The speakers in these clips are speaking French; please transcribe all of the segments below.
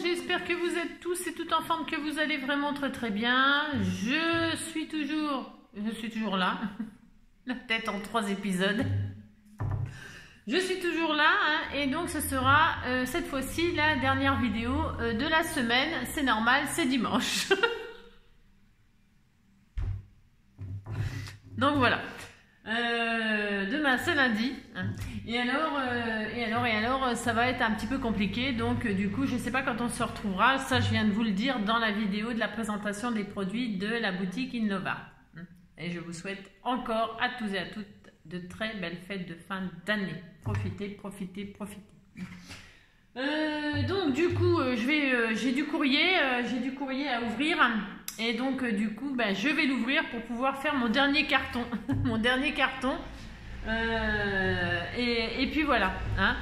j'espère que vous êtes tous et toutes en forme, que vous allez vraiment très très bien. Je suis toujours, je suis toujours là, la tête en trois épisodes. Je suis toujours là hein, et donc ce sera euh, cette fois-ci la dernière vidéo euh, de la semaine. C'est normal, c'est dimanche. donc voilà. Euh, demain c'est lundi hein. et alors et alors et alors ça va être un petit peu compliqué donc du coup je sais pas quand on se retrouvera ça je viens de vous le dire dans la vidéo de la présentation des produits de la boutique Innova hein. et je vous souhaite encore à tous et à toutes de très belles fêtes de fin d'année. Profitez, profitez, profitez. Euh, donc du coup, euh, je vais, euh, j'ai du courrier, j'ai du courrier à ouvrir et donc du coup, ben, je vais l'ouvrir pour pouvoir faire mon dernier carton, mon dernier carton. Et, puis voilà. Hein.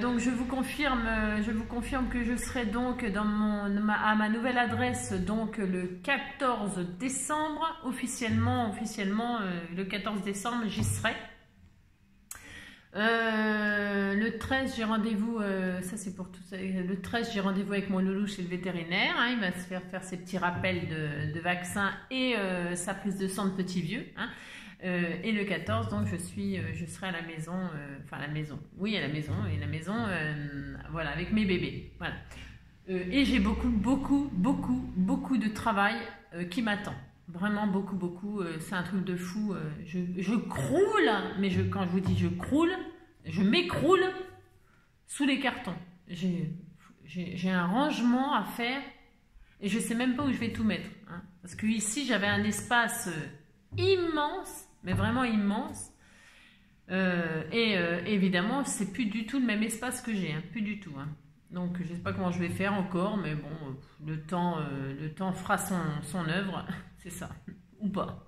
donc je vous confirme, je vous confirme que je serai donc à ma nouvelle adresse donc le 14 décembre officiellement, officiellement le 14 décembre j'y serai. Euh, le 13, j'ai rendez-vous, euh, ça c'est pour tout ça. Le 13, j'ai rendez-vous avec mon loulou chez le vétérinaire. Hein, il va se faire faire ses petits rappels de, vaccins et euh, sa prise de sang de petit vieux. Hein. et le 14, donc je suis, je serai à la maison, enfin à la maison, oui à la maison, et la maison, voilà, avec mes bébés. Voilà. et j'ai beaucoup, beaucoup, beaucoup, beaucoup de travail qui m'attend. Vraiment beaucoup, beaucoup. Euh, c'est un truc de fou. Euh, je, croule, mais je, quand je vous dis je croule, je m'écroule sous les cartons. J'ai un rangement à faire et je ne sais même pas où je vais tout mettre. Hein. Parce que ici, j'avais un espace euh, immense, mais vraiment immense. et évidemment, c'est plus du tout le même espace que j'ai, hein. plus du tout. Hein. Donc, je ne sais pas comment je vais faire encore, mais bon, le temps, le temps fera son, son œuvre. C'est ça. Ou pas.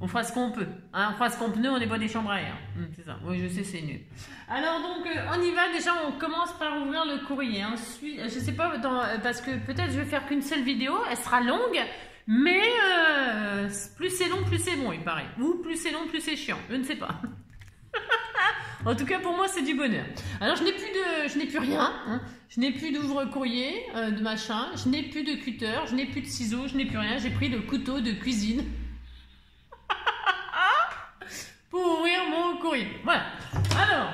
On fera ce qu'on peut. Hein, on fera ce qu'on peut, on n'est pas des chambres à air. Hum, c'est ça. Oui, je sais, c'est nul. Alors, donc, euh, on y va. Déjà, on commence par ouvrir le courrier. Ensuite, je sais pas, euh, parce que peut-être je vais faire qu'une seule vidéo. Elle sera longue. Mais euh, plus c'est long, plus c'est bon, il paraît. Ou plus c'est long, plus c'est chiant. Je ne sais pas. en tout cas, pour moi, c'est du bonheur. Alors, je n'ai plus de, je n'ai plus rien. Hein. Je n'ai plus d'ouvre-courrier, euh, de machin. Je n'ai plus de cutter. Je n'ai plus de ciseaux. Je n'ai plus rien. J'ai pris le couteau de cuisine pour ouvrir mon courrier. Voilà. Alors,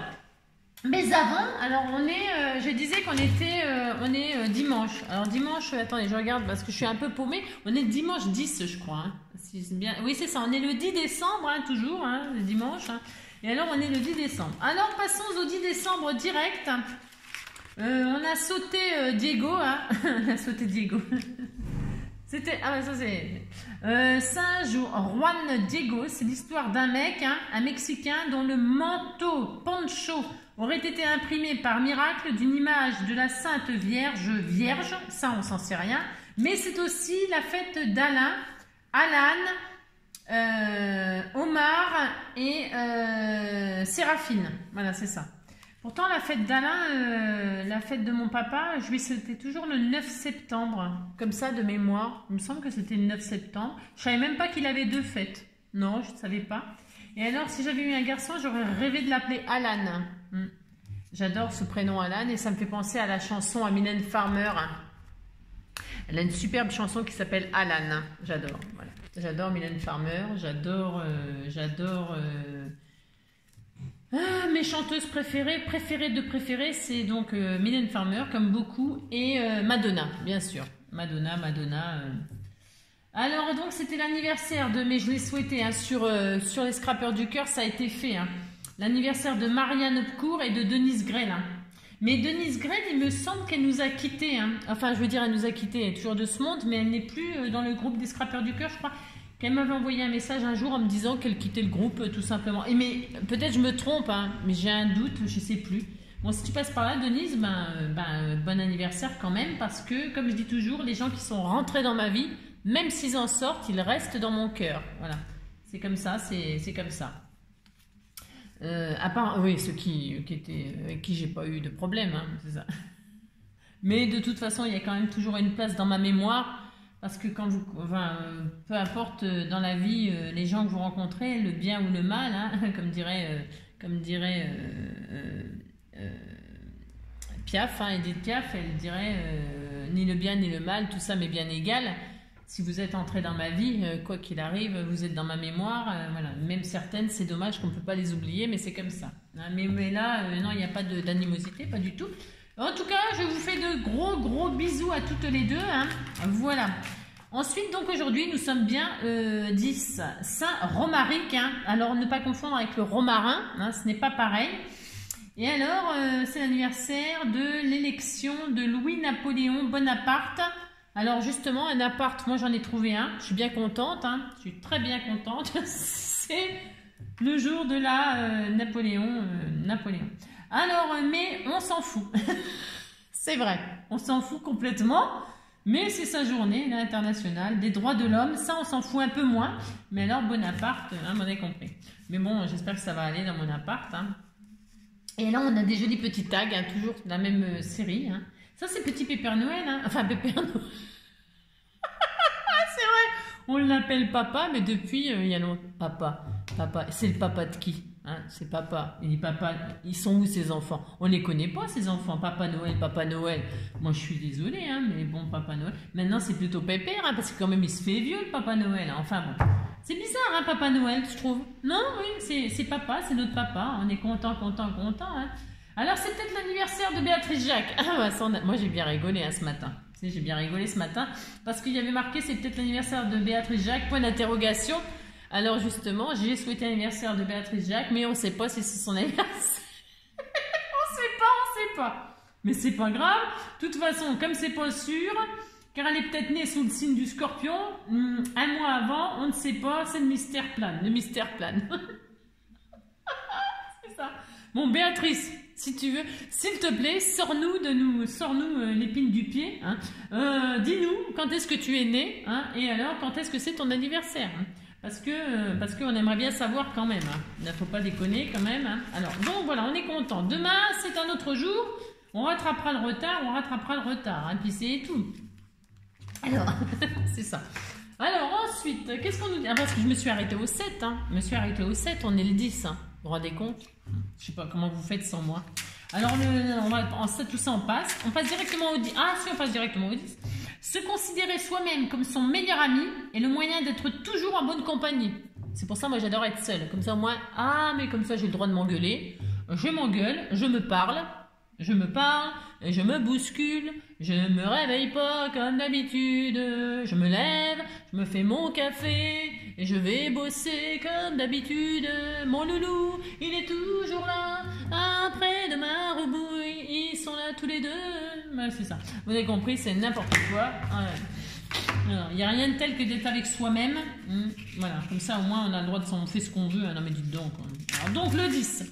mais avant, alors on est, euh, je disais qu'on était, euh, on est dimanche. Alors dimanche, attendez, je regarde parce que je suis un peu paumée. On est dimanche 10, je crois. Hein. bien. Oui, c'est ça. On est le 10 décembre, hein, toujours, le dimanche. Et alors, on est le 10 décembre. Alors, passons au 10 décembre direct. Euh, on a sauté euh, Diego, hein. on a sauté Diego. C'était, ah ça c'est, euh, singe Juan Diego, c'est l'histoire d'un mec, hein, un Mexicain dont le manteau poncho aurait été imprimé par miracle d'une image de la Sainte Vierge Vierge, ça on s'en sait rien, mais c'est aussi la fête d'Alain, Alan, euh, Omar et euh, Séraphine. Voilà, c'est ça. Pourtant, la fête d'Alain, euh, la fête de mon papa, je lui c'était toujours le 9 septembre, comme ça de mémoire. Il me semble que c'était le 9 septembre. Je savais même pas qu'il avait deux fêtes. Non, je ne savais pas. Et alors, si j'avais eu un garçon, j'aurais rêvé de l'appeler Alan. Hmm. J'adore ce prénom Alan et ça me fait penser à la chanson à Farmer. Elle a une superbe chanson qui s'appelle Alan. J'adore. Voilà. J'adore Mylène Farmer, j'adore, euh, j'adore. Euh, ah, mes chanteuses préférées, préférées de préférées, c'est donc euh, Mylène Farmer, comme beaucoup, et Madonna, bien sûr. Madonna, Madonna. Alors, donc, c'était l'anniversaire de, mais je l'ai souhaité, hein, sur, les scrappers du cœur, ça a été fait. Hein. L'anniversaire de Marianne Opcourt et de Denise Grell. Hein. Mais Denise Grell, il me semble qu'elle nous a quittés. Enfin, je veux dire, elle nous a quittés, elle est toujours de ce monde, mais elle n'est plus dans le groupe des scrappers du cœur, je crois. Qu'elle m'avait envoyé un message un jour en me disant qu'elle quittait le groupe, euh, tout simplement. Et mais peut-être je me trompe, hein, mais j'ai un doute, je sais plus. Bon, si tu passes par là, Denise, ben, euh, ben, bon anniversaire quand même, parce que, comme je dis toujours, les gens qui sont rentrés dans ma vie, même s'ils en sortent, ils restent dans mon cœur. Voilà. C'est comme ça, c'est comme ça. Euh, à part, oui, ceux qui, qui étaient, avec qui j'ai pas eu de problème, hein, c'est ça. Mais de toute façon, il y a quand même toujours une place dans ma mémoire, parce que quand vous, enfin, peu importe euh, dans la vie euh, les gens que vous rencontrez, le bien ou le mal, hein, comme dirait, comme dirait Piaf, hein, Edith Piaf, elle dirait ni le bien ni le mal, tout ça m'est bien égal. Si vous êtes entré dans ma vie, quoi qu'il arrive, vous êtes dans ma mémoire. voilà. Même certaines, c'est dommage qu'on ne peut pas les oublier, mais c'est comme ça. Hein. mais, mais, là, non, il n'y a pas d'animosité, pas du tout. En tout cas, je vous fais de gros, gros bisous à toutes les deux. Hein. Voilà. Ensuite, donc aujourd'hui, nous sommes bien euh, 10 Saint-Romaric. Hein. Alors, ne pas confondre avec le romarin, hein, ce n'est pas pareil. Et alors, euh, c'est l'anniversaire de l'élection de Louis-Napoléon Bonaparte. Alors justement, un appart, moi j'en ai trouvé un. Je suis bien contente, je suis très bien contente. c'est le jour de la euh, Napoléon. Napoléon. Alors, mais on s'en fout. c'est vrai, on s'en fout complètement. Mais c'est sa journée internationale des droits de l'homme. Ça, on s'en fout un peu moins. Mais alors, Bonaparte, hein, on a compris. Mais bon, j'espère que ça va aller dans mon appart. Hein. Et là, on a des jolis petits tags, hein, toujours la même euh, série. Hein. Ça, c'est Petit Pépère Noël. Enfin, Pépère Noël. c'est vrai, on l'appelle papa, mais depuis, euh, il y a longtemps. Papa, papa. C'est le papa de qui? Hein, c'est papa. Il dit papa, ils sont où ces enfants? On les connaît pas ces enfants. Papa Noël, Papa Noël. Moi je suis désolée, hein, mais bon, Papa Noël. Maintenant c'est plutôt Pépère, hein, parce que quand même il se fait vieux le Papa Noël. Enfin bon, c'est bizarre, hein, Papa Noël, je trouve. Non, oui, c'est papa, c'est notre papa. On est content, content, content. Hein. Alors c'est peut-être l'anniversaire de Béatrice Jacques. Ah, moi j'ai bien rigolé ce matin. J'ai bien rigolé ce matin parce qu'il y avait marqué c'est peut-être l'anniversaire de Béatrice Jacques, point d'interrogation. Alors justement, j'ai souhaité l'anniversaire de Béatrice Jacques, mais on ne sait pas si c'est son anniversaire. on sait pas, on sait pas. Mais c'est pas grave. De toute façon, comme c'est pas sûr, car elle est peut-être née sous le signe du scorpion, hmm, un mois avant, on ne sait pas, c'est le mystère plane. Le mystère plane. c'est ça. Bon, Béatrice, si tu veux, s'il te plaît, sors-nous de nous, sors-nous euh, l'épine du pied. Hein. Euh, dis-nous quand est-ce que tu es né, hein, et alors quand est-ce que c'est ton anniversaire. Hein. Parce que parce qu'on aimerait bien savoir quand même. Hein. Il ne faut pas déconner quand même. Hein. Alors, donc voilà, on est content. Demain, c'est un autre jour. On rattrapera le retard, on rattrapera le retard. Hein, puis c'est tout. Alors, c'est ça. Alors ensuite, qu'est-ce qu'on nous dit? Ah, Parce que je me suis arrêtée au 7. Hein. Je me suis arrêtée au 7, on est le 10. Hein. Vous vous rendez compte? Je sais pas comment vous faites sans moi. Alors, on 7, tout ça, on passe. On passe directement au 10. Ah, si, on passe directement au 10. Se considérer soi-même comme son meilleur ami est le moyen d'être toujours en bonne compagnie. C'est pour ça, moi, j'adore être seule. Comme ça, au moins, ah, mais comme ça, j'ai le droit de m'engueuler. Je m'engueule, je me parle, je me parle, je me bouscule, je ne me réveille pas comme d'habitude, je me lève, je me fais mon café, et je vais bosser comme d'habitude. Mon loulou, il est toujours là, après de ma rebouille, ils sont là tous les deux. c'est ça. Vous avez compris, c'est n'importe quoi. Il n'y a rien de tel que d'être avec soi-même. Hmm. Voilà, comme ça au moins on a le droit de s'en faire ce qu'on veut. Non mais dites donc. donc le 10.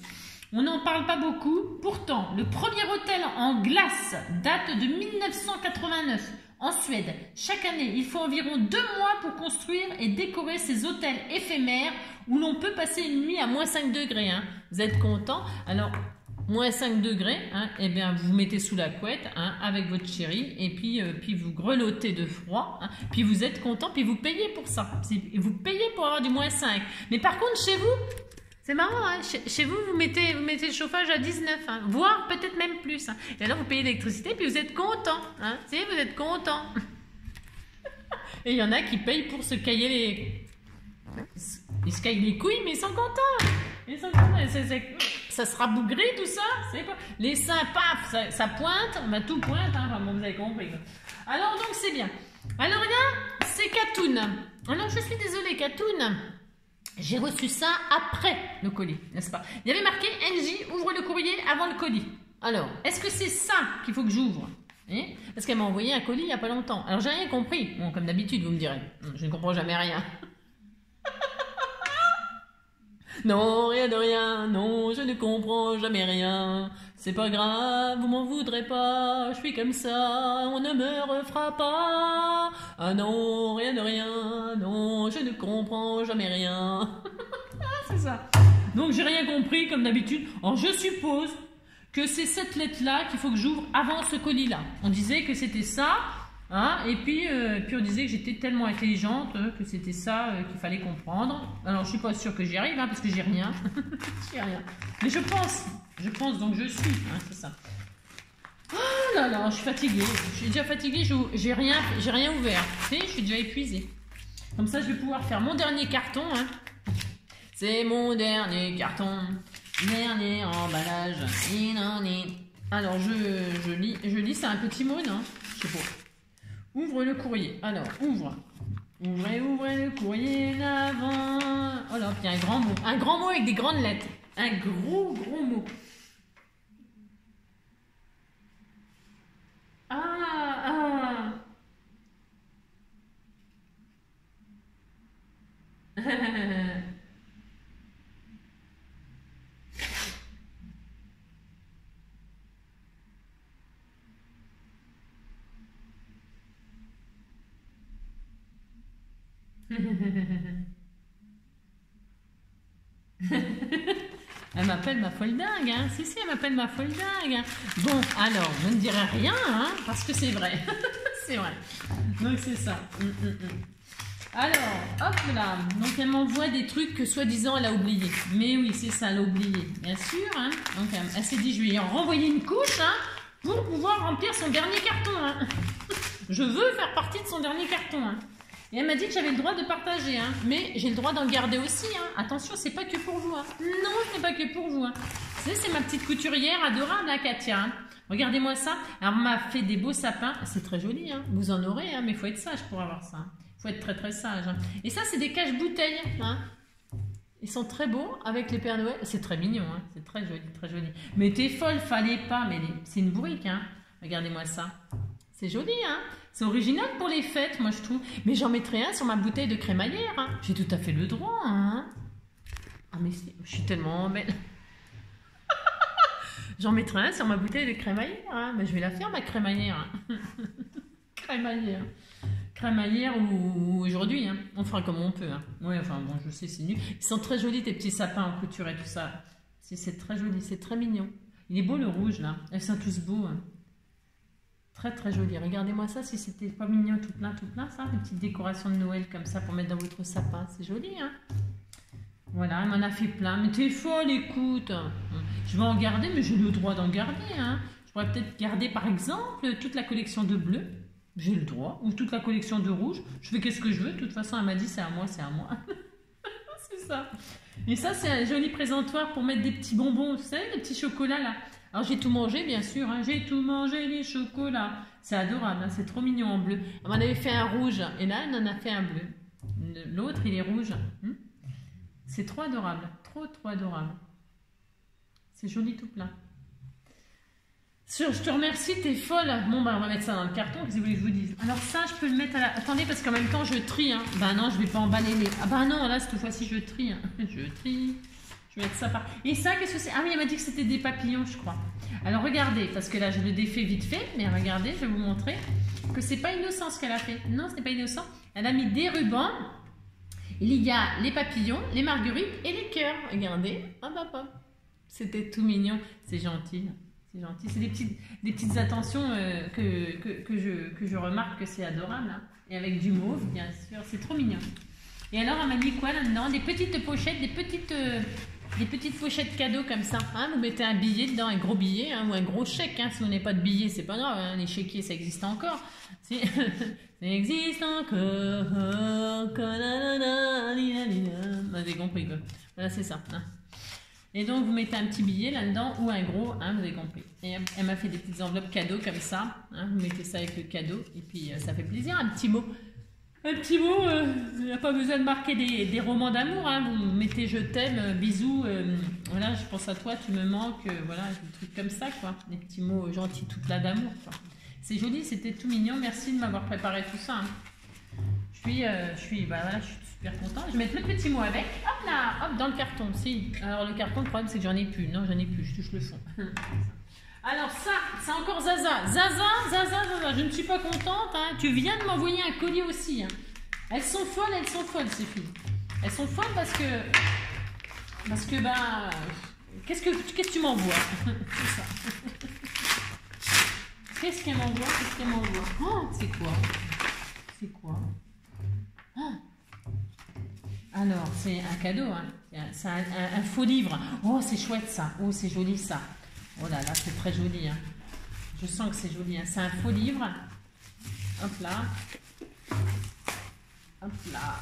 On n'en parle pas beaucoup. Pourtant, le premier hôtel en glace date de 1989 en Suède. Chaque année, il faut environ deux mois pour construire et décorer ces hôtels éphémères où l'on peut passer une nuit à moins 5 degrés. Hein. Vous êtes content? Alors, moins 5 degrés, hein, eh bien, vous vous mettez sous la couette hein, avec votre chérie et puis, euh, vous grelottez de froid. Puis vous êtes content, puis vous payez pour ça. Vous payez pour avoir du moins 5. Mais par contre, chez vous, c'est marrant, hein chez, vous, vous mettez, vous mettez le chauffage à 19, hein, voire peut-être même plus. Hein. Et alors, vous payez l'électricité, puis vous êtes content. Hein. Si, vous êtes content. Et il y en a qui payent pour se cailler les... Ils se caillent les couilles, mais ils sont contents. Ils sont contents. Ça sera bougré, tout ça. Quoi Les seins, paf, ça, pointe. Bah, tout pointe. Hein. Bon, vous avez compris. Alors, donc, c'est bien. Alors, là, c'est Katoun. Alors, je suis désolée, Katoun. J'ai reçu ça après le colis, n'est-ce pas? Il y avait marqué NJ, ouvre le courrier avant le colis. Alors, est-ce que c'est ça qu'il faut que j'ouvre? Hein? Parce qu'elle m'a envoyé un colis il n'y a pas longtemps. Alors, j'ai rien compris. Bon, comme d'habitude, vous me direz. Je ne comprends jamais rien. non, rien de rien. Non, je ne comprends jamais rien. C'est pas grave, vous m'en voudrez pas, je suis comme ça, on ne me refera pas. Ah non, rien de rien, non, je ne comprends jamais rien. c'est ça. Donc j'ai rien compris comme d'habitude. Alors je suppose que c'est cette lettre-là qu'il faut que j'ouvre avant ce colis-là. On disait que c'était ça, hein, et puis, euh, puis on disait que j'étais tellement intelligente euh, que c'était ça euh, qu'il fallait comprendre. Alors je suis pas sûre que j'y arrive, hein, parce que j'ai rien. j'ai rien. Mais je pense je pense donc je suis, hein, c'est ça. Oh, là là, je suis fatiguée. Je suis déjà fatiguée, j'ai rien, rien ouvert. Et je suis déjà épuisée. Comme ça, je vais pouvoir faire mon dernier carton. Hein. C'est mon dernier carton. Dernier emballage. Alors, je, je lis, je lis, c'est un petit mot, non Je sais pas. Ouvre le courrier. Alors, ouvre. Ouvrez, ouvrez le courrier d'avant. Oh là, il y a un grand mot. Un grand mot avec des grandes lettres. Un gros, gros mot. Ah, ah. elle m'appelle ma folle dingue, hein. Si, si, elle m'appelle ma folle dingue. Hein. Bon, alors, je ne dirai rien, hein, parce que c'est vrai. c'est vrai. Donc, c'est ça. Hum, hum, hum. Alors, hop là. Donc, elle m'envoie des trucs que soi-disant elle a oublié. Mais oui, c'est ça, elle a oublié. Bien sûr, hein. Donc, elle, s'est dit, je vais lui renvoyer une couche, pour pouvoir remplir son dernier carton, je veux faire partie de son dernier carton. Et elle m'a dit que j'avais le droit de partager, hein. mais j'ai le droit d'en garder aussi. Hein. Attention, c'est pas que pour vous. Hein. Non, ce n'est pas que pour vous. Hein. C'est ma petite couturière adorable, hein, Katia. Hein. Regardez-moi ça. Elle m'a fait des beaux sapins. C'est très joli. Hein. Vous en aurez, hein, mais il faut être sage pour avoir ça. Il faut être très très sage. Et ça, c'est des caches-bouteilles. Ils sont très beaux avec les Pères Noël. C'est très mignon. C'est très joli, très joli. Mais t'es folle, fallait pas. Mais c'est une bourrique. Regardez-moi ça. C'est joli, hein C'est original pour les fêtes, moi je trouve. Mais j'en mettrai un sur ma bouteille de crémaillère. Hein. J'ai tout à fait le droit, hein Ah mais je suis tellement belle. j'en mettrai un sur ma bouteille de crémaillère. Hein. Mais je vais la faire, ma crémaillère. crémaillère. Crémaillère ou, aujourd'hui. On fera comme on peut. Ouais, enfin bon, je sais, c'est nul. Ils sont très jolis, tes petits sapins en couture et tout ça. C'est très joli, c'est très mignon. Il est beau le rouge, là. Elles sont tous beaux. Très très joli. Regardez-moi ça, si c'était pas mignon tout plein, tout plein, ça, des petites décorations de Noël comme ça pour mettre dans votre sapin. C'est joli, hein Voilà, elle m'en a fait plein. Mais t'es folle, écoute Je vais en garder, mais j'ai le droit d'en garder, hein Je pourrais peut-être garder, par exemple, toute la collection de bleu. J'ai le droit. Ou toute la collection de rouge. Je fais qu'est-ce que je veux. De toute façon, elle m'a dit c'est à moi, c'est à moi. c'est ça. Et ça, c'est un joli présentoir pour mettre des petits bonbons, vous savez, des petits chocolats là. Alors j'ai tout mangé, bien sûr. Hein. J'ai tout mangé, les chocolats. C'est adorable, hein. c'est trop mignon en bleu. On en avait fait un rouge et là, on en a fait un bleu. L'autre, il est rouge. Hmm. c'est trop adorable, trop, trop adorable. C'est joli tout plein. Je te remercie, t'es folle. Bon, bah, on va mettre ça dans le carton, que vous voulez que je vous dise? Alors, ça, je peux le mettre à la. Attendez, parce qu'en même temps, je trie. Hein. Bah non, je vais pas emballer les. Ah, bah non, là, cette fois-ci, je trie. Hein. Je trie. Je vais mettre ça par... Et ça, qu'est-ce que c'est? Ah oui, elle m'a dit que c'était des papillons, je crois. Alors regardez, parce que là, je le défais vite fait, mais regardez, je vais vous montrer que c'est pas innocent ce qu'elle a fait. Non, ce n'est pas innocent. Elle a mis des rubans. Il y a les papillons, les marguerites et les cœurs. Regardez. Bah bah. C'était tout mignon. C'est gentil. C'est gentil. C'est des petites, des petites attentions euh, que, que, je, que je remarque que c'est adorable. Hein. Et avec du mauve, bien sûr. C'est trop mignon. Et alors, elle m'a mis quoi là-dedans? Des petites pochettes, des petites... Euh, des petites pochettes cadeaux comme ça. Hein, vous mettez un billet dedans, un gros billet hein, ou un gros chèque. Hein, si vous n'avez pas de billet, c'est pas grave. Les chéquiers, ça existe encore. ça existe encore. Vous avez compris quoi. Voilà, c'est ça. Et donc, vous mettez un petit billet là-dedans ou un gros, vous avez compris. Et elle m'a fait des petites enveloppes cadeaux comme ça. Vous mettez ça avec le cadeau et puis euh, ça fait plaisir. Un petit mot un petit mot, il n'y a pas besoin de marquer des, romans d'amour. Hein. Vous mettez je t'aime, euh, bisous, euh, voilà, je pense à toi, tu me manques, euh, voilà, des trucs comme ça, quoi. Des petits mots gentils, tout plein d'amour. C'est joli, c'était tout mignon. Merci de m'avoir préparé tout ça. Hein. Je suis, je suis, bah, voilà, je suis super contente. Je vais mettre le petit mot avec. Hop là, hop, dans le carton. Si. Alors le carton, le problème, c'est que j'en ai plus. Non, j'en ai plus. Je touche le fond. Alors ça, c'est encore Zaza. Zaza, Zaza, Zaza. Je ne suis pas contente. Hein. Tu viens de m'envoyer un colis aussi. Hein. Elles sont folles, elles sont folles ces filles. Elles sont folles parce que... Parce que, ben... Qu'est-ce que, qu'est-ce que tu m'envoies? C'est ça. Qu'est-ce qu'elle m'envoie? Qu'est-ce qu'elle m'envoie? Oh, C'est quoi? C'est quoi? Oh. Alors, c'est un cadeau. Hein. C'est un faux livre. Oh, c'est chouette ça. Oh, c'est joli ça. Oh là là, c'est très joli. Hein. Je sens que c'est joli. Hein. C'est un faux livre. Hop là. Hop là.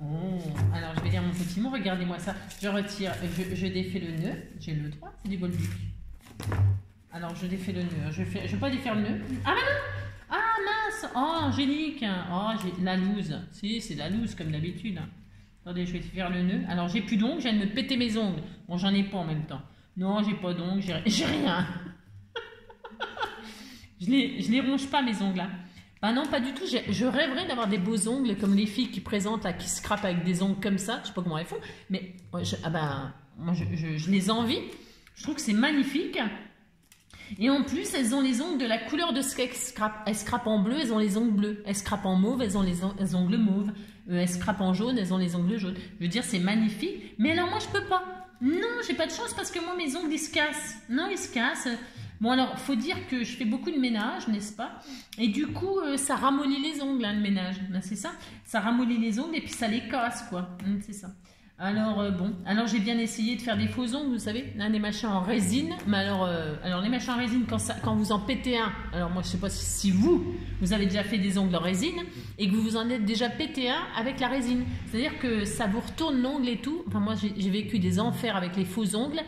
Oh. Alors, je vais lire mon petit mot. Regardez-moi ça. Je retire. Je, défais le nœud. J'ai le droit. C'est du bolduc. Alors, je défais le nœud. Je ne vais pas défaire le nœud. Ah, non Ah, mince Oh, Angélique Oh, j'ai la loose. Si, c'est la loose, comme d'habitude. Attendez, je vais faire le nœud. Alors, j'ai plus d'ongles. Je viens de me péter mes ongles. Bon, j'en ai pas en même temps. Non, j'ai pas d'ongles. J'ai rien. je les, je les ronge pas, mes ongles, là. Ah non, pas du tout. Je rêverais d'avoir des beaux ongles comme les filles qui présentent, là, qui scrapent avec des ongles comme ça. Je sais pas comment elles font, mais je, ah ben, moi, je, les envie. Je trouve que c'est magnifique. Et en plus, elles ont les ongles de la couleur de ce qu'elles scrapent. Elles scrapent en bleu, elles ont les ongles bleus. Elles scrapent en mauve, elles ont les, ongles mauves. Euh, elles scrapent en jaune, elles ont les ongles jaunes. Je veux dire, c'est magnifique. Mais alors, moi, je peux pas. Non, j'ai pas de chance parce que moi, mes ongles, ils se cassent. Non, ils se cassent. Bon, alors, faut dire que je fais beaucoup de ménage, n'est-ce pas? Et du coup, euh, ça ramollit les ongles, hein, le ménage. Ben, c'est ça. Ça ramollit les ongles et puis ça les casse, quoi. Hum, c'est ça. Alors, euh, bon. Alors, j'ai bien essayé de faire des faux ongles, vous savez. Des machins en résine. Mais alors, euh, alors les machins en résine, quand, ça, quand vous en pétez un, alors moi, je sais pas si, vous, vous avez déjà fait des ongles en résine et que vous vous en êtes déjà pété un avec la résine. C'est-à-dire que ça vous retourne l'ongle et tout. Enfin, moi, j'ai vécu des enfers avec les faux ongles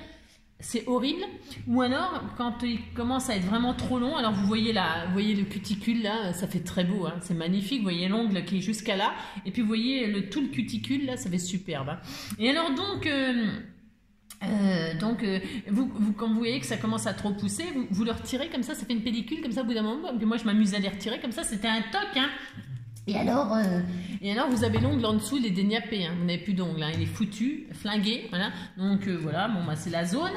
c'est horrible. Ou alors, quand il commence à être vraiment trop long, alors vous voyez là, voyez le cuticule là, ça fait très beau, hein, c'est magnifique. Vous voyez l'ongle qui est jusqu'à là, et puis vous voyez le, tout le cuticule là, ça fait superbe. Hein. Et alors donc. Euh, euh, donc, euh, vous, vous, quand vous voyez que ça commence à trop pousser, vous, vous le retirez comme ça, ça fait une pellicule comme ça au bout d'un moment. moi, je m'amuse à les retirer comme ça, c'était un toc. Hein. Et alors, euh, et alors, vous avez l'ongle en dessous, il est. Hein. Vous n'avez plus d'ongle. Hein. Il est foutu, flingué. Voilà. Donc, euh, voilà. Bon, bah, c'est la zone.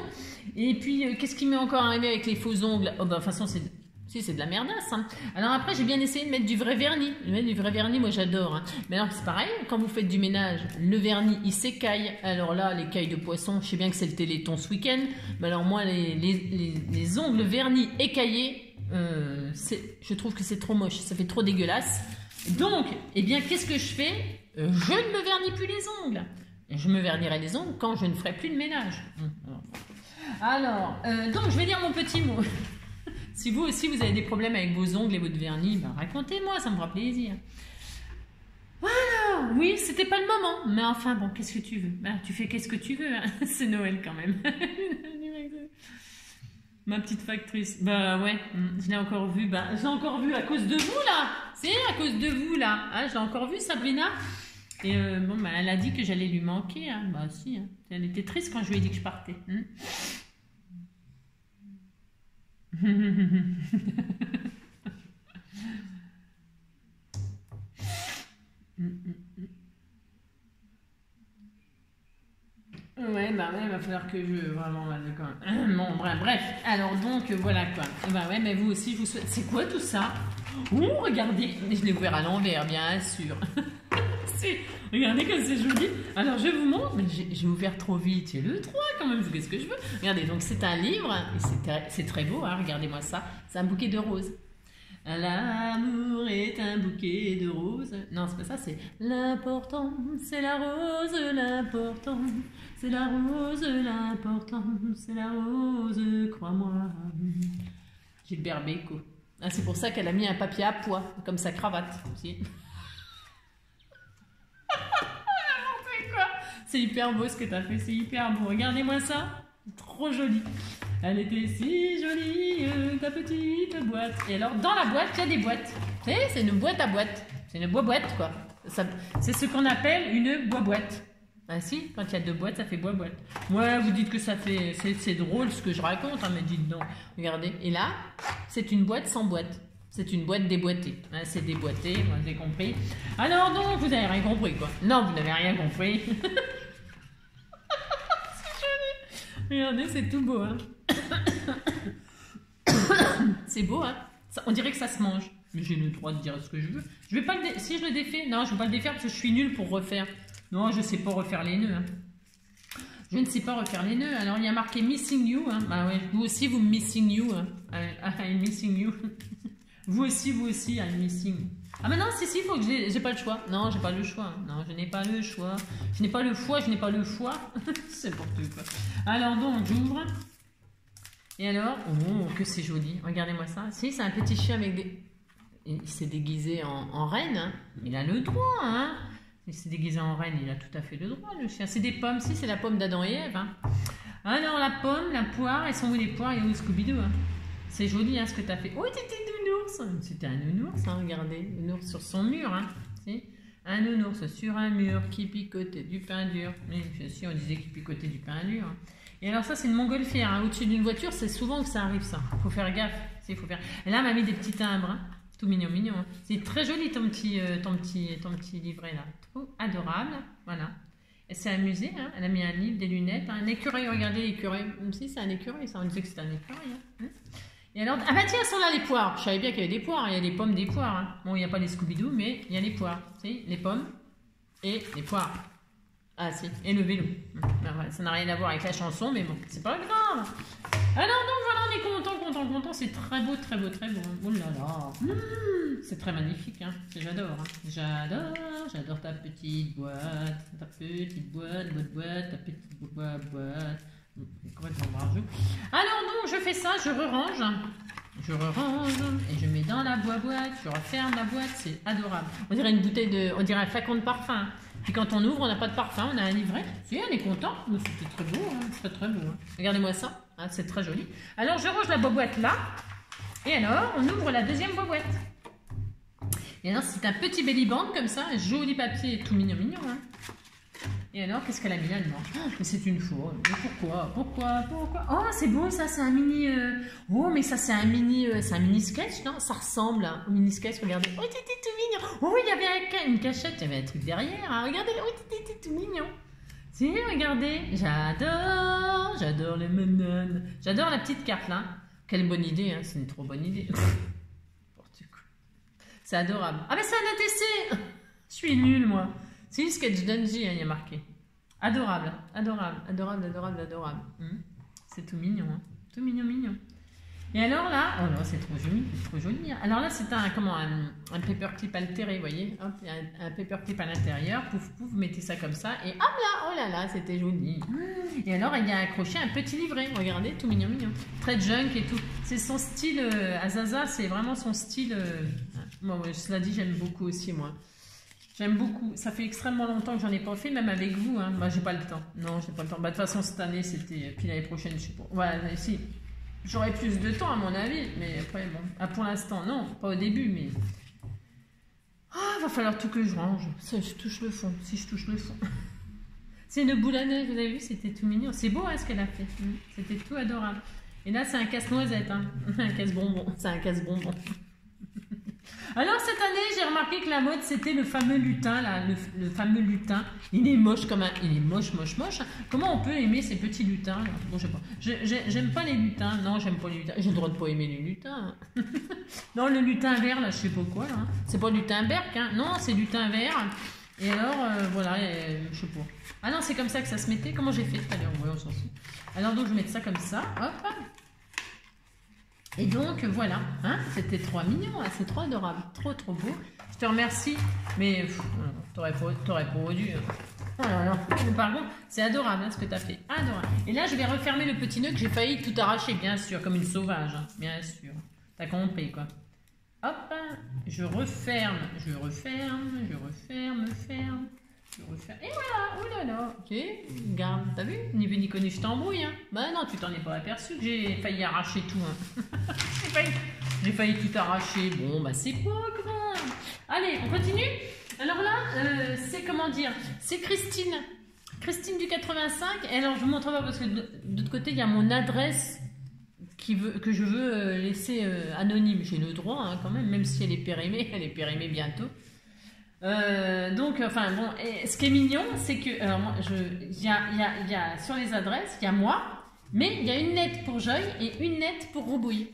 Et puis, euh, qu'est-ce qui m'est encore arrivé avec les faux ongles? Oh, bah, de toute façon, c'est. Si, c'est de la merdasse. Hein. Alors après, j'ai bien essayé de mettre du vrai vernis. mettre du vrai vernis, moi j'adore. Mais alors c'est pareil, quand vous faites du ménage, le vernis il s'écaille. Alors là, les cailles de poisson, je sais bien que c'est le téléthon ce week-end. Mais alors moi, les, les, ongles vernis écaillés, je trouve que c'est trop moche. Ça fait trop dégueulasse. Donc, eh bien, qu'est-ce que je fais? Je ne me vernis plus les ongles. Je me vernirai les ongles quand je ne ferai plus de ménage. Alors, euh, donc, je vais dire mon petit mot. si vous aussi, vous avez des problèmes avec vos ongles et votre vernis, ben, racontez-moi, ça me fera plaisir. Voilà, oui, c'était pas le moment. Mais enfin, bon, qu'est-ce que tu veux? Ben, Tu fais qu'est-ce que tu veux, hein. c'est Noël quand même. Ma petite factrice. Bah ouais, je l'ai encore vue. Bah, je l'ai encore vue à cause de vous là. C'est à cause de vous là. Ah, je l'ai encore vue Sabrina. Et euh, bon, bah, elle a dit que j'allais lui manquer. Hein. Bah si. Hein. Elle était triste quand je lui ai dit que je partais. Hein. Ouais, bah ouais, il va falloir que je. Vraiment, d'accord. Bon, bref, bref. Alors, donc, voilà quoi. Bah ouais, mais vous aussi, je vous souhaite. C'est quoi tout ça? Ouh, regardez. Je l'ai ouvert à l'envers, bien sûr. regardez comme c'est joli. Alors, je vous montre. Mais j'ai ouvert trop vite. C'est le 3 quand même. Qu'est-ce que je veux? Regardez, donc c'est un livre. Et c'est très beau, hein. Regardez-moi ça. C'est un bouquet de roses. L'amour est un bouquet de roses. Non, c'est pas ça, c'est l'important, c'est la rose, l'important, c'est la rose, l'important, c'est la rose, crois-moi. Gilbert Bécaud. Ah, c'est pour ça qu'elle a mis un papier à poids, comme sa cravate. C'est hyper beau ce que tu as fait, c'est hyper beau. Regardez-moi ça. Trop joli. Elle était si jolie, euh, ta petite boîte. Et alors, dans la boîte, il y a des boîtes. C'est une boîte à boîte. C'est une boîte, quoi. C'est ce qu'on appelle une boîte. Ah si, quand il y a deux boîtes, ça fait boîte. Ouais, vous dites que ça fait... C'est drôle ce que je raconte, hein, mais dites donc. Regardez. Et là, c'est une boîte sans boîte. C'est une boîte déboîtée. c'est déboîté, vous avez compris. Alors donc, vous n'avez rien compris, quoi. Non, vous n'avez rien compris. Regardez, c'est tout beau. Hein. c'est beau, hein On dirait que ça se mange. Mais j'ai le droit de dire ce que je veux. Je vais pas le Si je le défais, non, je vais pas le défaire parce que je suis nulle pour refaire. Non, je sais pas refaire les nœuds. Hein. Je ne sais pas refaire les nœuds. Alors, il y a marqué Missing You. Hein. Bah vous aussi, vous Missing You. Hein. I'm missing you. vous aussi, vous aussi, I'm missing. Ah mais non, si, si, faut que j'ai pas le choix. Non, j'ai pas le choix. Non, je n'ai pas le choix. Je n'ai pas le foie, je n'ai pas le foie. C'est n'importe quoi. Alors donc, j'ouvre. Et alors, oh, que c'est joli. Regardez-moi ça. Si, c'est un petit chien avec des... Il s'est déguisé en, reine. Hein. Il a le droit, hein. Il s'est déguisé en reine, il a tout à fait le droit, le chien. C'est des pommes, si, c'est la pomme d'Adam et Ève. Hein. Alors, la pomme, la poire, elles sont où les poires? Il y a où Scooby-Doo hein? C'est joli, hein, ce que tu as fait. Oh, t'étais nounours C'était un nounours, hein, regardez. Nounours sur son mur, hein. Si un nounours sur un mur qui picotait du pain dur. Mais si on disait qu'il picotait du pain dur. Hein. Et alors ça, c'est une montgolfière. Hein. Au-dessus d'une voiture, c'est souvent que ça arrive, ça. faut faire gaffe. Faut faire... Et là, elle m'a mis des petits timbres. Hein. Tout mignon, mignon. C'est très joli ton petit, euh, ton, petit, ton petit livret là. Trop adorable. Voilà. Elle s'est amusée. Elle a mis un livre, des lunettes. Un écureuil. Regardez l'écureuil. Si, c'est un écureuil. Ça, on disait que c'était un écureuil. Et alors, ah bah tiens, sont là les poires. Je savais bien qu'il y avait des poires. Il y a des pommes, des poires. Hein. Bon, il n'y a pas des Scooby-Doo, mais il y a les poires. Les pommes et les poires. Ah si, et le vélo. Ça n'a rien à voir avec la chanson, mais bon, c'est pas grave. Alors donc voilà, on est content, content, content. C'est très beau, très beau, très beau. Oh là là. Mmh, c'est très magnifique, hein. J'adore. Hein. J'adore, j'adore ta petite boîte. Ta petite boîte, boîte, boîte, ta petite boîte, boîte. Alors donc je fais ça, je re-range. Je re-range et je mets dans la boîte, je referme la boîte, c'est adorable. On dirait une bouteille de. On dirait un flacon de parfum. Puis quand on ouvre, on n'a pas de parfum, on a un livret. Si, on est content. C'était très beau, hein. très très beau. Hein. Regardez-moi ça, hein, c'est très joli. Alors je range la boîte là. Et alors, on ouvre la deuxième boîte. Et alors, c'est un petit belly band comme ça, joli papier, tout mignon mignon. Hein. Et alors, qu'est-ce qu'elle a mis là-dedans ah, Mais c'est une fois. Mais pourquoi? Pourquoi? Pourquoi? Oh, c'est beau ça, c'est un mini... Euh, oh, mais ça, c'est un mini euh, c'est un mini sketch, non? Ça ressemble hein, au mini sketch, regardez. Oh, t'étais tout mignon Oh, il y avait une cachette, il y avait un truc derrière. Hein. Regardez, oh, t'étais tout mignon Si, regardez. J'adore, j'adore les menones. J'adore la petite carte là. Quelle bonne idée, hein. c'est une trop bonne idée. C'est adorable. Ah, mais c'est un ATC Je suis nulle, moi. C'est une sketch d'Angie, hein, il y a marqué. Adorable, adorable, adorable, adorable, adorable. Hmm. C'est tout mignon, hein. tout mignon, mignon. Et alors là, oh là, c'est trop joli, c'est trop joli. Hein. Alors là, c'est un comment un, paperclip altéré, vous voyez. Hop, un, un paperclip à l'intérieur. Pouf, pouf, vous mettez ça comme ça et hop là, oh là là, c'était joli. Et alors, il y a accroché un petit livret. Regardez, tout mignon, mignon. Très junk et tout. C'est son style. Euh, Azaza, c'est vraiment son style. Euh, bon, cela dit, j'aime beaucoup aussi moi. J'aime beaucoup. Ça fait extrêmement longtemps que j'en ai pas fait, même avec vous. Hein. Bah, j'ai pas le temps. Non, j'ai pas le temps. Bah, de toute façon, cette année, c'était. Puis l'année prochaine, je sais pas. Voilà, si. J'aurai plus de temps, à mon avis. Mais après, bon. Ah, pour l'instant, non. Pas au début, mais. Ah, va falloir tout que je range. Ça, je touche le fond. Si je touche le fond. C'est une boule à neige, vous avez vu, c'était tout mignon. C'est beau hein, ce qu'elle a fait. C'était tout adorable. Et là, c'est un casse-noisette, hein. un casse-bonbon. C'est un casse-bonbon. Alors cette année, j'ai remarqué que la mode, c'était le fameux lutin, là, le, fameux lutin. Il est moche comme un... Il est moche, moche, moche. Comment on peut aimer ces petits lutins Bon, je sais pas. J'aime pas les lutins. Non, j'aime pas les lutins. J'ai le droit de pas aimer les lutins. non, le lutin vert, là, je sais pas quoi, là. C'est pas lutin berk, hein. Non, c'est lutin vert. Et alors, euh, voilà, je sais pas. Ah non, c'est comme ça que ça se mettait. Comment j'ai fait tout à l'heure? Ouais, on. Alors donc, je mets ça comme ça. Hop. Et donc voilà, hein, c'était trop mignon, hein, c'est trop adorable, trop trop beau. Je te remercie, mais t'aurais pas, dû. Oh par contre, c'est adorable hein, ce que tu as fait, adorable. Et là, je vais refermer le petit nœud que j'ai failli tout arracher, bien sûr, comme une sauvage, hein, bien sûr. T'as compris quoi. Hop, je referme, je referme, je referme, ferme. Et voilà, oh là là, ok, garde, t'as vu? Ni vu ni connu, je t'embrouille, hein. Bah non, tu t'en es pas aperçu que j'ai failli arracher tout, hein. j'ai failli, tout arracher. Bon, bah c'est pas grave. Allez, on continue? Alors là, euh, c'est comment dire C'est Christine. Christine du 85. Et alors, je vous montre pas parce que de, l'autre côté, il y a mon adresse que je veux euh, laisser euh, anonyme. J'ai le droit, hein, quand même, même si elle est périmée. Elle est périmée bientôt. Euh, donc, enfin bon, ce qui est mignon, c'est que, alors moi, je, y a, sur les adresses, il y a moi, mais il y a une lettre pour Joy et une lettre pour Robouille.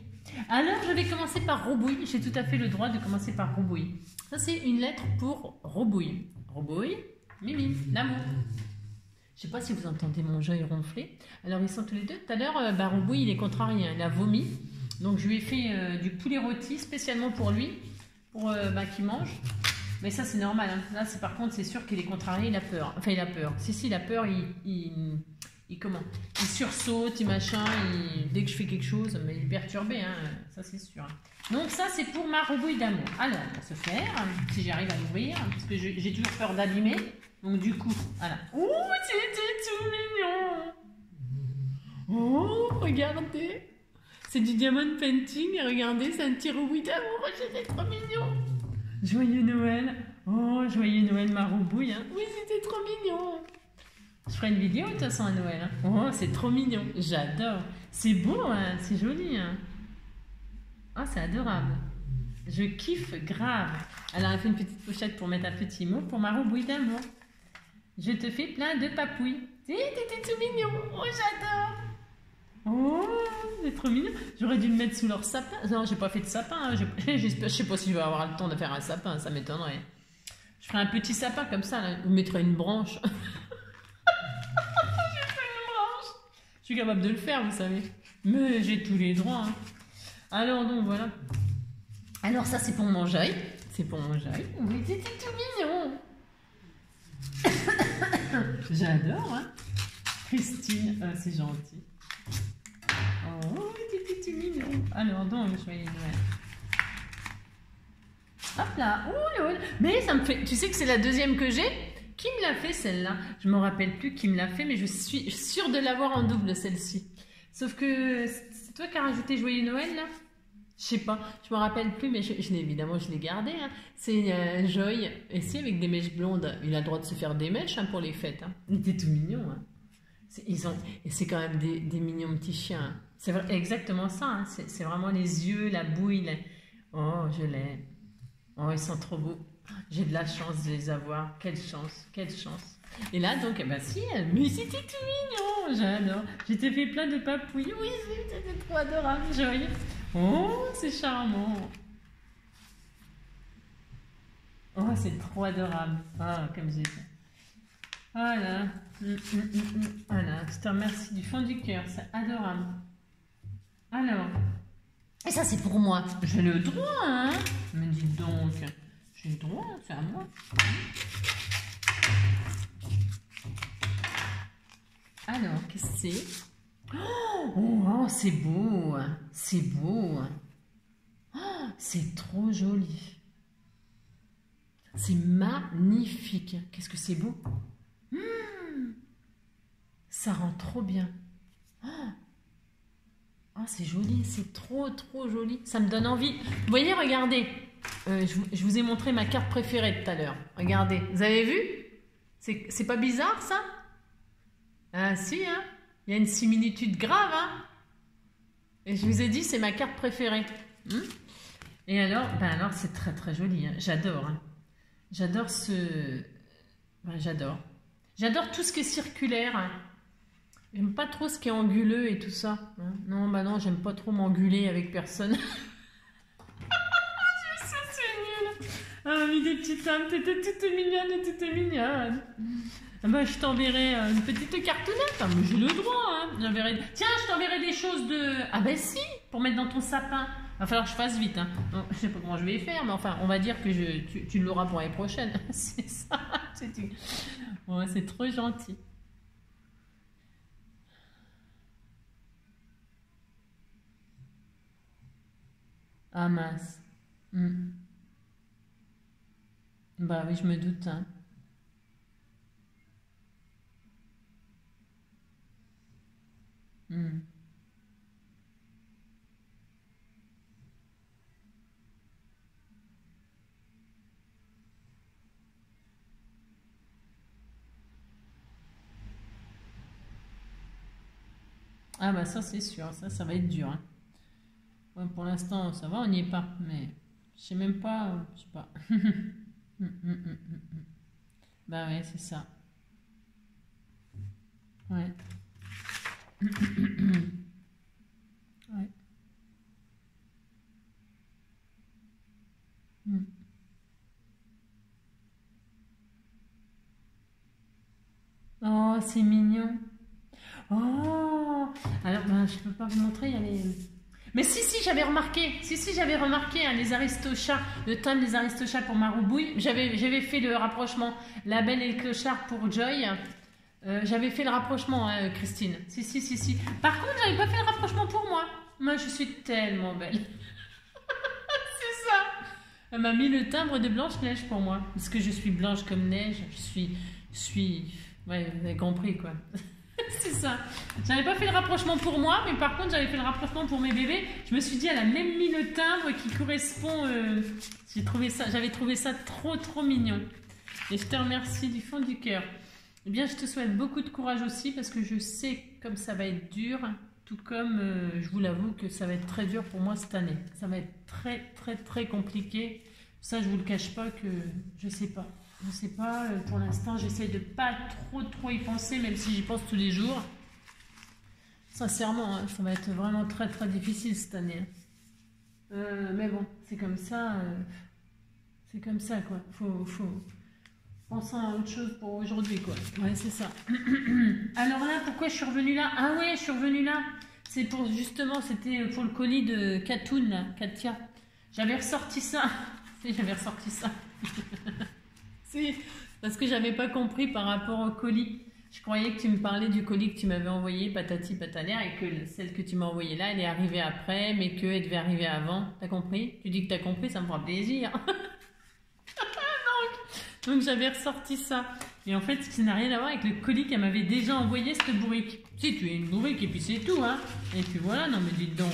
Alors, je vais commencer par Robouille. J'ai tout à fait le droit de commencer par Robouille. Ça, c'est une lettre pour Robouille. Robouille, Mimi, l'amour. Je sais pas si vous entendez mon Joy ronfler. Alors, ils sont tous les deux. Tout à l'heure, euh, bah, Robouille, il est contrarié. Il a vomi. Donc, je lui ai fait euh, du poulet rôti spécialement pour lui, pour bah, qu'il mange. Mais ça, c'est normal. Hein. Là, c'est par contre, c'est sûr qu'il est contrarié, il a peur. Enfin, il a peur. Si, si, il a peur, il, il comment? Il sursaute, il machin, dès que je fais quelque chose, mais il est perturbé, hein, ça c'est sûr. Donc ça c'est pour ma rebouille d'amour. Alors, on va se faire, si j'arrive à l'ouvrir, parce que j'ai toujours peur d'abîmer. Donc du coup, voilà. Oh, c'était tout mignon Oh, regardez C'est du diamond painting, regardez, c'est un petit rebouille d'amour, c'était trop mignon Joyeux Noël Oh, joyeux Noël ma rebouille, hein. Oui, c'était trop mignon je ferai une vidéo de toute façon à Noël. Hein. Oh, c'est trop mignon. J'adore. C'est beau, hein. c'est joli. Hein. Oh, c'est adorable. Je kiffe grave. Alors, elle fait une petite pochette pour mettre un petit mot pour ma roubouille d'amour. Je te fais plein de papouilles. T'es tout mignon. Oh, j'adore. Oh, c'est trop mignon. J'aurais dû le mettre sous leur sapin. Non, j'ai pas fait de sapin. Je sais pas si je vais avoir le temps de faire un sapin. Ça m'étonnerait. Je ferai un petit sapin comme ça. Vous mettrez une branche. Je suis capable de le faire, vous savez. Mais j'ai tous les droits. Hein. Alors, donc, voilà. Alors, ça, c'est pour mon jail. C'est pour mon jail. Oui, c'était tout mignon. J'adore, hein. Christine, euh, c'est gentil. Oh, tout mignon. Alors, donc, vais Noël. Hop là. Oh, Mais ça me fait... Tu sais que c'est la deuxième que j'ai? Qui me l'a fait celle-là? Je me rappelle plus qui me l'a fait, mais je suis sûre de l'avoir en double celle-ci. Sauf que c'est toi qui as rajouté Joyeux Noël là? Je sais pas, je me rappelle plus, mais je, évidemment je l'ai gardé. Hein. C'est euh, et si avec des mèches blondes, il a le droit de se faire des mèches hein, pour les fêtes. Hein. Il était tout mignon. Ils ont, c'est quand même des, mignons petits chiens. C'est exactement ça. Hein. C'est vraiment les yeux, la bouille. Oh, je l'aime. Oh, ils sont trop beaux. J'ai de la chance de les avoir. Quelle chance, quelle chance. Et là, donc, bah si, mais c'était tout mignon, j'adore. J'étais fait plein de papouilles. Oui, c'était trop adorable, joyeux. Oh, c'est charmant. Oh, c'est trop adorable. Ah, comme j'ai fait. Voilà. Hum, hum, hum, voilà. Je te remercie du fond du cœur. C'est adorable. Alors. Et ça, c'est pour moi. J'ai le droit, hein. Me dis donc. J'ai le droit, c'est à moi. Alors, qu'est-ce que c'est? Oh, oh c'est beau C'est beau oh, C'est trop joli C'est magnifique Qu'est-ce que c'est beau? Hmm. Ça rend trop bien oh, oh, c'est joli, c'est trop trop joli. Ça me donne envie. Vous voyez, regardez. Euh, je, vous ai montré ma carte préférée tout à l'heure. Regardez, vous avez vu? C'est pas bizarre ça? Ah si, hein Il y a une similitude grave, hein Et je vous ai dit, c'est ma carte préférée. Hmm Et alors, ben alors c'est très très joli, hein. j'adore. Hein. j'adore ce... j'adore. J'adore tout ce qui est circulaire. Hein. J'aime pas trop ce qui est anguleux et tout ça. Non, bah non, j'aime pas trop m'enguler avec personne. Ah, mis des petites âmes, t'étais toute mignonne, toute mignonne. Ah bah, je t'enverrai euh, une petite cartonnette. Ah, mais j'ai le droit, hein. Tiens, je t'enverrai des choses de. Ah, ben si, pour mettre dans ton sapin. Va falloir que je fasse vite. Hein. je sais pas comment je vais faire, mais enfin, on va dire que je, tu, tu l'auras pour l'année prochaine. c'est ça, c'est c'est trop gentil. Ah mince. Hmm. Bah oui, je me doute. Hein. Hmm. Ah bah ça c'est sûr, ça ça va être dur. Hein. pour l'instant ça va, on n'y est pas, mais je sais même pas, je sais pas. Hum, hum, hum, bah ouais, c'est ça. Ouais. ouais. Oh, c'est mignon. Oh, alors ben, je peux pas vous montrer, il y a les... Mais si, si, j'avais remarqué, si, si, j'avais remarqué hein, les aristochats, le thème des aristochats pour Maroubouille. J'avais, j'avais fait le rapprochement, la belle et le clochard pour Joy. Euh, j'avais fait le rapprochement, hein, Christine. Si, si, si, si. Par contre, j'avais pas fait le rapprochement pour moi. Moi, je suis tellement belle. c'est ça. Elle m'a mis le timbre de Blanche-Neige pour moi. Parce que je suis blanche comme neige. Je suis. Je suis. Ouais, vous avez compris, quoi. c'est ça. J'avais pas fait le rapprochement pour moi, mais par contre, j'avais fait le rapprochement pour mes bébés. Je me suis dit, elle a même mis le timbre qui correspond. Euh, j'ai trouvé ça, j'avais trouvé ça trop, trop mignon. Et je te remercie du fond du cœur. Eh bien, je te souhaite beaucoup de courage aussi parce que je sais comme ça va être dur, tout comme euh, je vous l'avoue que ça va être très dur pour moi cette année. Ça va être très, très, très compliqué. Ça, je vous le cache pas que je sais pas. Je sais pas, euh, pour l'instant, j'essaie de pas trop trop y penser, même si j'y pense tous les jours. Sincèrement, hein, ça va être vraiment très très difficile cette année. Hein. Euh, mais bon, c'est comme ça. Euh, c'est comme ça, quoi. Faut, faut penser à autre chose pour aujourd'hui, quoi. Ouais, c'est ça. Alors là, pourquoi je suis revenue là? Ah ouais, je suis revenue là. C'est pour justement, c'était pour le colis de Katoun, Katia. J'avais ressorti ça. J'avais ressorti ça. Si, parce que j'avais pas compris par rapport au colis. Je croyais que tu me parlais du colis que tu m'avais envoyé, patati patalaire, et que celle que tu m'as envoyée là, elle est arrivée après, mais qu'elle devait arriver avant. T'as compris? Tu dis que t'as compris, ça me fera plaisir. donc, donc j'avais ressorti ça. Et en fait, ça n'a rien à voir avec le colis qu'elle m'avait déjà envoyé, cette bourrique. Si, tu es une bourrique, et puis c'est tout, hein. Et puis voilà, non mais dites donc.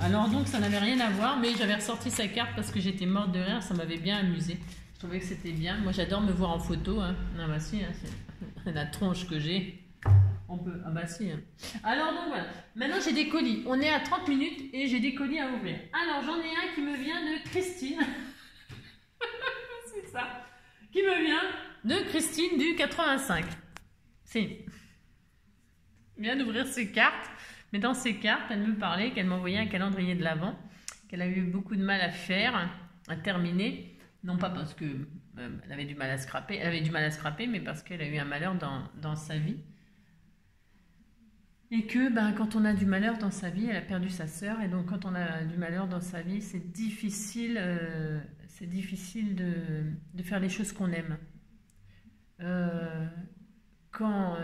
Alors donc, ça n'avait rien à voir, mais j'avais ressorti sa carte parce que j'étais morte de rire, ça m'avait bien amusé. Trouvais que c'était bien. Moi, j'adore me voir en photo. Hein. Ah bah si, hein, c'est la tronche que j'ai. On peut. Ah bah si. Hein. Alors donc voilà. Maintenant, j'ai des colis. On est à 30 minutes et j'ai des colis à ouvrir. Alors, j'en ai un qui me vient de Christine. c'est ça. Qui me vient de Christine du 85. Si. vient d'ouvrir ses cartes. Mais dans ses cartes, elle me parlait qu'elle m'envoyait un calendrier de l'Avent, qu'elle a eu beaucoup de mal à faire, à terminer. Non pas parce que euh, elle avait du mal à scraper, elle avait du mal à scraper, mais parce qu'elle a eu un malheur dans, sa vie. Et que ben, quand on a du malheur dans sa vie, elle a perdu sa sœur, et donc quand on a du malheur dans sa vie, c'est difficile, euh, c'est difficile de, faire les choses qu'on aime. Euh, quand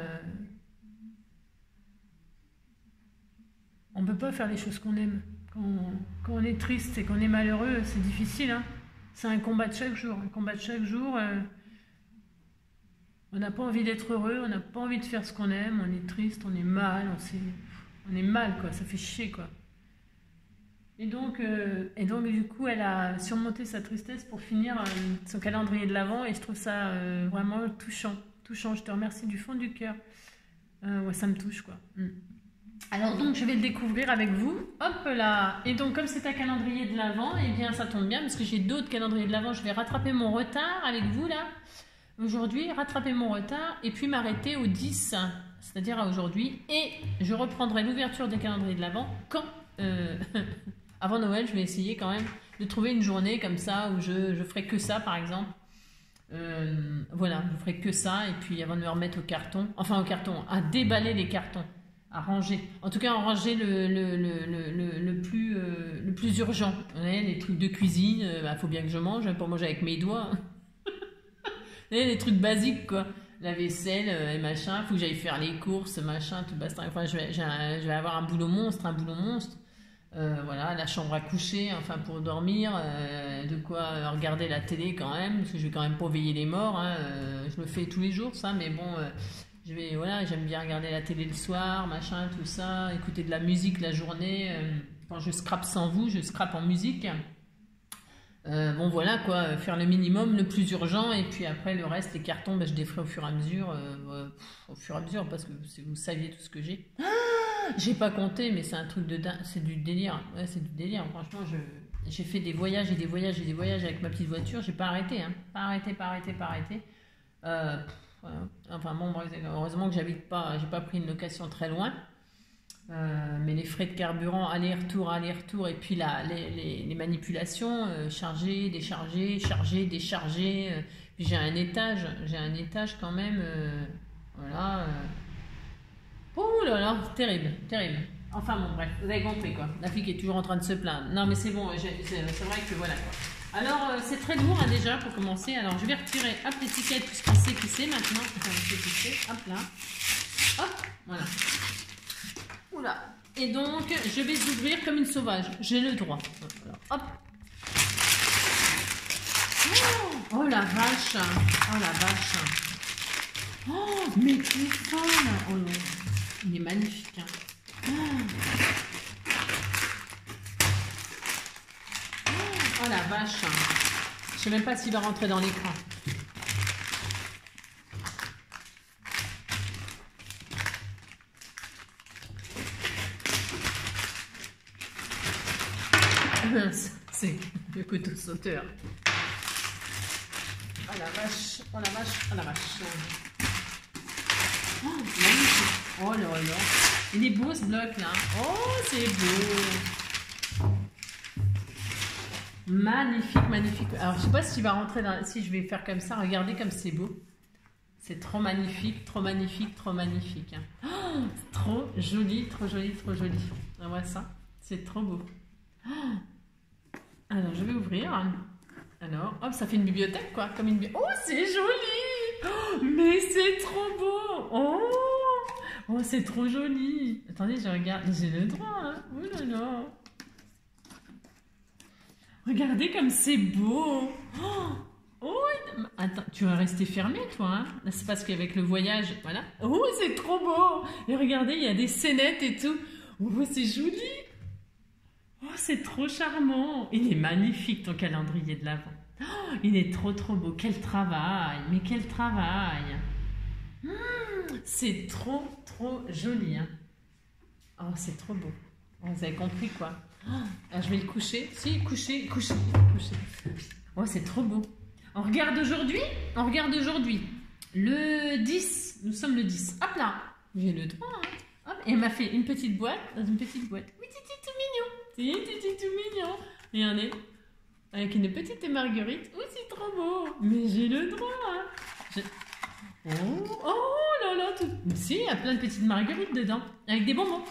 on ne peut pas faire les choses qu'on aime. Quand, quand, on est triste et qu'on est malheureux, c'est difficile. Hein c'est un combat de chaque jour. Un combat de chaque jour. Euh, on n'a pas envie d'être heureux, on n'a pas envie de faire ce qu'on aime, on est triste, on est mal, on, on est mal, quoi. Ça fait chier, quoi. Et donc, euh, et donc, du coup, elle a surmonté sa tristesse pour finir euh, son calendrier de l'avant et je trouve ça vraiment touchant. Touchant, je te remercie du fond du cœur. ouais, ça me touche, quoi. Mm. Alors donc je vais le découvrir avec vous. Hop là Et donc comme c'est un calendrier de l'Avent, eh bien ça tombe bien parce que j'ai d'autres calendriers de l'Avent. Je vais rattraper mon retard avec vous là. Aujourd'hui, rattraper mon retard et puis m'arrêter au 10, c'est-à-dire à, aujourd'hui. Et je reprendrai l'ouverture des calendriers de l'Avent quand euh, Avant Noël, je vais essayer quand même de trouver une journée comme ça où je, je ferai que ça par exemple. Euh, voilà, je ferai que ça et puis avant de me remettre au carton, enfin au carton, à déballer les cartons à ranger. En tout cas, à ranger le, le, le, le plus, euh, le plus urgent. les trucs de cuisine, il euh, bah, faut bien que je mange, hein, pour manger avec mes doigts. les trucs basiques, quoi. La vaisselle euh, et machin, faut que j'aille faire les courses, machin, tout basta. Enfin, je vais, je vais avoir un boulot monstre, un boulot monstre. voilà, la chambre à coucher, enfin pour dormir, de quoi regarder la télé quand même, parce que je vais quand même pas veiller les morts. Hein, je le fais tous les jours, ça, mais bon, j'aime bien regarder la télé le soir, machin, tout ça, écouter de la musique la journée. Euh, quand je scrape sans vous, je scrape en musique. Euh, bon voilà quoi, faire le minimum, le plus urgent, et puis après le reste, les cartons, ben, je ferai au fur et à mesure, euh, au fur et à mesure, parce que vous saviez tout ce que j'ai. Ah j'ai pas compté, mais c'est un truc de c'est du délire, c'est du délire, franchement, je, j'ai fait des voyages et des voyages et des voyages avec ma petite voiture, j'ai pas arrêté, hein, pas arrêté, pas arrêté, pas arrêté. Enfin bon, heureusement que j'habite pas, j'ai pas pris une location très loin. Euh, mais les frais de carburant, aller-retour, aller-retour, et puis la, les, manipulations, euh, charger, décharger, charger, décharger. Euh, j'ai un étage, j'ai un étage quand même, voilà. Oh là là, terrible, terrible. Enfin bon, bref, vous avez compris quoi. La fille qui est toujours en train de se plaindre. Non mais c'est bon, c'est vrai que voilà quoi. Alors, euh, c'est très lourd hein, déjà pour commencer. Alors, je vais retirer hop l'étiquette puisqu'on sait qui c'est maintenant. Enfin, on qui c'est. Hop là. Hop, voilà. Oula. Et donc, je vais ouvrir comme une sauvage. J'ai le droit. Hop. Oh, oh, la vache. Oh la vache. Oh, mais quelle folle. Oh. Il est magnifique. Hein. Oh la vache. Je sais même pas s'il va rentrer dans l'écran. C'est le couteau sauteur. Oh la vache, oh la vache, oh la vache. Oh. Oh là là. Il est beau ce bloc là. Oh, c'est beau. Magnifique, magnifique. Alors, je sais pas si va rentrer dans... Si je vais faire comme ça, regardez comme c'est beau. C'est trop magnifique, trop magnifique, trop magnifique. Oh, trop joli, trop joli, trop joli. On voit ça. C'est trop beau. Oh. Alors, je vais ouvrir. Alors, hop, ça fait une bibliothèque, quoi. Comme une... Oh, c'est joli oh, Mais c'est trop beau Oh Oh, c'est trop joli Attendez, je regarde. J'ai le droit, hein Oh là là Regardez comme c'est beau oh, oh, Attends, tu vas rester fermé, toi, hein C'est parce qu'avec le voyage, voilà. Oh, c'est trop beau Et regardez, il y a des scénettes et tout. Oh, c'est joli Oh, c'est trop charmant Il est magnifique, ton calendrier de l'Avent. Oh, il est trop, trop beau. Quel travail Mais quel travail hmm, C'est trop, trop joli. Hein. Oh, c'est trop beau. Vous avez compris, quoi ah, je vais le coucher. Si, coucher, coucher, coucher. Oh, c'est trop beau. On regarde aujourd'hui On regarde aujourd'hui. Le 10. Nous sommes le 10. Hop là. J'ai le droit. Hein. Et elle m'a fait une petite boîte dans une petite boîte. Oui, c'est tout mignon. C'est tout mignon. Regardez. Avec une petite marguerite. Oh, c'est trop beau. Mais j'ai le droit. Hein. Oh, oh là là. Tout... Si, il y a plein de petites marguerites dedans. Avec des bonbons.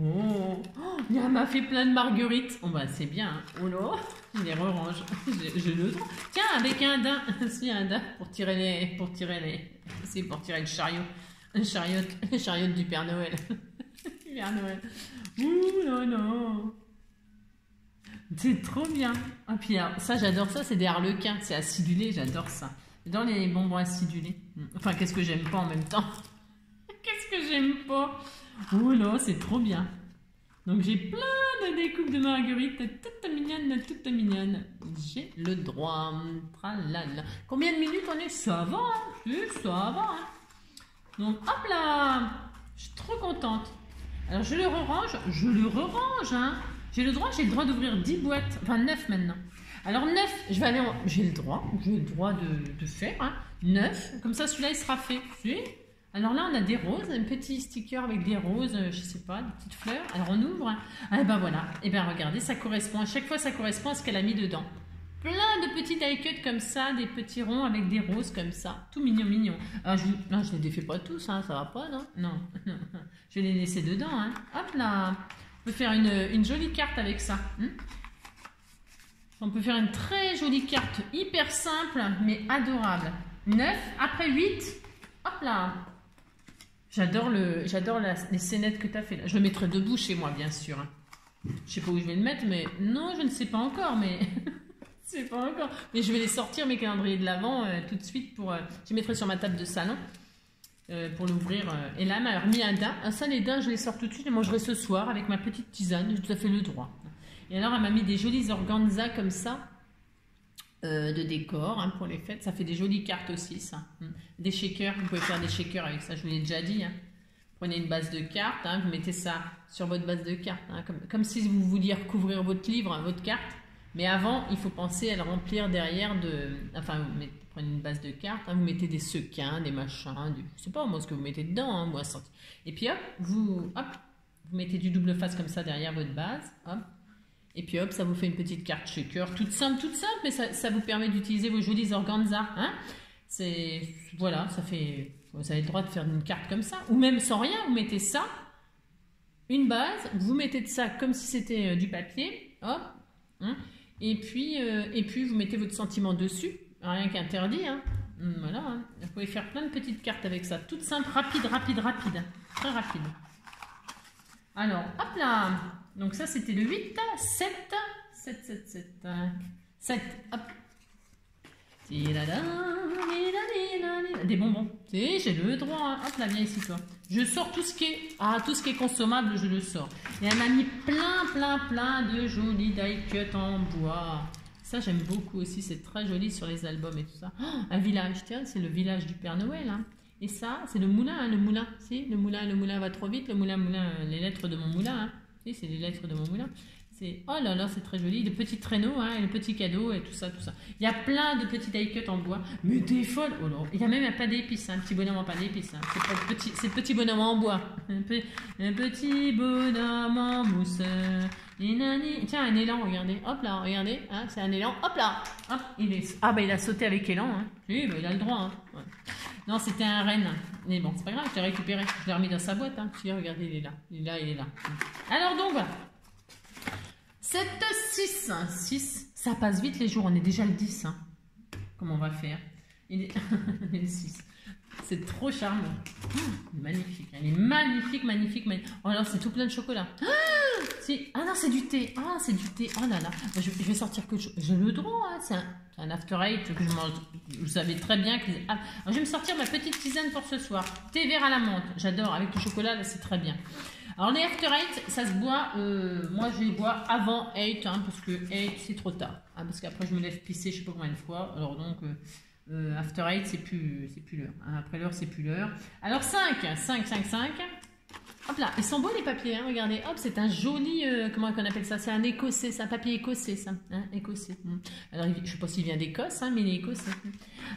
Oh, il m'a fait plein de marguerites. Oh bah c'est bien. Hein. Oh là, il les orange. J'ai le droit. Tiens, avec un daim. Si, un daim pour tirer. Pour tirer les... C'est pour tirer le chariot. Un chariot, le chariot du Père Noël. Père Noël. Ouh là là. C'est trop bien. Ah puis ça j'adore ça, c'est des harlequins. C'est acidulé, j'adore ça. J'adore les bonbons acidulés. Enfin, qu'est-ce que j'aime pas en même temps? Qu'est-ce que j'aime pas? Oh là, c'est trop bien. Donc j'ai plein de découpes de marguerites, toutes mignonnes, toutes mignonnes. J'ai le droit. Tralala. Combien de minutes on est? Ça va, hein ça va. Hein Donc hop là, je suis trop contente. Alors je le range, je le range. Hein j'ai le droit, j'ai le droit d'ouvrir 10 boîtes, enfin 9 maintenant. Alors 9, je vais aller J'ai le droit, j'ai le droit de, de faire. Hein, 9, comme ça celui-là il sera fait. Alors là, on a des roses, un petit sticker avec des roses, euh, je sais pas, des petites fleurs. Alors on ouvre. Ah ben voilà. Eh ben regardez, ça correspond. À chaque fois, ça correspond à ce qu'elle a mis dedans. Plein de petits die cuts comme ça, des petits ronds avec des roses comme ça. Tout mignon, mignon. Alors je, je les défais pas tous, hein, ça va pas, non? Non. je vais les laisser dedans. Hein. Hop là. On peut faire une, jolie carte avec ça. Hein. on peut faire une très jolie carte, hyper simple, mais adorable. 9, après 8. Hop là. J'adore le, j'adore les scénettes que tu as fait. Là. Je le mettrai debout chez moi, bien sûr. Hein. Je sais pas où je vais le mettre, mais non, je ne sais pas encore, mais c'est pas encore. Mais je vais les sortir mes calendriers de l'avant euh, tout de suite pour. Euh, je les mettrai sur ma table de salon euh, pour l'ouvrir. Et là, m'a remis un daim. Un ça, les daims, je les sors tout de suite. Je les mangerai ce soir avec ma petite tisane. J'ai tout à fait le droit. Et alors, elle m'a mis des jolis organza comme ça. Euh, de décor hein, pour les fêtes. Ça fait des jolies cartes aussi, ça. Hmm. Des shakers, vous pouvez faire des shakers avec ça, je vous l'ai déjà dit. Hein. Prenez une base de cartes, hein, vous mettez ça sur votre base de cartes, comme, comme, si vous vouliez recouvrir votre livre, votre carte. Mais avant, il faut penser à le remplir derrière de... Enfin, vous prenez une base de cartes, vous mettez des sequins, des machins, du, je sais pas moi ce que vous mettez dedans, moi. Et puis hop, vous, hop, vous mettez du double face comme ça derrière votre base, et puis hop, ça vous fait une petite carte shaker, toute simple, toute simple, mais ça, vous permet d'utiliser vos jolis organza. Hein c'est voilà, ça fait. Vous avez le droit de faire une carte comme ça, ou même sans rien, vous mettez ça, une base, vous mettez de ça comme si c'était euh, du papier, hop, hein, Et puis, euh, et puis vous mettez votre sentiment dessus, rien qu'interdit. Hein. Hum, voilà, vous pouvez faire plein de petites cartes avec ça. Toutes simples, rapide, rapide, rapide. Très rapide. Alors, hop là. Donc ça, c'était le 8, 7, 7, 7, 7. 7, hop. Des bonbons. j'ai le droit. Hein. Hop là, viens ici, toi. Je sors tout ce qui est, ah, tout ce qui est consommable, je le sors. Et elle m'a mis plein, plein, plein de jolis die cut en bois. Ça, j'aime beaucoup aussi. C'est très joli sur les albums et tout ça. Oh, un village, tiens, c'est le village du Père Noël. Hein. Et ça, c'est le moulin, hein, le moulin. Si, le moulin, le moulin va trop vite. Le moulin, moulin, les lettres de mon moulin. Si, c'est les lettres de mon moulin. C'est oh là là, c'est très joli, des petits traîneaux, hein, et le petit cadeau et tout ça, tout ça. Il y a plein de petits die cut en bois, mais des folles. Oh là, il y a même pain d'épices, un petit bonhomme en d'épices. Hein. C'est pas le petit, c'est petit bonhomme en bois, un, petit bonhomme en mousse. Tiens, un élan, regardez, hop là, regardez, hein, c'est un élan, hop là, il est, ah bah il a sauté avec élan, hein. Oui, bah, il a le droit, hein. Non, c'était un renne. Mais bon, c'est pas grave, je l'ai récupéré. Je l'ai remis dans sa boîte. Hein. regardez, il est là. Il est là, il est là. Alors donc. 7, 6. 6. Ça passe vite les jours. On est déjà le 10. Hein. Comment on va faire? Il est, le 6. C'est trop charmant. magnifique. Elle est magnifique, magnifique, magnifique. Oh là, c'est tout plein de chocolat. Ah, ah non, c'est du thé. Ah, c'est du thé. Oh là là. Je, vais sortir que J'ai le droit. Hein. C'est un, after eight je. Vous savez très bien que. Ah, je vais me sortir ma petite tisane pour ce soir. Thé vert à la menthe. J'adore. Avec le chocolat, c'est très bien. Alors les After Eight, ça se boit, euh, moi je les bois avant 8, hein, parce que 8 c'est trop tard. Hein, parce qu'après je me lève pisser je sais pas combien de fois. Alors donc euh, euh, After 8 c'est plus, plus l'heure. Hein. après l'heure c'est plus l'heure. Alors 5, 5, 5, 5. Hop là, ils sont beaux les papiers, hein, regardez. Hop, c'est un joli, euh, comment on appelle ça? C'est un écossais, c'est un papier écossais, ça. Hein, écossais. Hmm. Alors, je sais pas s'il vient d'Écosse, hein, mais il est écossais.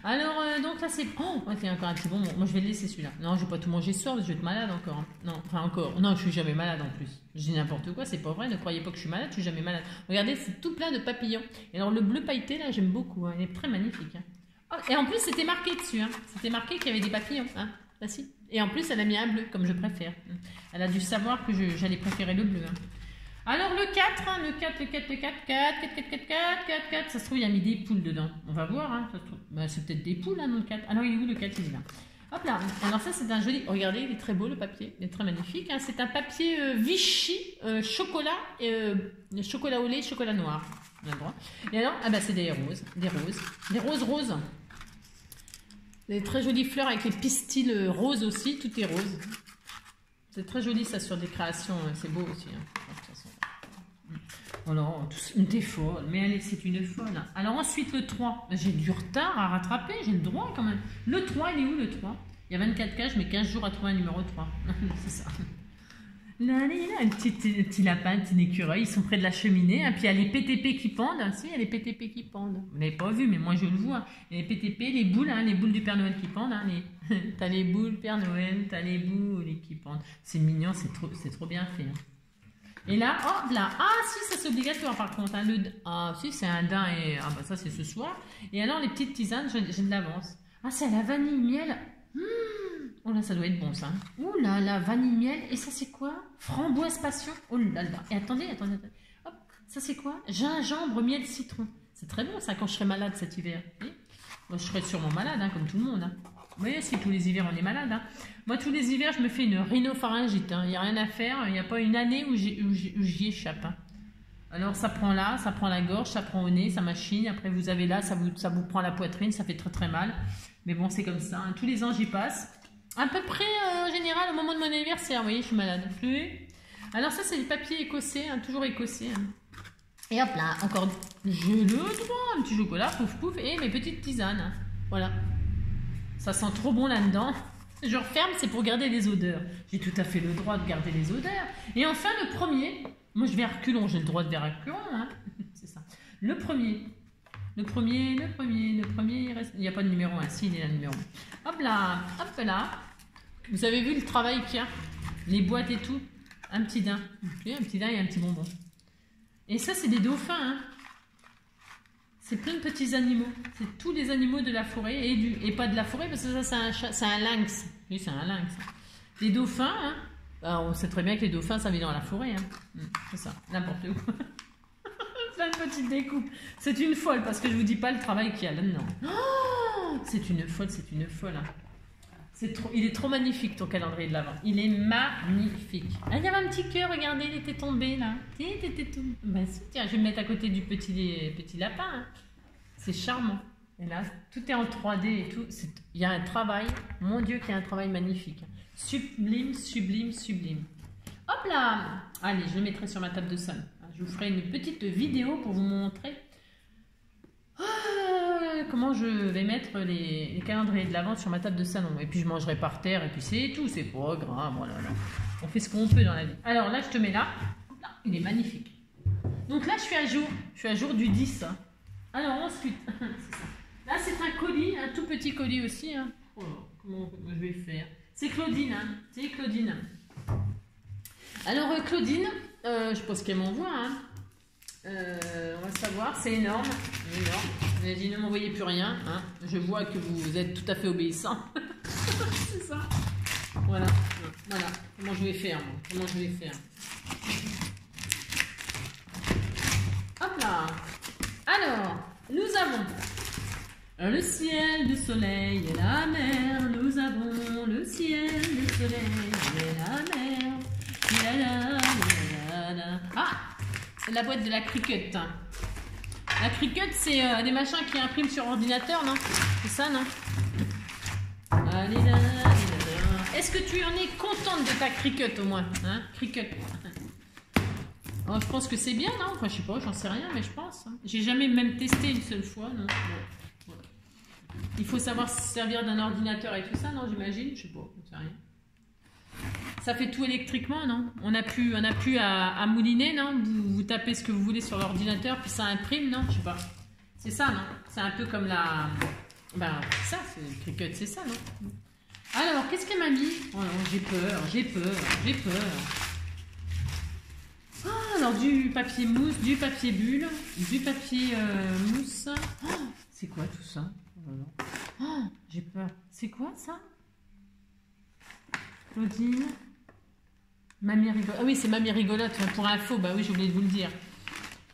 Alors, euh, donc là, c'est. Oh, a encore un petit bon. Moi, je vais le laisser celui-là. Non, je vais pas tout manger ce soir je vais être malade encore. Non, enfin, encore. Non, je suis jamais malade en plus. Je dis n'importe quoi, c'est pas vrai. Ne croyez pas que je suis malade, je suis jamais malade. Regardez, c'est tout plein de papillons. Et alors, le bleu pailleté, là, j'aime beaucoup. Il est très magnifique. Oh, et en plus, c'était marqué dessus. C'était marqué qu'il y avait des papillons. Là, si. Et en plus, elle a mis un bleu, comme je préfère. Elle a dû savoir que j'allais préférer le bleu. Hein. Alors le 4, le 4, le 4, le 4, 4, 4, 4, 4, 4, 4, 4, ça se trouve, il a mis des poules dedans. On va voir, hein, bah, c'est peut-être des poules, hein, dans le 4. Alors, il est où le 4 Il est là? Hop là, alors ça c'est un joli, regardez, il est très beau le papier, il est très magnifique. Hein. C'est un papier euh, Vichy, euh, chocolat, euh, chocolat au lait, chocolat noir. Et alors, ah bah c'est des roses, des roses, des roses roses. Des très jolies fleurs avec les pistils roses aussi, tout est rose. C'est très joli ça sur des créations, hein, c'est beau aussi. Hein. Oh non, une folle, mais c'est une folle. Alors ensuite le 3, j'ai du retard à rattraper, j'ai le droit quand même. Le 3, il est où le 3 Il y a 24 cages, mais 15 jours à trouver un numéro 3. c'est ça. Un petit, petit lapin, un petit écureuil, ils sont près de la cheminée. Hein, puis il y a les PTP qui pendent. Si, il y a les PTP qui pendent. Vous n'avez pas vu, mais moi je le vois. Il les PTP, les boules, hein, les boules du Père Noël qui pendent. Hein, les... t'as les boules Père Noël, t'as les boules qui pendent. C'est mignon, c'est trop, trop bien fait. Hein. Et là, oh là, ah si, ça c'est obligatoire par contre. Hein, le, ah si, c'est un daim et ah bah ça c'est ce soir. Et alors les petites tisanes, j'ai de l'avance. Ah c'est à la vanille miel. Mmh. Oh là, ça doit être bon ça. Oh là là, vanille miel. Et ça c'est quoi? Framboise passion. Oh là là. Et attendez, attendez, attendez. Hop, ça c'est quoi? Gingembre, miel, citron. C'est très bon ça quand je serai malade cet hiver. Moi je serai sûrement malade, hein, comme tout le monde. Hein. Vous voyez, si tous les hivers on est malade. Hein. Moi tous les hivers je me fais une rhinopharyngite. Il n'y a rien à faire. Il n'y a pas une année où j'y échappe. Alors ça prend là, ça prend la gorge, ça prend au nez, ça machine. Après vous avez là, ça vous, ça vous prend la poitrine, ça fait très très mal. Mais bon, c'est comme ça. Tous les ans j'y passe. À peu près, euh, en général, au moment de mon anniversaire, vous voyez, je suis malade. Alors ça, c'est le papier écossais, hein, toujours écossais. Hein. Et hop là, encore, j'ai le droit, un petit chocolat, pouf pouf, et mes petites tisanes. Hein. Voilà. Ça sent trop bon là-dedans. Je referme, c'est pour garder les odeurs. J'ai tout à fait le droit de garder les odeurs. Et enfin, le premier, moi je vais à reculons, j'ai le droit de faire reculons, c'est ça. Le premier, le premier, le premier, le premier, il n'y a pas de numéro 1, si, il est là, le numéro 1. Hop là, hop là. Vous avez vu le travail qu'il y a Les boîtes et tout Un petit daim. Un petit daim et un petit bonbon. Et ça, c'est des dauphins. Hein. C'est plein de petits animaux. C'est tous les animaux de la forêt et, pas de la forêt parce que ça, c'est un, un, lynx. Oui, c'est un lynx. Les dauphins, hein. bah, on sait très bien que les dauphins, ça vit dans la forêt. Hein. Hmm, c'est ça, n'importe où. plein de petite découpe. C'est une folle parce que je vous dis pas le travail qu'il y a là-dedans. Oh, c'est une folle, c'est une folle. Hein. Il est trop magnifique ton calendrier de l'avant. Il est magnifique. Ah, il y avait un petit cœur, regardez, il était tombé là. Ben, tiens, je vais me mettre à côté du petit, petit lapin. Hein. C'est charmant. Et là, tout est en 3D et tout. Il y a un travail, mon Dieu, qu'il y a un travail magnifique. Sublime, sublime, sublime. Hop là Allez, je le mettrai sur ma table de salon. Je vous ferai une petite vidéo pour vous montrer ah, comment je vais mettre les, calendriers de l'avant sur ma table de salon. Et puis je mangerai par terre et puis c'est tout, c'est pas grave. Voilà, On fait ce qu'on peut dans la vie. Alors là, je te mets là. il est magnifique. Donc là, je suis à jour. Je suis à jour du 10. Alors ensuite, là c'est un colis, un tout petit colis aussi. Hein. Oh, comment je vais faire? C'est Claudine, hein. c'est Claudine. Alors euh, Claudine, euh, je pense qu'elle m'envoie. Hein. Euh, on va savoir, c'est énorme. énorme. Elle dit ne m'envoyez plus rien. Hein. Je vois que vous êtes tout à fait obéissant. c'est ça. Voilà. Voilà. Comment je vais faire Comment je vais faire? Hop là. Alors, nous avons le ciel, le soleil et la mer. Nous avons le ciel, le soleil et la mer. Ah C'est la boîte de la Cricut. La Cricut, c'est euh, des machins qui impriment sur ordinateur, non? C'est ça, non? Est-ce que tu en es contente de ta Cricut au moins hein? Cricut. Oh, je pense que c'est bien, non? Enfin, je sais pas, j'en sais rien, mais je pense. Hein. J'ai jamais même testé une seule fois, non? Il faut savoir se servir d'un ordinateur et tout ça, non J'imagine? Je sais pas, je sais rien. Ça fait tout électriquement, non? On n'a plus, on a à, mouliner, non? Vous, tapez ce que vous voulez sur l'ordinateur, puis ça imprime, non? Je sais pas. C'est ça, non? C'est un peu comme la... Ben, ça, c'est Cricut, c'est ça, non? Alors, qu'est-ce qu'elle m'a mis Oh j'ai peur, j'ai peur, j'ai peur. Ah, alors du papier mousse, du papier bulle, du papier euh, mousse. Oh, c'est quoi tout ça? Oh j'ai peur. C'est quoi ça? Claudine? Mamie rigolote. Ah oui, c'est Mamie rigolote. Pour info, bah oui, j'ai oublié de vous le dire.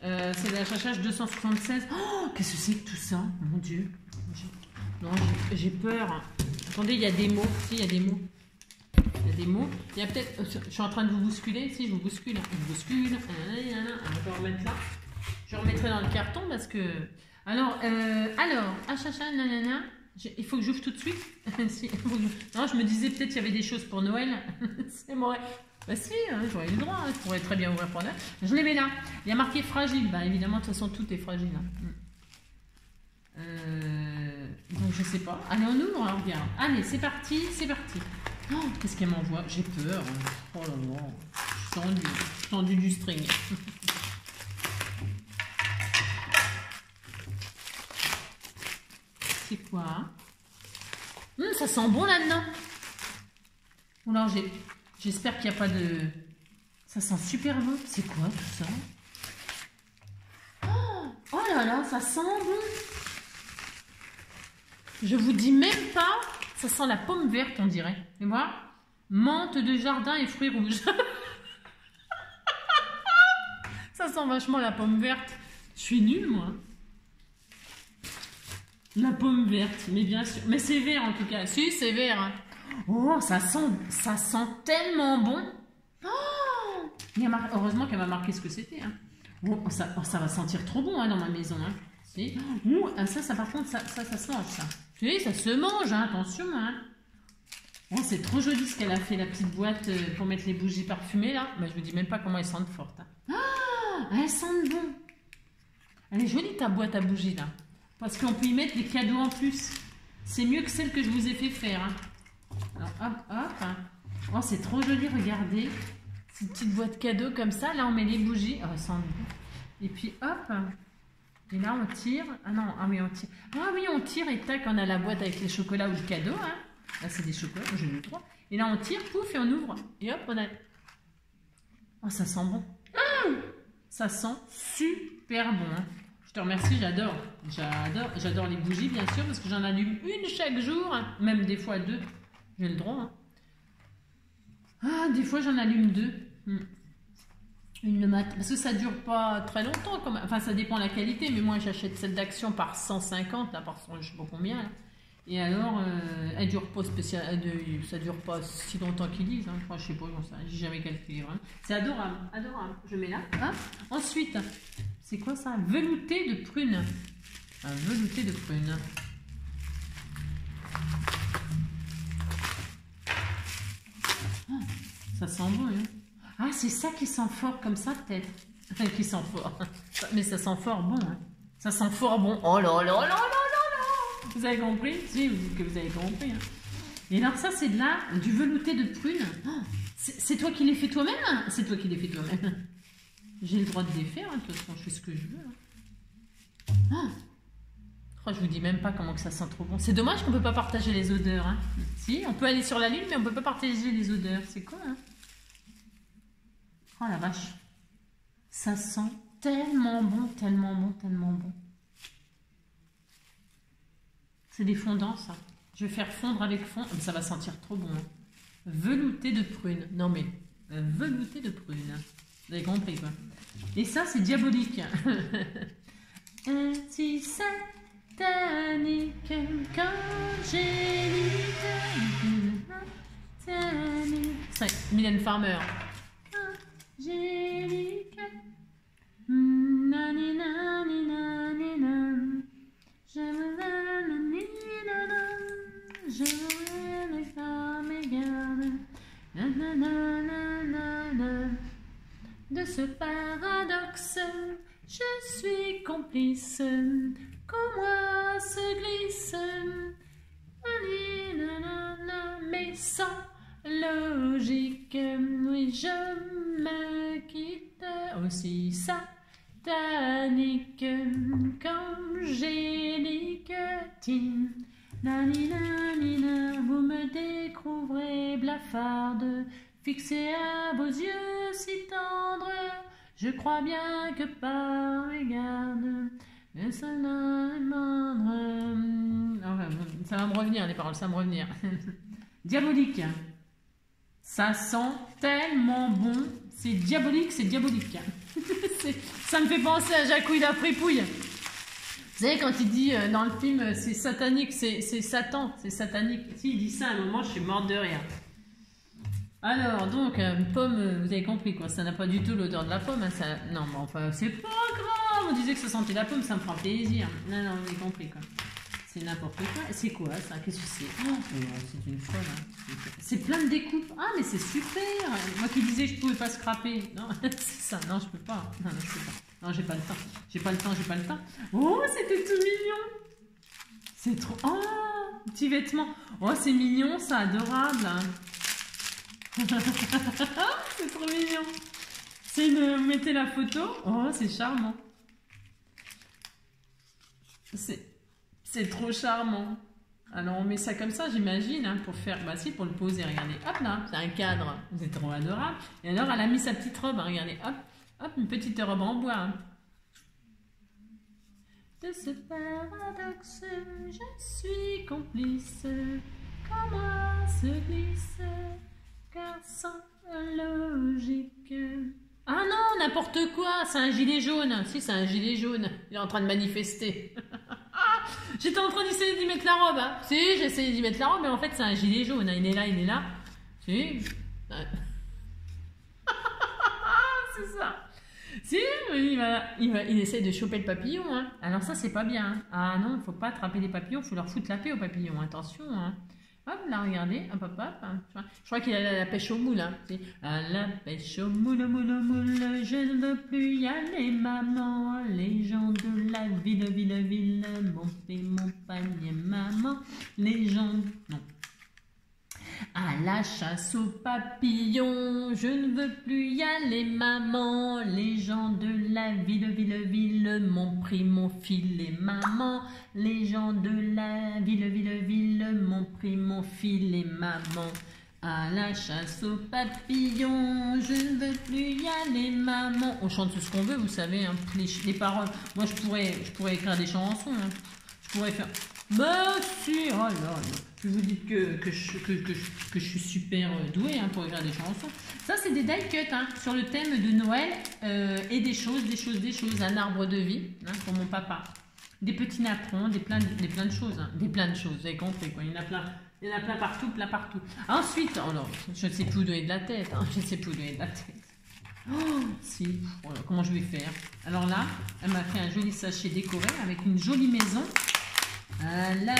Euh, c'est la chachage 276. Oh, qu'est-ce que c'est que tout ça? Mon Dieu. Non, j'ai peur. Attendez, il y a des mots. Si, il y a des mots. Il y a des mots. Il y a peut-être. Euh, je suis en train de vous bousculer. Si, je vous bouscule. Je vous bouscule. Je vais remettre là. Je remettrai dans le carton parce que. Alors, euh, alors, ah, chacha, nanana. Il faut que j'ouvre tout de suite Non, je me disais peut-être qu'il y avait des choses pour Noël. c'est vrai. Bah si, hein, j'aurais eu le droit, hein, je pourrais très bien ouvrir pour Noël. Je les mets là. Il y a marqué fragile. Bah évidemment, de toute façon, tout est fragile. Hein. Mm. Euh, donc je sais pas. Allez, on ouvre, on regarde. Allez, c'est parti, c'est parti. Oh, qu'est-ce qu'elle m'envoie? J'ai peur. Oh là là. Je suis tendu, du string. C'est quoi hum, Ça sent bon là-dedans. J'espère qu'il n'y a pas de... Ça sent super bon. C'est quoi tout ça oh, oh là là, ça sent bon. Je vous dis même pas, ça sent la pomme verte, on dirait. Et moi, menthe de jardin et fruits rouges. ça sent vachement la pomme verte. Je suis nulle, moi. La pomme verte, mais bien sûr. Mais c'est vert en tout cas. Si, c'est vert. Hein. Oh, ça sent, ça sent tellement bon. Oh Heureusement qu'elle m'a marqué ce que c'était. Hein. Oh, ça, oh, ça, va sentir trop bon hein, dans ma maison. Hein. Ah, ça, ça, par contre, ça, ça, ça se mange, ça. Se mange, hein, attention. Oh, c'est trop joli ce qu'elle a fait, la petite boîte euh, pour mettre les bougies parfumées, là. Bah, je vous dis même pas comment elles sentent fortes. Hein. Ah, elles sentent bon. Elle est jolie, ta boîte à bougies, là. Parce qu'on peut y mettre des cadeaux en plus. C'est mieux que celle que je vous ai fait faire. Hein. Alors, hop, hop. Oh, c'est trop joli, regardez. C'est une petite boîte cadeau comme ça. Là, on met les bougies. Oh, ça Et puis, hop. Et là, on tire. Ah non, ah oui, on tire. Ah oui, on tire et tac, on a la boîte avec les chocolats ou le cadeau. Hein. Là, c'est des chocolats. J'ai eu trois. Et là, on tire, pouf, et on ouvre. Et hop, on a... Oh, ça sent bon. ça sent super bon. Hein. Te remercie, j'adore. J'adore, j'adore les bougies, bien sûr, parce que j'en allume une chaque jour, même des fois deux. J'ai le droit. Hein. Ah, des fois j'en allume deux. Hmm. une le matin. Parce que ça dure pas très longtemps. Enfin, ça dépend de la qualité. Mais moi, j'achète celle d'action par 150, là, par je sais pas combien. Et alors, euh, elle dure pas ça dure pas si longtemps qu'ils disent. Hein. je sais pas, j'ai jamais calculé. Hein. C'est adorable, adorable. Je mets là. Hein. Ensuite, c'est quoi ça? Velouté de prune. Un velouté de prune. Ah, ça sent bon, hein? Ah, c'est ça qui sent fort comme ça, peut-être. Qui sent fort. Mais ça sent fort bon, hein? Ça sent fort bon. Oh là là là là vous avez compris? Si, que vous avez compris. Hein. Et alors ça, c'est de là, du velouté de prune. Oh, c'est toi qui l'as fait toi-même hein? C'est toi qui l'as fait toi-même. J'ai le droit de les faire, hein. de toute façon, je fais ce que je veux. Oh. oh. je vous dis même pas comment ça sent trop bon. C'est dommage qu'on peut pas partager les odeurs. Si, on peut aller sur la lune, mais on peut pas partager les odeurs. C'est quoi hein Oh la vache. Ça sent tellement bon, tellement bon, tellement bon. C'est des fondants, ça. Je vais faire fondre avec fond. Ça va sentir trop bon. Hein. Velouté de prune. Non, mais euh, velouté de prune. Vous avez compris, quoi. Et ça, c'est diabolique. Ainsi satanique j'ai C'est Mylène Farmer. Angélique. De ce paradoxe, je suis complice. Qu'en moi se glisse, mais sans logique. Oui, je me quitte aussi satanique comme j'ai nicotine. Nanina, vous me découvrez blafarde, fixée à vos yeux si tendres. Je crois bien que par regarde, ça ça va me revenir les paroles, ça va me revenir. Diabolique. Ça sent tellement bon. C'est diabolique, c'est diabolique. ça me fait penser à Jacouille la fripouille. Vous savez, quand il dit euh, dans le film, euh, c'est satanique, c'est Satan, c'est satanique. Si, il dit ça à un moment, je suis morte de rire. Alors, donc, euh, une pomme, vous avez compris quoi, ça n'a pas du tout l'odeur de la pomme. Hein, ça... Non, mais enfin, c'est pas grave. On disait que ça sentait la pomme, ça me fera plaisir. Non, non, vous avez compris quoi. C'est n'importe quoi. C'est quoi ça? Qu'est-ce que c'est? Oh, C'est une folle. Hein. C'est plein de découpes. Ah, mais c'est super. Moi qui disais que je pouvais pas scraper. Non, c'est ça. Non, je peux pas. Non, je pas. Non, j'ai pas le temps. J'ai pas le temps, j'ai pas le temps. Oh, c'était tout mignon. C'est trop... Oh, petit vêtement. Oh, c'est mignon, c'est adorable. Hein. c'est trop mignon. C'est une... Mettez la photo. Oh, c'est charmant. C'est trop charmant. Alors on met ça comme ça, j'imagine, hein, pour faire, bah si, pour le poser, regardez, hop là, c'est un cadre, c'est trop adorable. Et alors elle a mis sa petite robe, hein, regardez, hop, Hop, une petite robe en bois. Hein. De ce paradoxe, je suis complice. Comment se glisse, car sans logique. Ah non, n'importe quoi, c'est un gilet jaune. Si, c'est un gilet jaune. Il est en train de manifester. J'étais en train d'essayer d'y mettre la robe. Hein. Si, j'ai d'y mettre la robe, mais en fait, c'est un gilet jaune. Hein. Il est là, il est là. Si. c'est ça. Si, il, va, il, va, il essaie de choper le papillon. Hein. Alors ça, c'est pas bien. Ah non, il faut pas attraper les papillons, il faut leur foutre la paix aux papillons. Attention. Hop, là, regardez. Hop, hop, hop. Je crois qu'il a la, pêche au moule. Hein. À la pêche au moule, moule, moule, je ne veux plus y aller, maman. Les gens de la ville, ville, ville, fait mon panier, maman. Les gens... Non. À la chasse aux papillons, je ne veux plus y aller, maman. Les gens de la ville, ville, ville m'ont pris mon filet, maman. Les gens de la ville, ville, ville m'ont pris mon filet, maman. À la chasse aux papillons, je ne veux plus y aller, maman. On chante tout ce qu'on veut, vous savez, hein, les, paroles. Moi, je pourrais, je pourrais écrire des chansons. Hein. Je pourrais faire. Bah si, oh là là. Je vous dis que, que, je, que, que, que je suis super euh, douée hein, pour écrire des chansons. Ça, c'est des die cuts hein, sur le thème de Noël euh, et des choses, des choses, des choses. Un arbre de vie hein, pour mon papa. Des petits napperons, des plein, des plein de choses. Hein. Des plein de choses, vous avez compris quoi. Il y en a plein. Il y en a plein partout, plein partout. Ensuite, oh je ne sais plus où donner de la tête. Hein, je ne sais plus où donner de la tête. Oh, si, comment je vais faire? Alors là, elle m'a fait un joli sachet décoré avec une jolie maison. À la.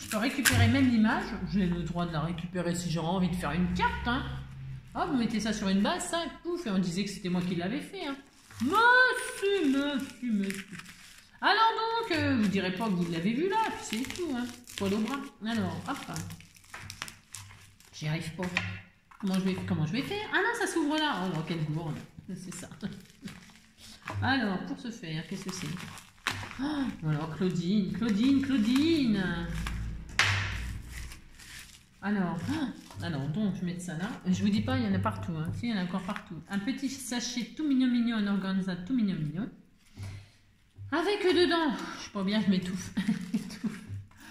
Je peux récupérer même l'image. J'ai le droit de la récupérer si j'aurais envie de faire une carte. Hein. Oh, vous mettez ça sur une base, ça, pouf, et on disait que c'était moi qui l'avais fait. Hein. Monsieur, monsieur, monsieur. Alors donc, euh, vous direz pas que vous l'avez vu là, c'est tout, hein. Poil au bras. Alors, hop. J'y arrive pas. Comment je vais, comment je vais faire? Ah non, ça s'ouvre là. Oh, quelle gourde. C'est ça. Alors, pour ce faire, qu'est-ce que c'est? Oh, Alors, Claudine, Claudine, Claudine. Alors, oh, alors, donc, je mets ça là. Je vous dis pas, il y en a partout. Hein. Il y en a encore partout. Un petit sachet tout mignon, mignon, en organza tout mignon, mignon. Avec dedans, je pas bien, je m'étouffe.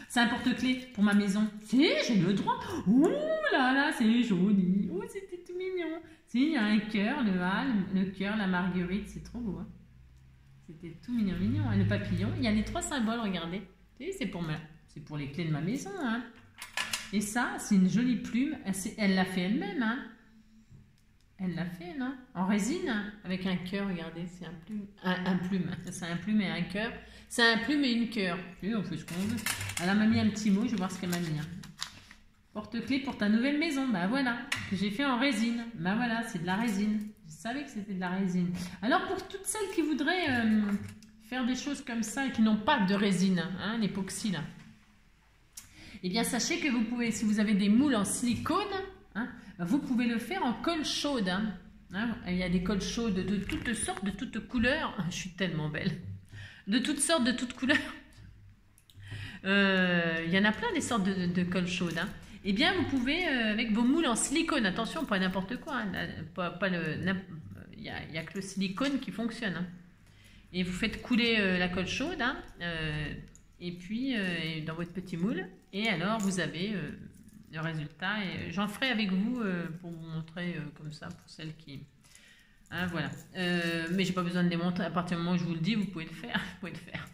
c'est un porte-clés pour ma maison. Si, j'ai le droit. Ouh là là, c'est joli. Ouh, c'était tout mignon. Si, il y a un cœur, le A, le, cœur, la marguerite, c'est trop beau. Hein. C'était tout mignon, mignon. Et le papillon, il y a les trois symboles, regardez. C'est pour, c'est pour les clés de ma maison. Hein. Et ça, c'est une jolie plume. Elle l'a fait elle-même. Hein. Elle l'a fait, non? En résine, avec un cœur, regardez, c'est un plume. Un, plume, c'est un plume et un cœur. C'est un plume et une cœur. On fait ce qu'on veut. Elle m'a mis un petit mot, je vais voir ce qu'elle m'a mis. Hein. Porte-clés pour ta nouvelle maison, bah voilà, que j'ai fait en résine. Bah voilà, c'est de la résine. Savais que c'était de la résine. Alors pour toutes celles qui voudraient euh, faire des choses comme ça et qui n'ont pas de résine, hein, l'époxy là, eh bien sachez que vous pouvez, si vous avez des moules en silicone, hein, vous pouvez le faire en colle chaude. Hein. Hein, il y a des colles chaudes de toutes sortes, de toutes couleurs. Je suis tellement belle. De toutes sortes, de toutes couleurs. Euh, il y en a plein des sortes de, de. Hein. Eh bien, vous pouvez, euh, avec vos moules en silicone, attention, pas n'importe quoi, pas, le, il n'y a, que le silicone qui fonctionne. Et vous faites couler euh, la colle chaude, et puis dans votre petit moule, et alors vous avez le résultat. Et j'en ferai avec vous euh, pour vous montrer euh, comme ça, pour celles qui... Hein, voilà. Euh, mais j'ai pas besoin de les montrer. À partir du moment où je vous le dis, vous pouvez le faire. Vous pouvez le faire.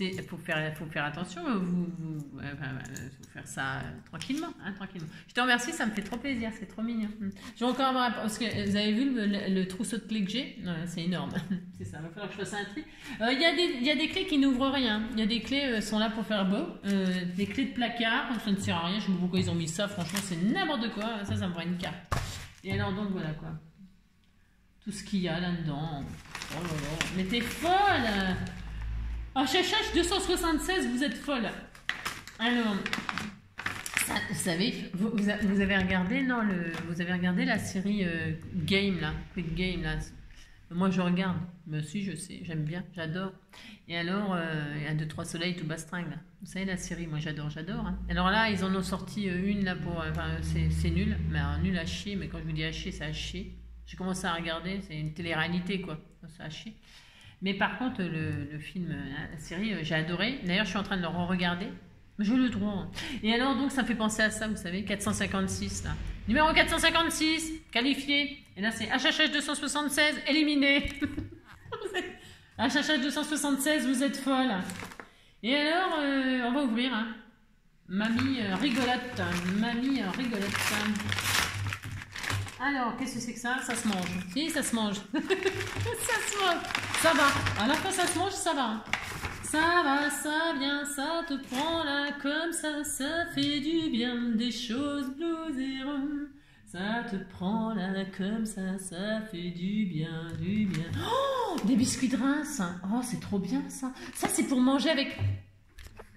Il faut faire, attention, vous, vous, faut faire ça tranquillement, hein, tranquillement. Je te remercie, ça me fait trop plaisir, c'est trop mignon. Je vais encore avoir, parce que vous avez vu le, trousseau de clés que j'ai? C'est énorme. c'est ça, il va falloir que je fasse un tri. Euh, il y, a des clés qui n'ouvrent rien. Il y a des clés euh, sont là pour faire beau. Euh, des clés de placard, ça ne sert à rien. Je ne sais pas pourquoi ils ont mis ça. Franchement, c'est n'importe quoi. Ça, ça me prend une carte. Et alors, donc, voilà quoi. Tout ce qu'il y a là-dedans. Oh là là. Mais t'es folle HHH 276, vous êtes folle. Alors, vous savez, vous, vous, avez regardé, non, le, vous avez regardé la série euh, Game, là, Quick Game, là. Moi, je regarde. Mais si, je sais, j'aime bien, j'adore. Et alors, euh, il y a 2-3 soleils tout bastringue, là. Vous savez, la série, moi, j'adore, j'adore. Hein. Alors là, ils en ont sorti euh, une, là, pour... Enfin, c'est nul, mais nul à chier. Mais quand je vous dis à chier, c'est à chier. J'ai commencé à regarder, c'est une télé-réalité, quoi. C'est à chier. Mais par contre, le, film, la série, euh, j'ai adoré. D'ailleurs, je suis en train de le re-regarder. Je le droit. Et alors, donc, ça me fait penser à ça, vous savez, 456, là. Numéro 456, qualifié. Et là, c'est HHH 276, éliminé. HHH 276, vous êtes folle. Et alors, euh, on va ouvrir. Hein. Mamie euh, rigolote. Mamie rigolote. Alors, qu'est-ce que c'est que ça? Ça se mange. Si, ça se mange. ça se mange. Ça va. La fois, ça se mange, ça va. Ça va, ça vient, ça te prend là comme ça, ça fait du bien, des choses blues et Ça te prend là comme ça, ça fait du bien, du bien. Oh, des biscuits de rince. Oh, c'est trop bien ça. Ça, c'est pour manger avec...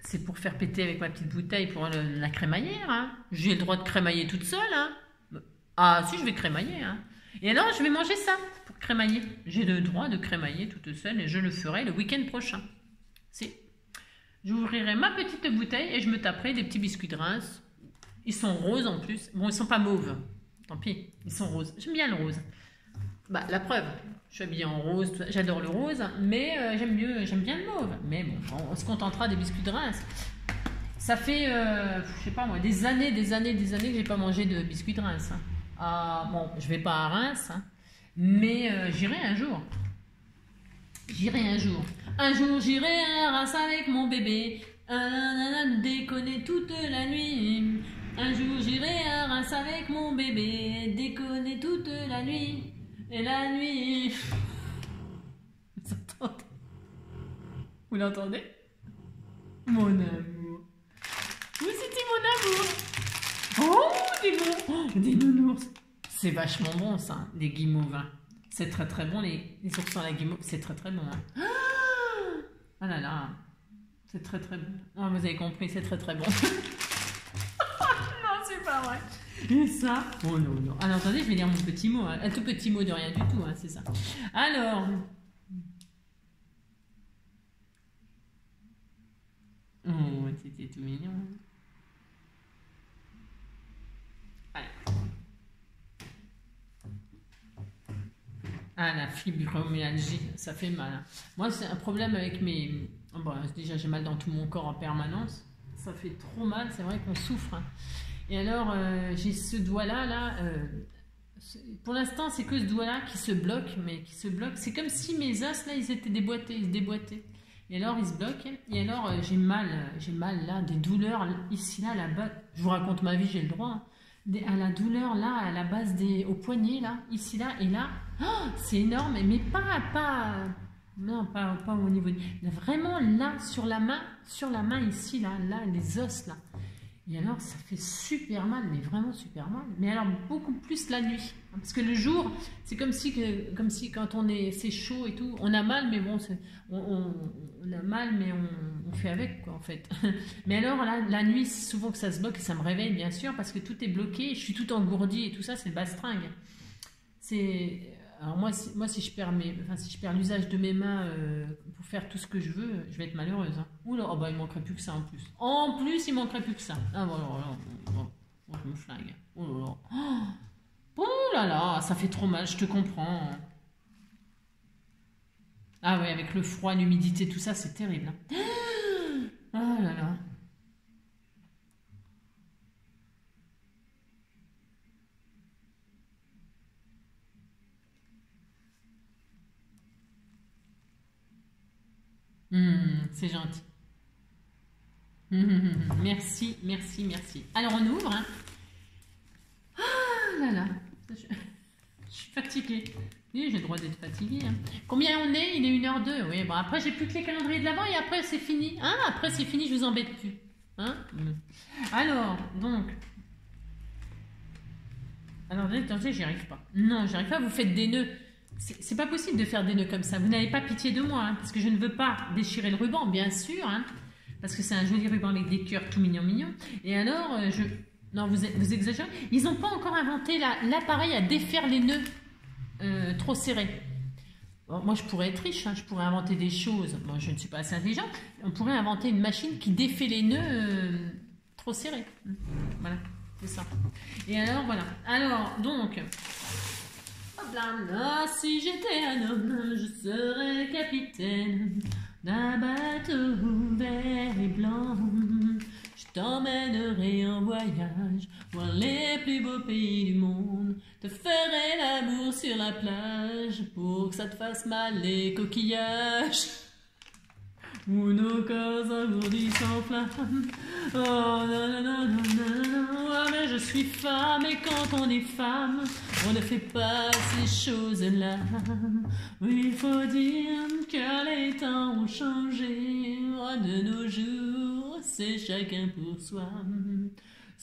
C'est pour faire péter avec ma petite bouteille pour la crémaillère. Hein. J'ai le droit de crémailler toute seule. Hein. Ah si, je vais crémailler. Hein. Et alors, je vais manger ça pour crémailler. J'ai le droit de crémailler toute seule et je le ferai le week-end prochain. Si. J'ouvrirai ma petite bouteille et je me taperai des petits biscuits de rince. Ils sont roses en plus. Bon, ils sont pas mauves. Tant pis, ils sont roses. J'aime bien le rose. Bah, la preuve, Je suis habillée en rose, j'adore le rose, mais euh, j'aime mieux, j'aime bien le mauve. Mais bon, on, se contentera des biscuits de Reims. Ça fait, euh, je sais pas moi, des années, des années, des années que j'ai pas mangé de biscuits de Reims. Hein. Ah, bon, je vais pas à Reims, hein, mais euh, j'irai un jour. J'irai un jour. Un jour, j'irai à Reims avec mon bébé. Un déconner toute la nuit. Un jour, j'irai à Reims avec mon bébé. Déconner toute la nuit. Et la nuit. Vous entendez? Vous l'entendez? Mon amour. Vous c'était mon amour? Oh, des, oh, des nounours. C'est vachement bon ça, des guimauves. Hein. C'est très très bon, les, les oursons à la guimauve, c'est très très bon. Hein. Ah là là, c'est très très bon. Vous avez compris, c'est très très bon. non, c'est pas vrai. Et ça Oh non, non. Alors attendez, je vais lire mon petit mot. Hein. Un tout petit mot de rien du tout, hein, c'est ça. Alors. Oh, c'était tout mignon. Ah, la fibromyalgie, ça fait mal. Hein. Moi, c'est un problème avec mes. Bon, déjà, j'ai mal dans tout mon corps en permanence. Ça fait trop mal, c'est vrai qu'on souffre. Et alors, euh, j'ai ce doigt-là, là, euh, pour l'instant, c'est que ce doigt-là qui se bloque, mais qui se bloque. C'est comme si mes os, là, ils étaient déboîtés, ils se déboîtaient. Et alors, ils se bloquent. Et alors, euh, j'ai mal, j'ai mal là, des douleurs ici, là, là-bas. Je vous raconte ma vie, j'ai le droit. Hein. à la douleur, là, à la base des, au poignet, là, ici, là, et là. Oh, c'est énorme, mais pas, pas, non, pas, pas au niveau. Vraiment, là, sur la main, sur la main, ici, là, là, les os, là. Et alors, ça fait super mal, mais vraiment super mal. Mais alors, beaucoup plus la nuit. Parce que le jour, c'est comme si, comme si quand on est, c'est chaud et tout, on a mal, mais bon, on, a mal, mais on, on, fait avec, quoi, en fait. Mais alors, là, la nuit, c'est souvent que ça se bloque et ça me réveille, bien sûr, parce que tout est bloqué, je suis tout engourdi et tout ça, c'est le bastringue. C'est alors moi, si, moi, si je perds enfin, si je perds l'usage de mes mains euh, pour faire tout ce que je veux, je vais être malheureuse. Hein. Oula, oh bah, il manquerait plus que ça en plus. En plus, il manquerait plus que ça. Ah voilà, oh, je me flingue. Oh là là. Oh, là là, ça fait trop mal, je te comprends. Ah ouais, avec le froid, l'humidité, tout ça, c'est terrible. Hein. Oh là là. Hmm, c'est gentil. merci, merci, merci. Alors on ouvre. Hein. Ah là là. Je, suis fatiguée. Oui, j'ai le droit d'être fatiguée. Hein. Combien on est? Il est 1h02. Oui, bon, après j'ai plus que les calendriers de l'avant et après c'est fini. Ah, après c'est fini, je vous embête plus. Hein? Alors, donc. Alors, attendez, j'y arrive pas. Non, j'y arrive pas, vous faites des nœuds. C'est pas possible de faire des nœuds comme ça. Vous n'avez pas pitié de moi, hein, parce que je ne veux pas déchirer le ruban, bien sûr, hein, parce que c'est un joli ruban avec des cœurs tout mignons, mignons. Et alors, euh, je... Non, vous, exagérez. Ils n'ont pas encore inventé l'appareil à défaire les nœuds euh, trop serrés. moi, je pourrais être riche, hein, je pourrais inventer des choses. Moi, je ne suis pas assez intelligente. On pourrait inventer une machine qui défait les nœuds euh, trop serrés. Voilà, c'est ça. Et alors, voilà. Alors, donc, ah, si j'étais un homme, je serais capitaine d'un bateau vert et blanc. Je t'emmènerai en voyage, voir les plus beaux pays du monde. Te ferai l'amour sur la plage pour que ça te fasse mal les coquillages nos corps engourdis s'enflamment. Oh non, non, non, non, non, ah, mais je suis femme et quand on est femme, on ne fait pas ces choses-là. Il faut dire que les temps ont changé. De nos jours, c'est chacun pour soi.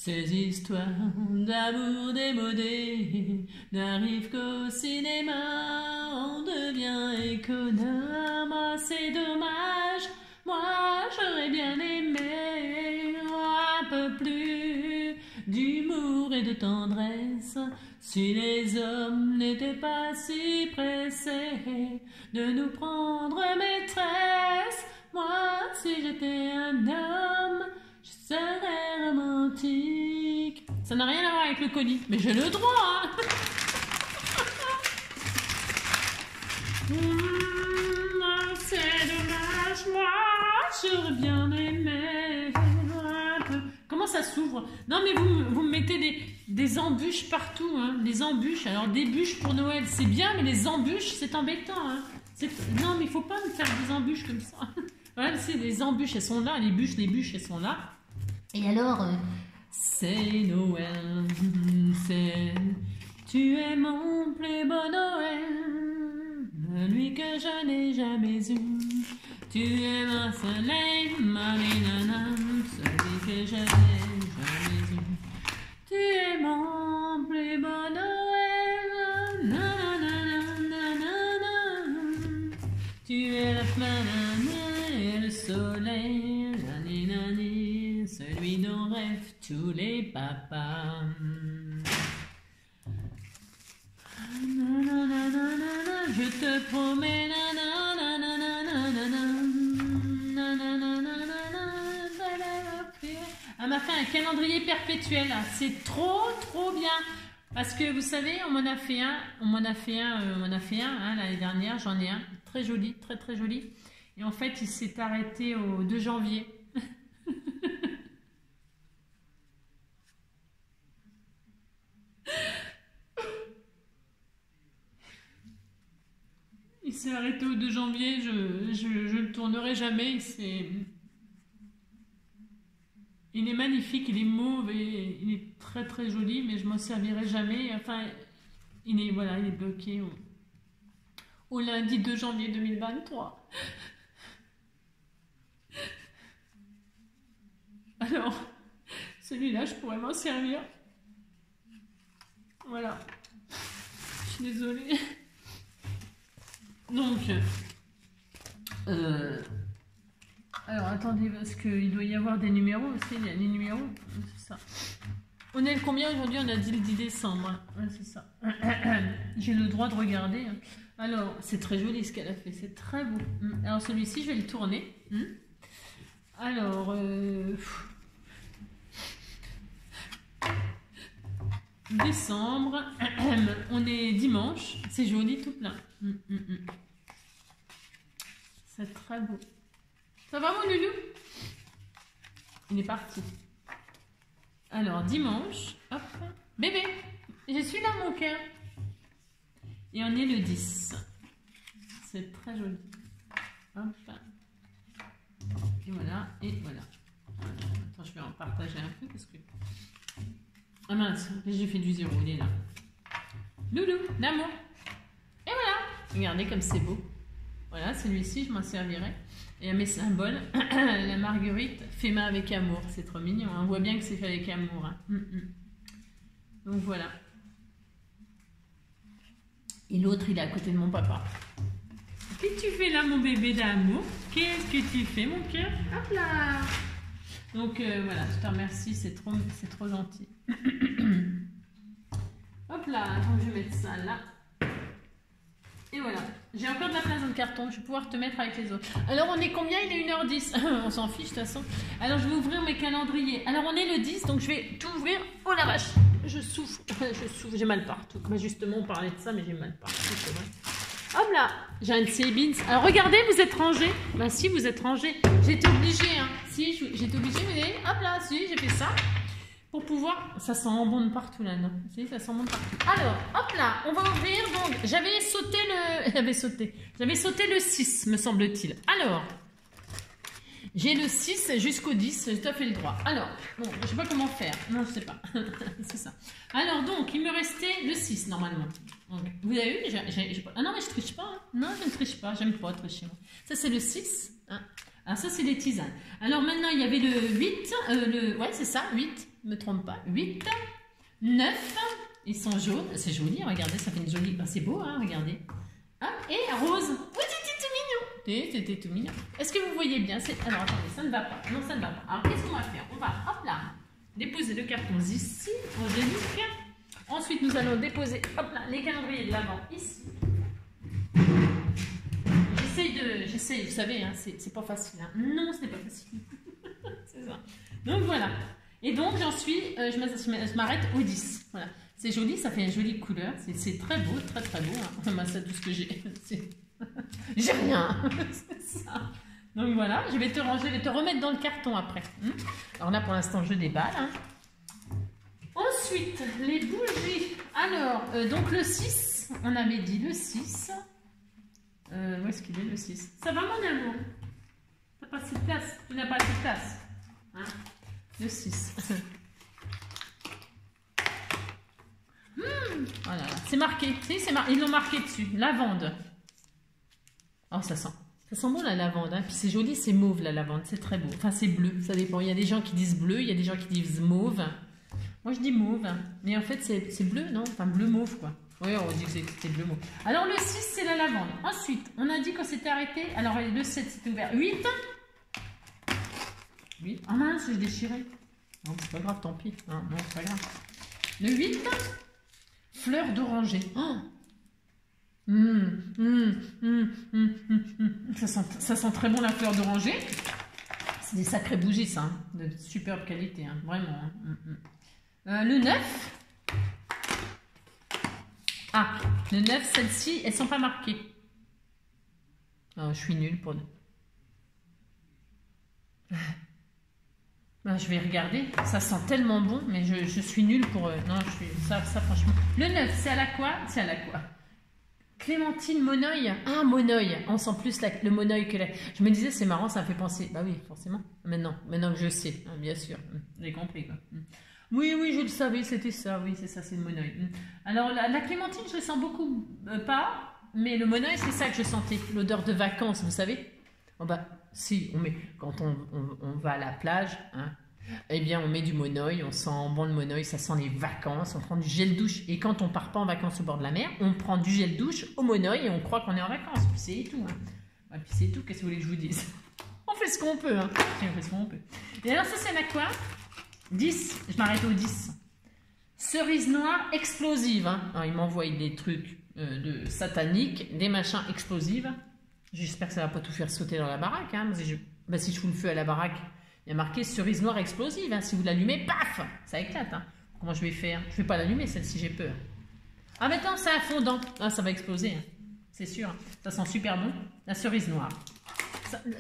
Ces histoires d'amour démodé n'arrivent qu'au cinéma, on devient économe, ah, c'est dommage, moi j'aurais bien aimé un peu plus d'humour et de tendresse, si les hommes n'étaient pas si pressés de nous prendre maîtresse, moi si j'étais un homme, je serais romantique. Ça n'a rien à voir avec le colis, mais j'ai le droit. Mmh, c'est dommage, moi, j'aurais bien aimé. Comment ça s'ouvre? Non, mais vous, vous me mettez des, des embûches partout, hein, des embûches. Alors, des bûches pour Noël, c'est bien, mais les embûches, c'est embêtant. Hein. Non, mais il faut pas me faire des embûches comme ça. voilà, c'est les embûches, elles sont là, les bûches, les bûches, elles sont là. Et alors, euh, c'est Noël, c'est... Tu es mon plus beau Noël, lui que je n'ai jamais eu. Tu es ma soleil, ma nana, celui que je n'ai jamais eu. Tu es mon plus beau Noël, Tu es la flamme et le soleil, celui dont rêvent tous les papas. Je te promets. Elle m'a fait un calendrier perpétuel. C'est trop, trop bien. Parce que vous savez, on m'en a fait un, on m'en a fait un, on m'en a fait un l'année dernière. J'en ai un très joli, très très joli. Et en fait, il s'est arrêté au 2 janvier. S'est arrêté au 2 janvier, je ne le tournerai jamais. C'est... Il est magnifique, il est mauve et il est très très joli, mais je m'en servirai jamais. Enfin, il est, voilà, il est bloqué au lundi 2 janvier 2023. Alors, celui-là, je pourrais m'en servir. Voilà. Je suis désolée. Donc, euh, alors attendez, parce qu'il doit y avoir des numéros aussi, il y a des numéros, c'est ça. On est le combien aujourd'hui? On a dit le 10 décembre. c'est ça. J'ai le droit de regarder. Hein. Alors, c'est très joli ce qu'elle a fait, c'est très beau. Hmm. Alors celui-ci, je vais le tourner. Hmm. Alors, euh, décembre, on est dimanche, c'est joli tout plein. Mm, mm, mm. C'est très beau. Ça va mon loulou? Il est parti. Alors, dimanche, hop, bébé, je suis dans mon cœur. Et on est le 10. C'est très joli. Hop. Et voilà, et voilà. Attends, je vais en partager un peu parce que... Ah mince, j'ai fait du zéro, il est là. Loulou, l'amour. Et voilà. Regardez comme c'est beau. Voilà, celui-ci, je m'en servirai. Et à mes symboles, la marguerite, fait main avec amour. C'est trop mignon. Hein. On voit bien que c'est fait avec amour. Hein. Mm, mm. Donc voilà. Et l'autre, il est à côté de mon papa. Qu'est-ce que tu fais là, mon bébé d'amour? Qu'est-ce que tu fais, mon cœur? Hop là Donc euh, voilà, je te remercie, c'est trop, trop gentil. Hop là, donc je vais mettre ça là. Et voilà. J'ai encore de la place dans le carton. Je vais pouvoir te mettre avec les autres. Alors, on est combien? Il est 1h10. on s'en fiche, de toute façon. Alors, je vais ouvrir mes calendriers. Alors, on est le 10, donc je vais tout ouvrir. Oh la vache Je souffre. Je souffre. J'ai mal partout. Mais justement, on parlait de ça, mais j'ai mal partout, c'est vrai. Hop là J'ai un Beans. Alors, regardez, vous êtes rangés. Ben, si, vous êtes rangés. J'étais obligée, hein. Si, j'étais obligée, mais hop là, si, j'ai fait ça pour pouvoir... Ça sent bon de partout là, non ça sent bon de partout. Alors, hop là, on va ouvrir. Donc, j'avais sauté le... J'avais sauté. J'avais sauté le 6, me semble-t-il. Alors, j'ai le 6 jusqu'au 10, j'ai tout à fait le droit. Alors, bon, je sais pas comment faire. Non, je sais pas. c'est ça. Alors, donc, il me restait le 6, normalement. vous avez vu Ah non, mais je triche pas. Hein. Non, je ne triche pas. J'aime pas tricher. Ça, c'est le 6. Hein. Alors, ça, c'est les tisanes. Alors, maintenant, il y avait le 8. Euh, le... Ouais, c'est ça, 8 ne me trompe pas. 8, 9, ils sont jaunes. C'est joli, regardez, ça fait une jolie... c'est beau, hein, regardez. Ah, et rose. Oui, c'était tout mignon. C'était tout mignon. Est-ce que vous voyez bien Alors, attendez, ça ne va pas. Non, ça ne va pas. Alors, qu'est-ce qu'on va faire? On va, hop là, déposer le carton ici, angélique. Ensuite, nous allons déposer, hop là, les calendriers de l'avant ici. J'essaye de... J'essaye, vous savez, hein, c'est pas facile. Hein. Non, ce n'est pas facile. c'est ça. Donc, voilà. Et donc, j'en suis, euh, je m'arrête au 10. Voilà. C'est joli, ça fait une jolie couleur. C'est très beau, très très beau. Hein. Enfin, c'est tout ce que j'ai. J'ai rien. ça. Donc voilà, je vais te ranger, je vais te remettre dans le carton après. Hmm. Alors là, pour l'instant, je déballe. Hein. Ensuite, les bougies. Alors, euh, donc le 6, on avait dit le 6. Euh, où est-ce qu'il est le 6 Ça va mon amour? T'as pas assez de place? Tu n'as pas assez de place? Hein? Le 6. Hmm. Voilà, c'est marqué. C'est Ils l'ont marqué dessus. Lavande. Oh, ça sent. Ça sent bon la lavande. Hein. Puis c'est joli, c'est mauve la lavande. C'est très beau. Enfin, c'est bleu. Ça dépend. Il y a des gens qui disent bleu, il y a des gens qui disent mauve. Moi, je dis mauve. Mais en fait, c'est bleu, non? Enfin, bleu mauve, quoi. Oui, on dit que c'était bleu mauve. Alors, le 6, c'est la lavande. Ensuite, on a dit qu'on s'était arrêté. Alors, le 7, c'était ouvert. 8. 8. Ah mince, j'ai déchiré. Non, c'est pas grave, tant pis. non, c'est pas grave. Le 8. Fleur d'oranger. Oh ça, sent, ça, sent, très bon la fleur d'oranger. C'est des sacrées bougies, ça. Hein, de superbe qualité, hein, vraiment. Hein. Euh, le 9. Ah, le 9, celles-ci, elles sont pas marquées. Oh, je suis nulle pour... Ah, je vais regarder. Ça sent tellement bon, mais je, suis nulle pour... Euh, non, je suis... Ça, ça franchement... Le 9, c'est à la quoi? C'est à la quoi? Clémentine Monoeil. Ah, Monoeil. On sent plus le Monoeil que la... Je me disais, c'est marrant, ça me fait penser. Bah oui, forcément. Maintenant, maintenant que je sais, hein, bien sûr. J'ai compris, quoi. Oui, oui, je le savais, c'était ça. Oui, c'est ça, c'est le Monoeil. Alors, la, Clémentine, je le sens beaucoup euh, pas. Mais le Monoeil, c'est ça que je sentais. L'odeur de vacances, vous savez? Oh bah, si, on met, quand on, on va à la plage, hein, eh bien, on met du monoeil, on sent bon le monoeil, ça sent les vacances, on prend du gel douche. Et quand on part pas en vacances au bord de la mer, on prend du gel douche au monoeil et on croit qu'on est en vacances. Puis c'est tout. Hein. puis c'est tout, qu'est-ce que vous voulez que je vous dise? On fait ce qu'on peut. Hein. On fait ce qu'on peut. Et alors, ça, c'est la quoi? 10. Je m'arrête au 10. Cerise noire explosive. Hein. Alors, il m'envoie des trucs euh, de sataniques, des machins explosifs. J'espère que ça va pas tout faire sauter dans la baraque. Hein. Si, je, bah, si je fous le feu à la baraque, il y a marqué cerise noire explosive. Hein. Si vous l'allumez, paf Ça éclate. Hein. Comment je vais faire? Je vais pas l'allumer, celle-ci, j'ai peur. Ah, maintenant, c'est un fondant. Ah, ça va exploser. C'est sûr. Ça sent super bon. La cerise noire.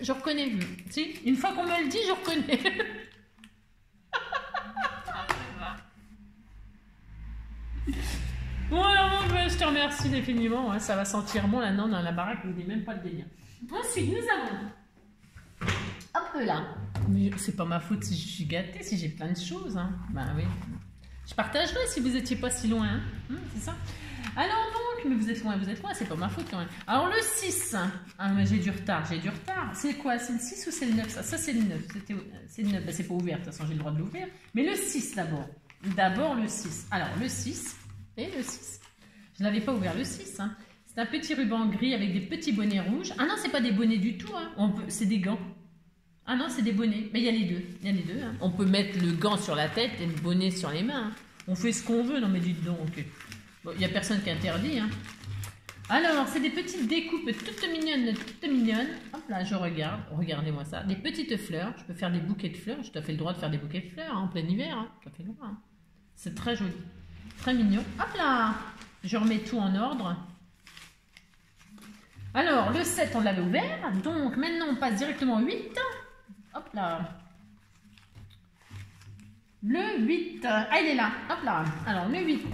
je reconnais. Si, une fois qu'on me le dit, je reconnais. bon, alors, je te remercie définitivement. Ça va sentir bon là, non, dans la baraque. Vous même pas le délire. Ensuite, nous avons. Hop là. Mais c'est pas ma faute si je suis gâtée, si j'ai plein de choses. Hein. Ben oui. Je partagerai si vous étiez pas si loin. Hein. Hum, c'est ça. Alors donc, mais vous êtes loin, vous êtes loin, c'est pas ma faute quand même. Alors le 6, ah, j'ai du retard, j'ai du retard. C'est quoi C'est le 6 ou c'est le 9 Ça, ça c'est le 9. C'est le 9, ben, c'est pas ouvert, de toute façon j'ai le droit de l'ouvrir. Mais le 6 d'abord. D'abord le 6. Alors le 6 et le 6. Je n'avais pas ouvert le 6. Hein. C'est un petit ruban gris avec des petits bonnets rouges. Ah non, c'est pas des bonnets du tout. Hein. C'est des gants. Ah non, c'est des bonnets. Mais il y a les deux. Il y a les deux. Hein. On peut mettre le gant sur la tête et le bonnet sur les mains. On fait ce qu'on veut. Non, mais dites donc. Il n'y a personne qui interdit. Alors, c'est des petites découpes toutes mignonnes, toutes mignonnes. Hop là, je regarde. Regardez-moi ça. Des petites fleurs. Je peux faire des bouquets de fleurs. Je te fait le droit de faire des bouquets de fleurs en plein hiver. Fait le droit. C'est très joli. Très mignon. Hop là Je remets tout en ordre. Alors, le 7, on l'avait ouvert. Donc, maintenant, on passe directement au 8. Hop là. Le 8. Ah, il est là. Hop là. Alors, le 8.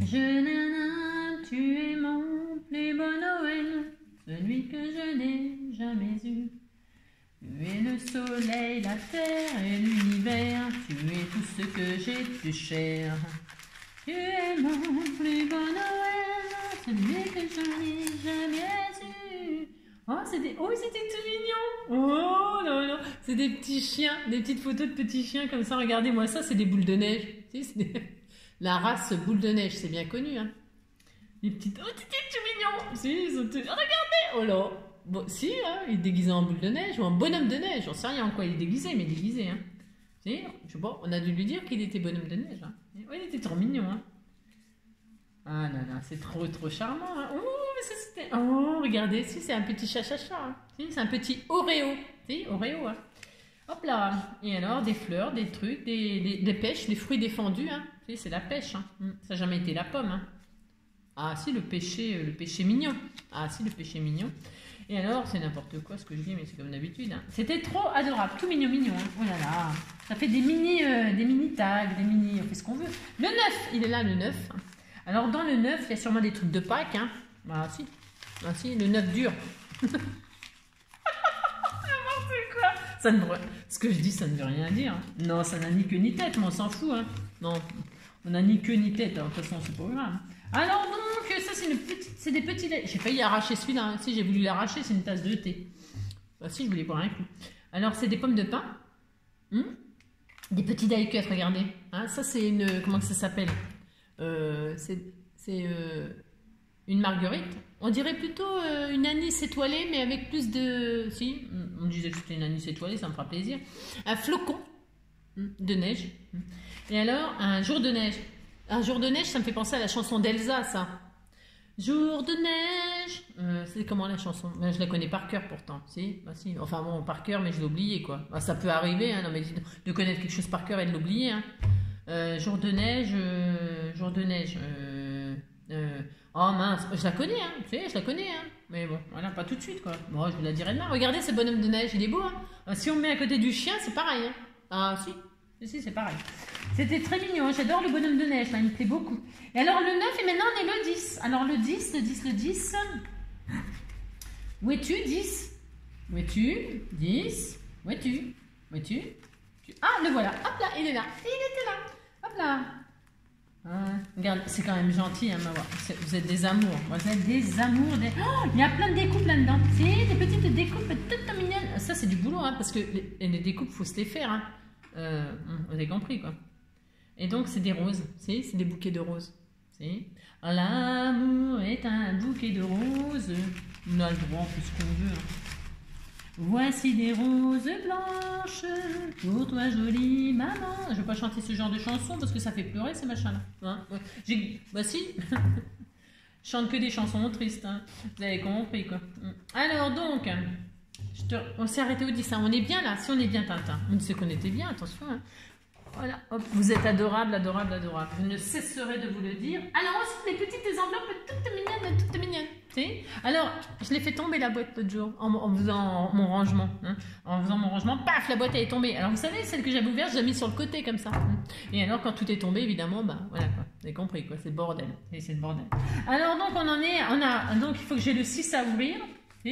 Je tu es mon plus beau Noël, celui que je n'ai jamais eu. Tu es le soleil, la terre et l'univers, tu es tout ce que j'ai de plus cher. Tu es mon plus beau Noël, celui que je n'ai jamais eu. Oh, c'était oh, tout mignon. Oh non non, c'est des petits chiens, des petites photos de petits chiens comme ça. Regardez-moi ça, c'est des boules de neige. La race boule de neige, c'est bien connu hein. Les petites oh, c'était tout mignon. Si, tout... regardez. Oh là. Bon, si hein, il est déguisé en boule de neige ou en bonhomme de neige. On sait rien en quoi il est déguisé, mais déguisé hein. Je sais pas, on a dû lui dire qu'il était bonhomme de neige. Hein. il était trop mignon hein. Ah non, c'est trop, trop charmant. Hein. Oh, mais c'était... Oh, regardez, si, c'est un petit chachacha. Si, c'est un petit Oreo. Si, Oreo. Hop là. Et alors, des fleurs, des trucs, des, des, pêches, des fruits défendus. Si, c'est la pêche. Hmm, ça n'a jamais été la pomme. Ah si, le péché, le péché mignon. Ah si, le péché mignon. Et alors, c'est n'importe quoi ce que je dis, mais c'est comme d'habitude. Hein. C'était trop adorable, tout mignon, mignon. Hein. Oh là là, ça fait des mini, des mini tags, des mini, on fait ce qu'on veut. Le 9, il est là, le 9. Alors dans le 9, il y a sûrement des trucs de Pâques. Hein. Ah si, ah si, le 9 dur. Ça ne, ce que je dis, ça ne veut rien dire. Non, ça n'a ni queue ni tête, mais on s'en fout. Hein. Non, on n'a ni queue ni tête. De toute façon, c'est pas grave. Alors donc, ça c'est des petits. J'ai failli arracher celui-là. Hein. Si j'ai voulu l'arracher, c'est une tasse de thé. Bah si, je voulais boire un coup. Alors c'est des pommes de pain. Hmm? des petits die regardez. Hein, ça c'est une, comment ça s'appelle? Euh, C'est euh, une marguerite. On dirait plutôt euh, une anis étoilée, mais avec plus de... Si, on disait que c'était une anis étoilée, ça me fera plaisir. Un flocon hmm, de neige. Hmm. Et alors, un jour de neige. Un jour de neige, ça me fait penser à la chanson d'Elsa, ça. Jour de neige. Euh, c'est comment la chanson? Ben, Je la connais par cœur pourtant. Si, bah, si. Enfin bon, par cœur, mais je l'ai oublié quoi. Bah, ça peut arriver, hein, non, mais de connaître quelque chose par cœur et de l'oublier. Hein. Euh, jour de neige, jour de neige. Oh mince, je la connais, hein. Tu sais, je la connais. Mais bon, voilà, pas tout de suite, quoi. Bon, je vous la dirai demain. Regardez ce bonhomme de neige, il est beau. Euh, si on met à côté du chien, c'est pareil. Ah, si. Si, c'est pareil. C'était très mignon, hein. j'adore le bonhomme de neige, là, il me plaît beaucoup. Et alors, le 9, et maintenant, on est le 10. Alors, le 10, le 10, le 10. Où es-tu, 10 Où es-tu? 10 Où es-tu? Où es-tu? Ah, le voilà. Hop là, il est là. Il était là. Hop là. Hein? regarde, c'est quand même gentil, hein, Vous êtes des amours. Vous êtes des amours. Oh, il y a plein de découpes là-dedans. C'est des petites découpes toutes mignonnes. Ça, c'est du boulot, hein, parce que les, les découpes, il faut se les faire. Hein. Euh, vous avez compris, quoi. Et donc, c'est des roses. C'est des bouquets de roses. L'amour est un bouquet de roses. On a le droit, en plus qu'on veut. Hein. Voici des roses blanches pour toi jolie maman. Je vais pas chanter ce genre de chanson parce que ça fait pleurer ces machins-là. Hein bah si, je chante que des chansons tristes. Hein. Vous avez compris quoi. Alors donc, on s'est arrêté au 10. Hein. On est bien là, si on est bien Tintin. On sait qu'on était bien, attention. Hein. Voilà, hop, vous êtes adorable, adorable, adorable. Je ne cesserai de vous le dire. Alors ensuite, les petites enveloppes toutes mignonnes, toutes mignonnes. Alors, je l'ai fait tomber la boîte l'autre jour en, faisant mon rangement. Hein. En faisant mon rangement, paf, la boîte elle est tombée. Alors vous savez, celle que j'avais ouverte, je l'ai mise sur le côté comme ça. Hein. Et alors quand tout est tombé, évidemment, bah voilà quoi. Vous avez compris quoi, c'est le bordel. C'est le bordel. Alors donc on en est, on a, donc il faut que j'ai le 6 à ouvrir.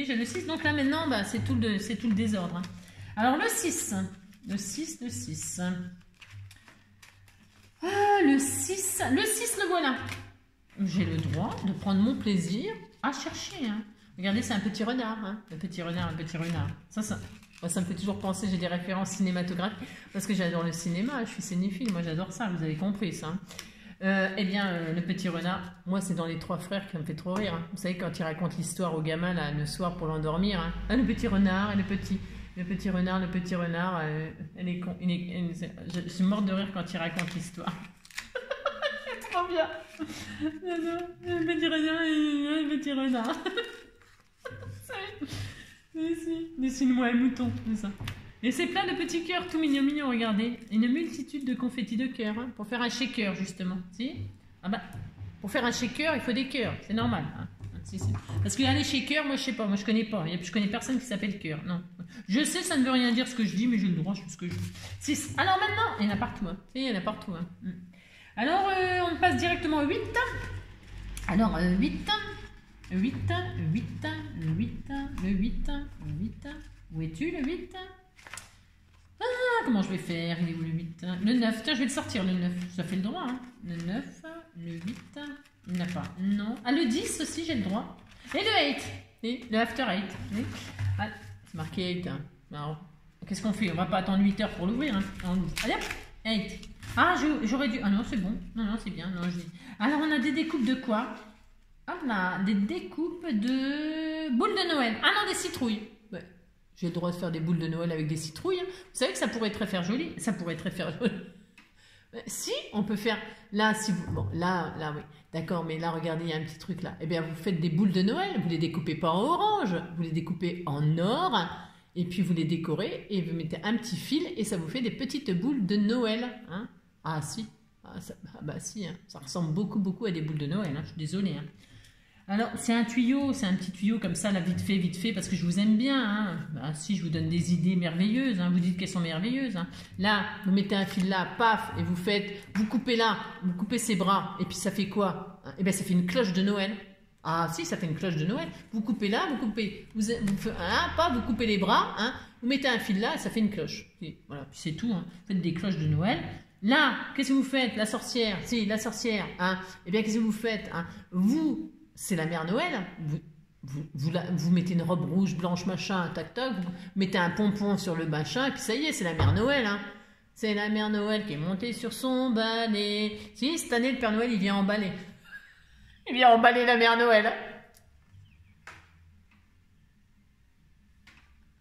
J'ai le 6, donc là maintenant, bah, c'est tout, le, désordre. Hein. Alors le 6, le 6, le 6. Ah, le 6. Le 6, le voilà. J'ai le droit de prendre mon plaisir à chercher. Hein. Regardez, c'est un petit renard. Hein. Un petit renard, un petit renard. Ça, ça, ça me fait toujours penser, j'ai des références cinématographiques, parce que j'adore le cinéma, je suis cinéphile, moi j'adore ça, vous avez compris ça. Euh, eh bien, euh, le petit renard, moi c'est dans les trois frères qui me fait trop rire. Hein. Vous savez, quand il raconte l'histoire au gamin là, le soir pour l'endormir, hein. ah, le petit renard le petit, le petit renard, le petit renard, euh, elle est je, suis morte de rire quand il raconte l'histoire. c'est trop bien. Le petit renard le petit renard. Dessine-moi un mouton, c'est ça. Et c'est plein de petits cœurs tout mignons, mignons, regardez. Une multitude de confettis de cœurs, hein, pour faire un shaker, justement. Si ah bah, Pour faire un shaker, il faut des cœurs, c'est normal. Hein. Parce qu'il y a des shakers, moi je sais pas, moi je connais pas. Je connais personne qui s'appelle cœur. Non. Je sais, ça ne veut rien dire ce que je dis, mais j'ai le droit, je fais ce que je dis. 6. Alors maintenant, il y en a partout. Hein. Il y en a partout. Hein. Mm. Alors, euh, on passe directement au 8. Alors, 8. 8, 8, le 8, le 8, le 8, le 8. Où es-tu le 8 Ah, comment je vais faire? Il est où le 8 Le 9. Tiens, je vais le sortir, le 9. Ça fait le droit. Hein. Le 9, le 8. Il n'y a pas. Non. Ah, le 10 aussi, j'ai le droit. Et le 8. Et le after 8. Ah, c'est marqué 8. Hein. Qu'est-ce qu'on fait? On va pas attendre 8 heures pour l'ouvrir. Hein. Allez hop 8. Ah, j'aurais dû. Ah non, c'est bon. Non, non, c'est bien. Non. Alors, on a des découpes de quoi? Ah, on a des découpes de boules de Noël. Ah non, des citrouilles. J'ai le droit de faire des boules de Noël avec des citrouilles. Vous savez que ça pourrait très faire joli. Ça pourrait très faire joli. Si, on peut faire. Là, si vous. Bon, là, là, oui. D'accord, mais là, regardez, il y a un petit truc là. Eh bien, vous faites des boules de Noël. Vous les découpez pas en orange. Vous les découpez en or. Et puis, vous les décorez. Et vous mettez un petit fil. Et ça vous fait des petites boules de Noël. Hein ah, si. ah, ah, bah si, hein. ça ressemble beaucoup, beaucoup à des boules de Noël. Hein. Je suis désolée. Alors, c'est un tuyau, c'est un petit tuyau comme ça, là, vite fait, vite fait, parce que je vous aime bien. Hein. Bah, si, je vous donne des idées merveilleuses, hein. vous dites qu'elles sont merveilleuses. Hein. Là, vous mettez un fil là, paf, et vous faites, vous coupez là, vous coupez ses bras, et puis ça fait quoi Eh bien, ça fait une cloche de Noël. Ah si, ça fait une cloche de Noël. Vous coupez là, vous coupez, vous, vous hein, pas, vous coupez les bras, hein, vous mettez un fil là, et ça fait une cloche. Voilà, puis c'est tout. Hein. Vous faites des cloches de Noël. Là, qu'est-ce que vous faites? La sorcière, si, la sorcière, hein, eh bien, qu'est-ce que vous faites Vous, c'est la mère Noël, vous, vous, mettez une robe rouge, blanche, machin, tac, tac, vous mettez un pompon sur le machin, et puis ça y est, c'est la mère Noël, hein. C'est la mère Noël qui est montée sur son balai. Si, cette année, le Père Noël, il vient emballer. Il vient emballer la mère Noël.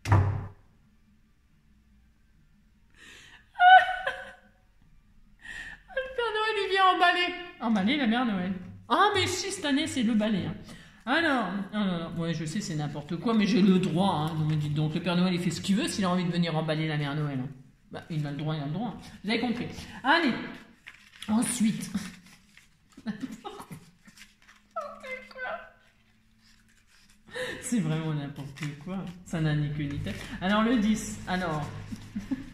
emballer. Emballer la mère Noël. Ah, mais si, cette année, c'est le balai. Hein. Alors, je sais, c'est n'importe quoi, mais j'ai le droit. Hein. Donc, donc, le Père Noël, il fait ce qu'il veut s'il a envie de venir emballer la mère Noël. Hein. Bah, il a le droit, il a le droit. Vous avez compris. Allez, ensuite. C'est vraiment n'importe quoi. Ça n'a ni queue ni tête. Alors, le 10. Alors.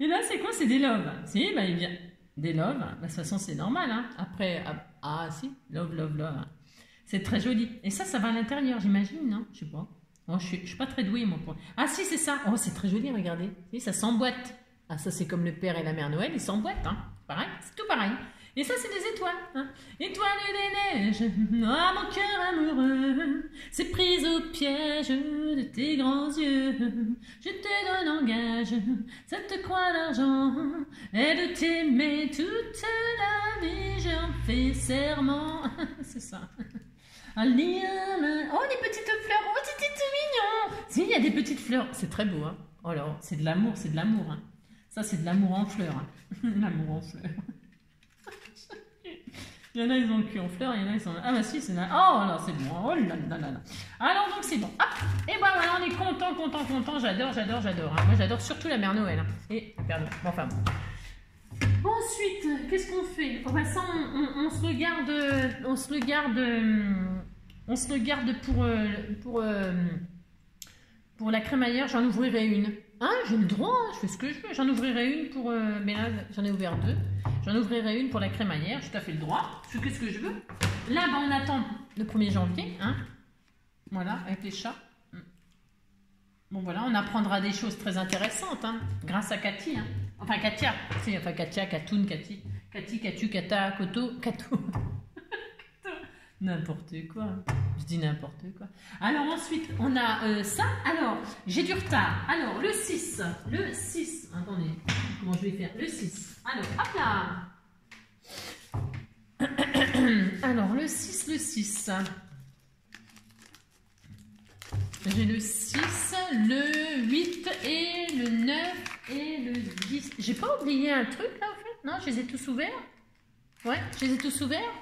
Et là, c'est quoi? C'est des loves. Si, bah, il vient. Des loves. Bah, de toute façon, c'est normal. Hein. Après, ah, ah, si, love, love, love. C'est très joli. Et ça, ça va à l'intérieur, j'imagine, non? Je sais pas. Oh, je, suis, suis pas très douée, moi. Pour... Ah, si, c'est ça. Oh, c'est très joli, regardez. Ça s'emboîte. Ah, ça, c'est comme le père et la mère Noël, ils s'emboîtent. Hein. Pareil, c'est tout pareil. Et ça, c'est des étoiles. Hein. Étoiles des neiges, ah, mon cœur amoureux, c'est prise au piège de tes grands yeux. Je te donne engage, cette croix d'argent est de t'aimer toute la vie. J'en fais serment. c'est ça. Oh, des petites fleurs. Oh, c'est tout mignon. Si, il y a des petites fleurs. C'est très beau. Hein. Oh là, c'est de l'amour, c'est de l'amour. Hein. Ça, c'est de l'amour en fleurs. Hein. l'amour en fleurs. Il y en a, ils ont le cul en fleurs, il y en a, ils sont... Ah bah si, c'est. Oh là, c'est bon. Oh là là là là. Alors donc c'est bon. Et ben voilà, on est content, content, content. J'adore, j'adore, j'adore. Hein. Moi j'adore surtout la mère Noël. Hein. Et, pardon. Enfin bon. Ensuite, qu'est-ce qu'on fait? On, se le garde, on se le garde, on se le garde pour, euh, pour, euh, pour la crémaillère. J'en ouvrirai une. Hein, j'ai le droit, hein, je fais ce que je veux. J'en ouvrirai une pour. Euh, mais là, j'en ai ouvert deux. J'en ouvrirai une pour la crémaillère, j'ai tout à fait le droit. Je fais ce que je veux. Là, ben, on attend le 1er janvier. Hein. Voilà, avec les chats. Mm. Bon, voilà, on apprendra des choses très intéressantes hein, grâce à Cathy. Hein. Enfin, Katia. enfin, Katia, Katoun. Cathy, Katu, Kata, Koto, Kato. N'importe quoi. Je dis n'importe quoi. Alors ensuite, on a euh, ça. Alors, j'ai du retard. Alors, le 6. Le 6. Attendez, comment je vais faire? Le 6. Alors, hop là. Alors, le 6, le 6. J'ai le 6, le 8 et le 9 et le 10. J'ai pas oublié un truc là, en fait? Non, je les ai tous ouverts? Ouais, je les ai tous ouverts?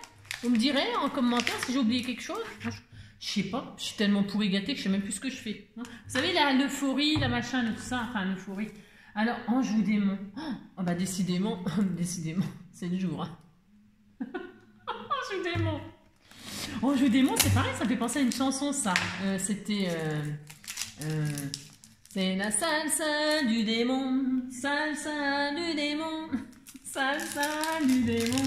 Vous me direz en commentaire si j'ai oublié quelque chose. Je, sais pas, je suis tellement pourri gâté que je sais même plus ce que je fais. Vous savez, la l'euphorie, la machin, tout ça, enfin l'euphorie. Alors, Anjou démon. Oh, bah décidément, décidément, c'est le jour. Hein. Anjou démon. Anjou démon, c'est pareil, ça fait penser à une chanson, ça. Euh, c'était... Euh, euh, c'est la salsa du démon, salsa du démon, salsa du démon.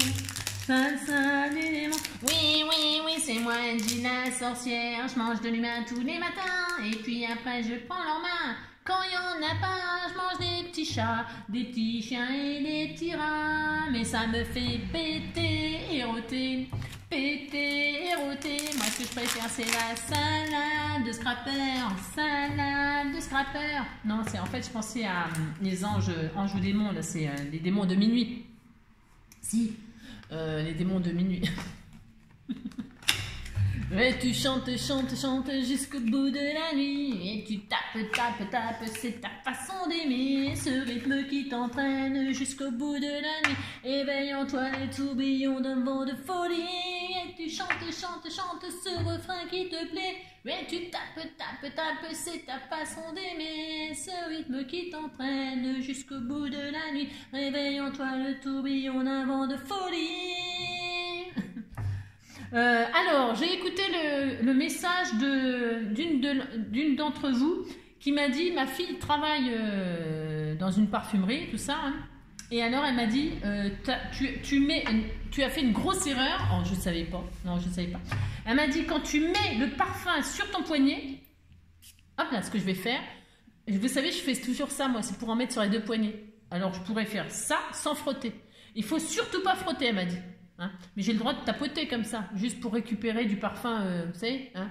Oui, oui, oui, c'est moi, la sorcière. Je mange de l'humain tous les matins. Et puis après, je prends leurs mains. Quand il y en a pas, je mange des petits chats, des petits chiens et des petits rats. Mais ça me fait péter et rôter, péter et rôter. Moi, ce que je préfère, c'est la salade de scrapper. Salade de scrapper. Non, c'est en fait, je pensais à hum, les anges, anges ou démons, là, c'est euh, les démons de minuit. Si, euh, les démons de minuit. Et tu chantes, chantes, chantes jusqu'au bout de la nuit. Et tu tapes, tapes, tapes, c'est ta façon d'aimer. Ce rythme qui t'entraîne jusqu'au bout de la nuit. Éveille en toi les tourbillons d'un vent de folie. Et tu chantes, chantes, chantes ce refrain qui te plaît. Mais tu tapes, tapes, tapes, c'est ta façon d'aimer. Ce rythme qui t'entraîne jusqu'au bout de la nuit. Réveille en toi le tourbillon d'un vent de folie. Euh, alors, j'ai écouté le, message d'une d'entre vous qui m'a dit ma fille travaille euh, dans une parfumerie, tout ça. Hein. Et alors elle m'a dit euh, tu as fait une grosse erreur. Oh, je ne savais pas. Non, je ne savais pas. Elle m'a dit quand tu mets le parfum sur ton poignet, hop là, ce que je vais faire. Vous savez, je fais toujours ça, moi, c'est pour en mettre sur les deux poignets. Alors je pourrais faire ça sans frotter. Il faut surtout pas frotter, elle m'a dit. Hein. Mais j'ai le droit de tapoter comme ça, juste pour récupérer du parfum, euh, vous savez hein,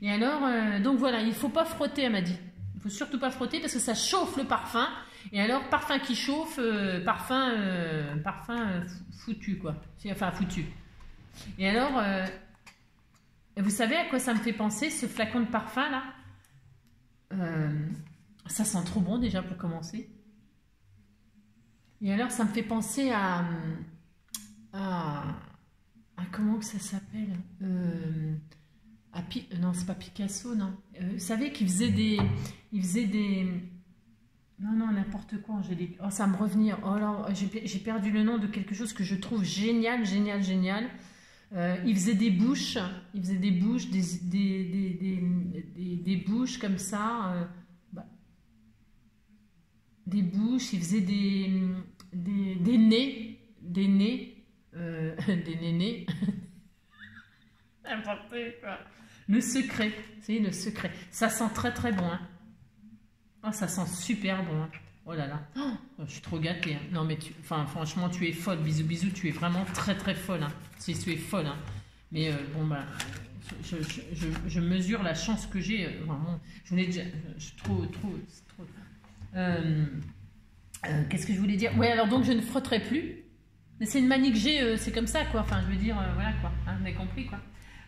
Et alors, euh, donc voilà, il ne faut pas frotter, elle m'a dit. Il ne faut surtout pas frotter parce que ça chauffe le parfum. Et alors, parfum qui chauffe, euh, parfum, parfum foutu, quoi. Enfin, foutu. Et alors, vous savez à quoi ça me fait penser, ce flacon de parfum, là? Ça sent trop bon, déjà, pour commencer. Et alors, ça me fait penser à... Ah, ah, comment que ça s'appelle euh, ah, Non, c'est pas Picasso, non. Euh, vous savez qu'il faisait des... Il faisait des... Non, non, n'importe quoi. Oh, ça me revenir. Oh là, j'ai perdu le nom de quelque chose que je trouve génial, génial, génial. Euh, il faisait des bouches, des bouches, des, bouches comme ça. Euh, bah, des bouches, il faisait des, des, nez, des nez euh, des nénés. N'importe quoi. Le secret, c'est le secret. Ça sent très très bon. Hein. Oh, ça sent super bon. Hein. Oh là là. Oh, je suis trop gâtée. Hein. Non mais tu, enfin, franchement, tu es folle. Bisous, bisous. Tu es vraiment très très folle. Hein. Si tu es folle. Hein. Mais euh, bon, bah, je, je, je, mesure la chance que j'ai. Euh, vraiment, je voulais déjà. Je trop, trop. Qu'est-ce que je voulais dire? Oui, alors donc je ne frotterai plus. Mais c'est une manie que j'ai, euh, c'est comme ça, quoi. Enfin, je veux dire, euh, voilà, quoi. Hein, vous avez compris, quoi.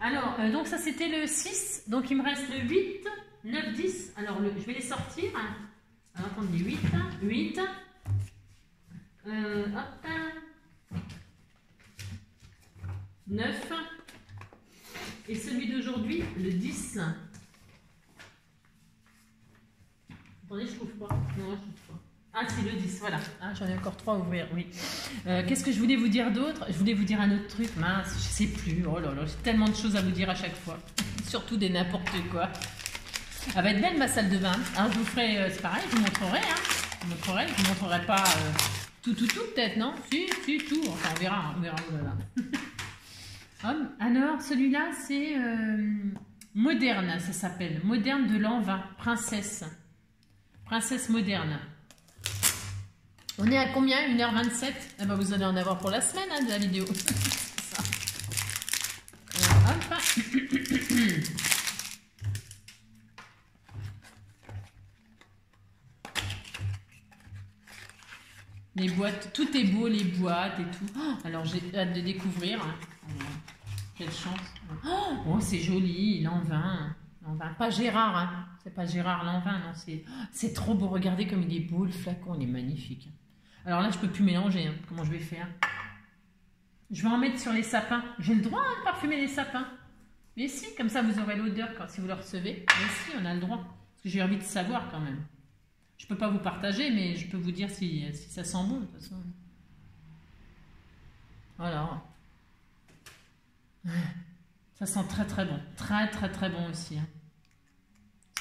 Alors, euh, donc ça, c'était le 6. Donc, il me reste le 8, 9, 10. Alors, le, je vais les sortir. Alors, attendez, 8, 8. hop. 9. Et celui d'aujourd'hui, le 10. Attendez, je trouve pas. Non, je c'est le 10, voilà. Ah, J'en ai encore trois à oui. Euh, qu'est-ce que je voulais vous dire d'autre? Je voulais vous dire un autre truc, mince, je sais plus. Oh là là, j'ai tellement de choses à vous dire à chaque fois. Surtout des n'importe quoi. Elle va être belle ma salle de bain. Alors, je vous ferai, euh, c'est pareil, je vous montrerai. Hein. Je vous montrerai, je vous montrerai pas euh, tout, tout, tout, peut-être, non? Si, si, tout. Enfin, on verra, on verra. Oh alors, celui-là, c'est Moderne, ça s'appelle. Moderne de l'an 20, princesse. Princesse moderne. On est à combien? 1h27 eh ben, Vous allez en avoir pour la semaine hein, de la vidéo. Les boîtes, tout est beau, les boîtes et tout. Oh, alors j'ai hâte de découvrir. Quelle chance. Oh, c'est joli, l'envin. L'envin. Pas Gérard, hein. c'est pas Gérard l'envin, non. C'est trop beau. Regardez comme il est beau, le flacon, il est magnifique. Alors là, je peux plus mélanger. Hein. Comment je vais faire? Je vais en mettre sur les sapins. J'ai le droit hein, de parfumer les sapins. Mais si, comme ça, vous aurez l'odeur quand si vous le recevez. Mais si, on a le droit. Parce que j'ai envie de savoir quand même. Je peux pas vous partager, mais je peux vous dire si, ça sent bon, de toute façon. Voilà. Ça sent très très bon. Très très très bon aussi. Hein.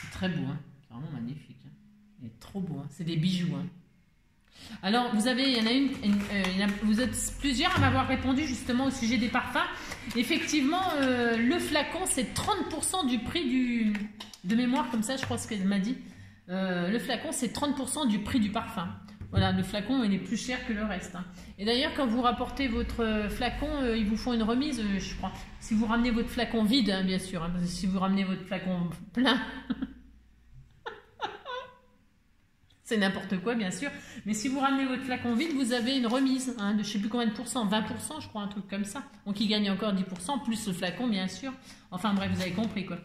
C'est très beau. C'est vraiment magnifique. Il est trop beau. C'est des bijoux. Alors, vous avez, il y en a une, euh, vous êtes plusieurs à m'avoir répondu justement au sujet des parfums. Effectivement, euh, le flacon, c'est 30% du prix du, de mémoire, comme ça, je crois ce qu'elle m'a dit. Euh, le flacon, c'est 30% du prix du parfum. Voilà, le flacon, il est plus cher que le reste. Hein. Et d'ailleurs, quand vous rapportez votre flacon, ils vous font une remise, je crois. Si vous ramenez votre flacon vide, hein, bien sûr, hein, si vous ramenez votre flacon plein, c'est n'importe quoi bien sûr. Mais si vous ramenez votre flacon vide, vous avez une remise hein, de je ne sais plus combien de pourcents, 20% je crois, un truc comme ça. Donc il gagne encore 10%, plus le flacon bien sûr. Enfin bref, vous avez compris quoi.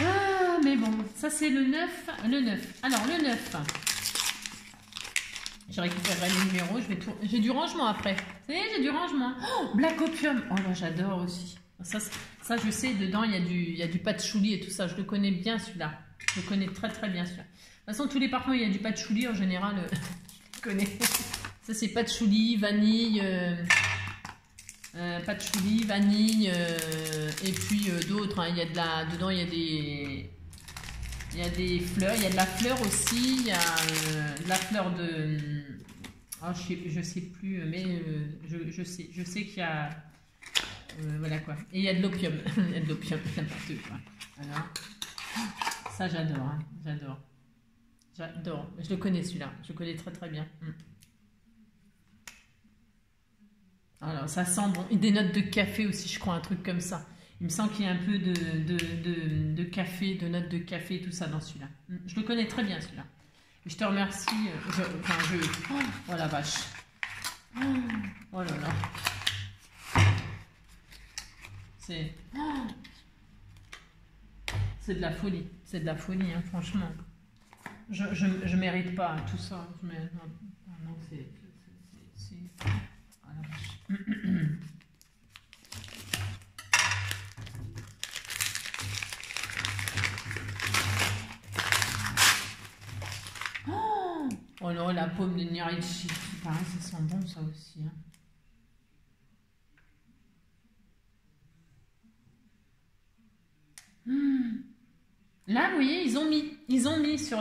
Ah, mais bon, ça c'est le 9. Le 9. Alors le 9. Je récupérerai les numéros, tout... J'ai du rangement après. Vous savez, j'ai du rangement. Oh, Black Opium. Oh là, j'adore aussi. Ça, ça, je sais, dedans, il y a du, il y a du patchouli et tout ça. Je le connais bien, celui-là. Je le connais très, très bien, celui-là. De toute façon, tous les parfums, il y a du patchouli, en général, euh, je connais. Ça, c'est patchouli, vanille, euh, euh, patchouli, vanille, euh, et puis euh, d'autres. hein. Il y a de la... Dedans, il y a des... Il y a des fleurs, il y a de la fleur aussi, il y a euh, de la fleur de... ah, je, sais, sais plus, mais euh, je, sais, je sais qu'il y a... euh, voilà quoi. Et il y a de l'opium. il y a de l'opium, n'importe quoi. Ça, j'adore, hein, j'adore. J'adore. Je le connais celui-là. Je le connais très très bien. Mm. Alors, ça sent bon. Des notes de café aussi, je crois, un truc comme ça. Il me semble qu'il y a un peu de, café, de notes de café, tout ça dans celui-là. Mm. Je le connais très bien celui-là. Je te remercie. euh, enfin, je. Oh la vache. Oh là là. C'est. C'est de la folie. C'est de la folie, hein, franchement. Je, je, mérite pas tout ça. Mérite- non, c'est. oh. Oh non, la pomme de Nirichi. Ça sent bon ça aussi. hein. Hmm. Là, vous voyez, ils ont mis, ils ont mis sur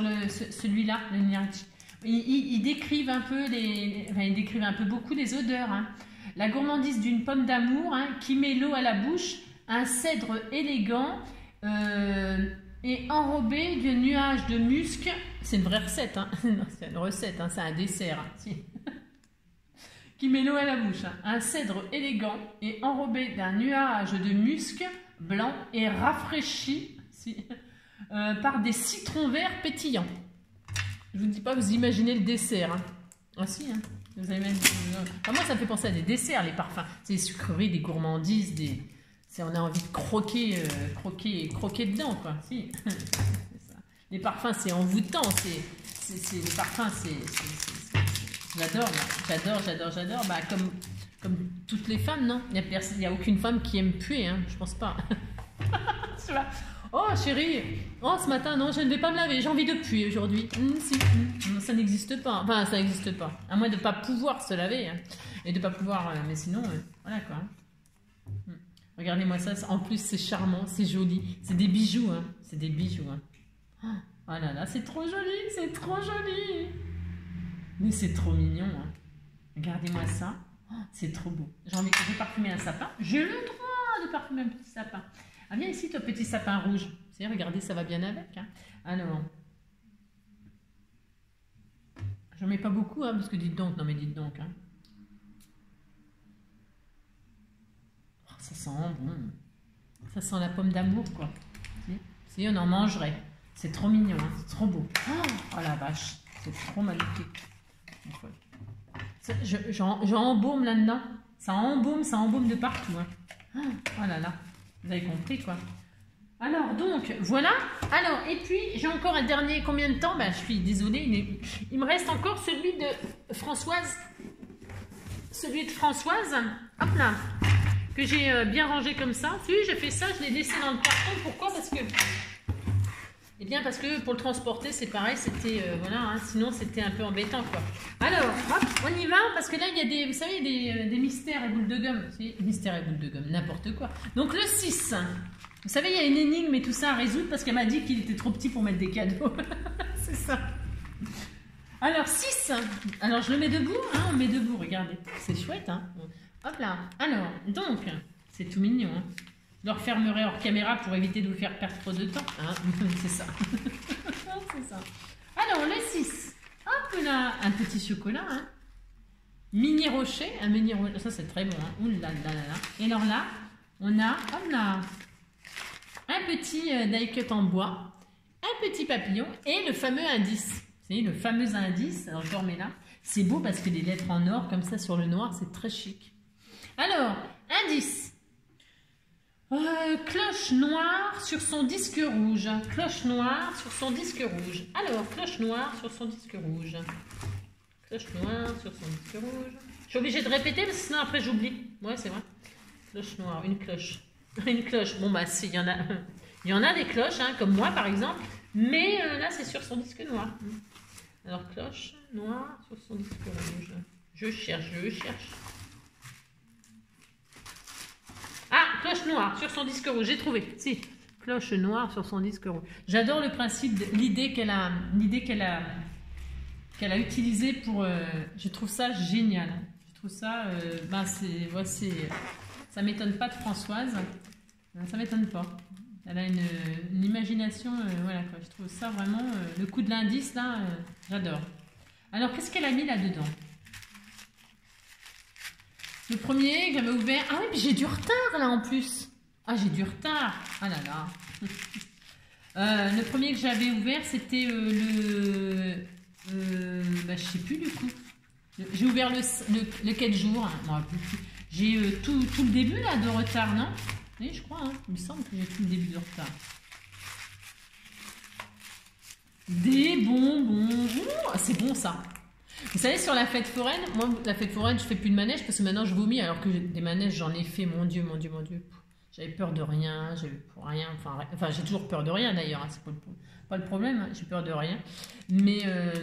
celui-là, le Nirichi. Ils, décrivent un peu ils décrivent un peu beaucoup les odeurs. hein. La gourmandise d'une pomme d'amour hein, qui met l'eau à la bouche, un cèdre élégant euh, et enrobé de nuages de musc. C'est une vraie recette, hein. C'est une recette, c'est un dessert. qui met l'eau à la bouche. Un cèdre élégant et enrobé d'un nuage de musc blanc et rafraîchi euh, par des citrons verts pétillants. Je vous dis pas, vous imaginez le dessert. hein. Ah si, hein. Vous avez même... Moi, ça me fait penser à des desserts, les parfums. C'est des sucreries, des gourmandises, des... On a envie de croquer, euh, croquer, croquer dedans, quoi. Si. Les parfums, c'est envoûtant. C'est, les parfums, c'est... J'adore, j'adore, j'adore, j'adore. Bah, comme, comme toutes les femmes, non? Il n'y a, a aucune femme qui aime puer, hein. je pense pas. Oh chérie, oh ce matin non, je ne vais pas me laver, j'ai envie de puer aujourd'hui. Hum, si, hum, hum, ça n'existe pas, enfin ça n'existe pas. À moins de ne pas pouvoir se laver hein. et de ne pas pouvoir, euh, mais sinon, euh, voilà quoi. Regardez-moi ça, en plus c'est charmant, c'est joli, c'est des bijoux, hein. c'est des bijoux. Hein. Oh là là, c'est trop joli, c'est trop joli. Mais c'est trop mignon. hein. Regardez-moi ça, Oh, c'est trop beau. J'ai envie de parfumer un sapin, j'ai le droit de parfumer un petit sapin. Ah, viens ici, toi, petit sapin rouge. Savez, regardez, ça va bien avec. Hein. Alors, j'en mets pas beaucoup, hein, parce que dites donc, non mais dites donc. Hein. Oh, ça sent bon. Ça sent la pomme d'amour, quoi. Si, on en mangerait. C'est trop mignon, hein, c'est trop beau. Oh, oh la vache, c'est trop magnifique. Je, j'en, embaume là-dedans. Ça embaume, ça embaume de partout. Hein. Oh là là. Vous avez compris quoi. Alors donc voilà. Alors et puis j'ai encore un dernier combien de temps? Ben je suis désolée. Il, me reste encore celui de Françoise. Celui de Françoise. Hop là. Que j'ai euh, bien rangé comme ça. Si j'ai fait ça, je l'ai laissé dans le carton. Pourquoi? Parce que eh bien parce que pour le transporter c'est pareil. C'était euh, voilà. hein, sinon c'était un peu embêtant quoi. Alors hop, on y va parce que là il y a des vous savez des, euh, mystères et boules de gomme. Mystères et boules de gomme n'importe quoi. Donc le 6. Vous savez, il y a une énigme et tout ça à résoudre parce qu'elle m'a dit qu'il était trop petit pour mettre des cadeaux. c'est ça. Alors, 6. Alors, je le mets debout. Hein, on le met debout, regardez. C'est chouette. Hein. Hop là. Alors, donc, c'est tout mignon. Hein. Je le refermerai hors caméra pour éviter de vous faire perdre trop de temps. Hein. c'est ça. Alors, le 6. Hop là. Un petit chocolat. Hein. Mini rocher. Un mini rocher. Ça, c'est très bon. Hein. Ouh là là là là. Et alors là, on a, hop là, un petit euh, die cut en bois, un petit papillon et le fameux indice. Vous savez, le fameux indice, alors je le remets là. C'est beau parce que les lettres en or comme ça sur le noir, c'est très chic. Alors, indice. Euh, cloche noire sur son disque rouge. Cloche noire sur son disque rouge. Alors, cloche noire sur son disque rouge. Cloche noire sur son disque rouge. Je suis obligée de répéter parce que sinon après j'oublie. Ouais, c'est vrai. Cloche noire, une cloche. Une cloche. Bon, bah, il y en a. Il y en a des cloches, hein, comme moi par exemple. Mais euh, là, c'est sur son disque noir. Alors, cloche noire sur son disque rouge. Je cherche, je cherche. Ah, cloche noire sur son disque rouge. J'ai trouvé. Si, cloche noire sur son disque rouge. J'adore le principe, l'idée qu'elle a, l'idée qu'elle a, qu'elle a utilisée pour. Euh, je trouve ça génial. Je trouve ça. Ben c'est, ouais, ça m'étonne pas de Françoise. Euh, ça m'étonne pas. Elle a une, imagination. voilà. Je trouve ça vraiment. le coup de l'indice là, j'adore. Alors, qu'est-ce qu'elle a mis là-dedans? Le premier que j'avais ouvert. Ah oui, mais j'ai du retard là en plus. Ah, j'ai du retard. Ah là là. Euh, le premier que j'avais ouvert, c'était euh, le. Euh, bah, je sais plus du coup. J'ai ouvert le, le, 4 jours. J'ai tout, tout, le début là de retard, non? Oui, je crois. Hein. Il me semble que j'ai tout le début de retard. Des bonbons. C'est bon ça. Vous savez, sur la fête foraine, moi, la fête foraine, je fais plus de manège parce que maintenant je vomis alors que des manèges, j'en ai fait, mon Dieu, mon Dieu, mon Dieu. J'avais peur de rien, j'avais rien, enfin, j'ai toujours peur de rien d'ailleurs, hein, c'est pas, le problème, hein, j'ai peur de rien. Mais euh,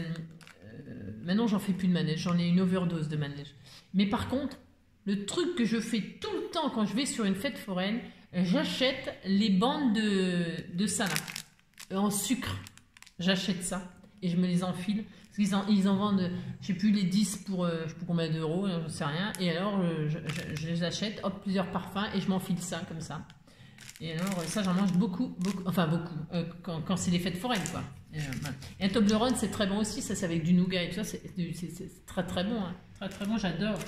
euh, maintenant j'en fais plus de manège, j'en ai une overdose de manège. Mais par contre, le truc que je fais tout le temps quand je vais sur une fête foraine, j'achète les bandes de, de salade en sucre. J'achète ça et je me les enfile. Parce qu'ils en, ils en vendent, je sais plus, les 10 pour euh, je combien d'euros, je sais rien. Et alors, euh, je, les achète, hop, plusieurs parfums et je m'enfile ça comme ça. Et alors, ça, j'en mange beaucoup, beaucoup, enfin beaucoup, euh, quand, c'est les fêtes foraines, quoi. Et, un Toblerone, c'est très bon aussi, ça, c'est avec du nougat et tout ça, c'est très très bon, hein. très très bon, j'adore.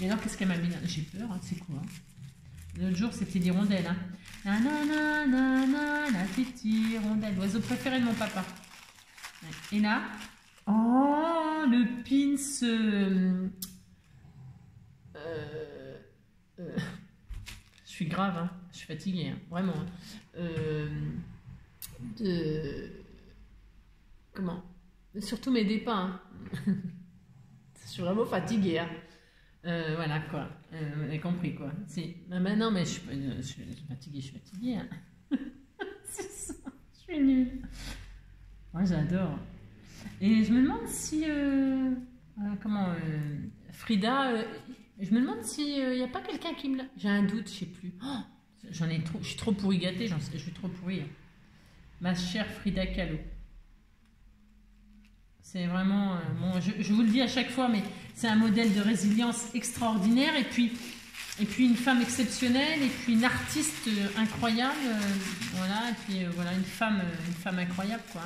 Et alors, qu'est-ce qu'elle m'a mis J'ai peur, hein, c'est quoi? L'autre jour, c'était des rondelles. Hein. la petite rondelle, l'oiseau préféré de mon papa. Et là, oh, le pins. Euh, euh, euh, je suis grave, hein. je suis fatiguée, hein. vraiment. Hein. de. Comment? Surtout mes dépens. je suis vraiment fatiguée. voilà quoi. vous avez compris quoi. Si. maintenant, mais je suis, je suis fatiguée, je suis fatiguée. C'est ça, je suis nulle. Moi, j'adore. Et je me demande si. Euh, euh, comment. Euh, Frida. je me demande s'il n'y a pas quelqu'un qui me l'a. J'ai un doute, je sais plus. Oh, j'en ai trop. Je suis trop pourri gâtée, je suis trop pourrie. Ma chère Frida Kahlo. C'est vraiment. bon, je, vous le dis à chaque fois, mais c'est un modèle de résilience extraordinaire. Et puis. Et puis une femme exceptionnelle, et puis une artiste incroyable, voilà, et puis voilà une femme, une femme incroyable quoi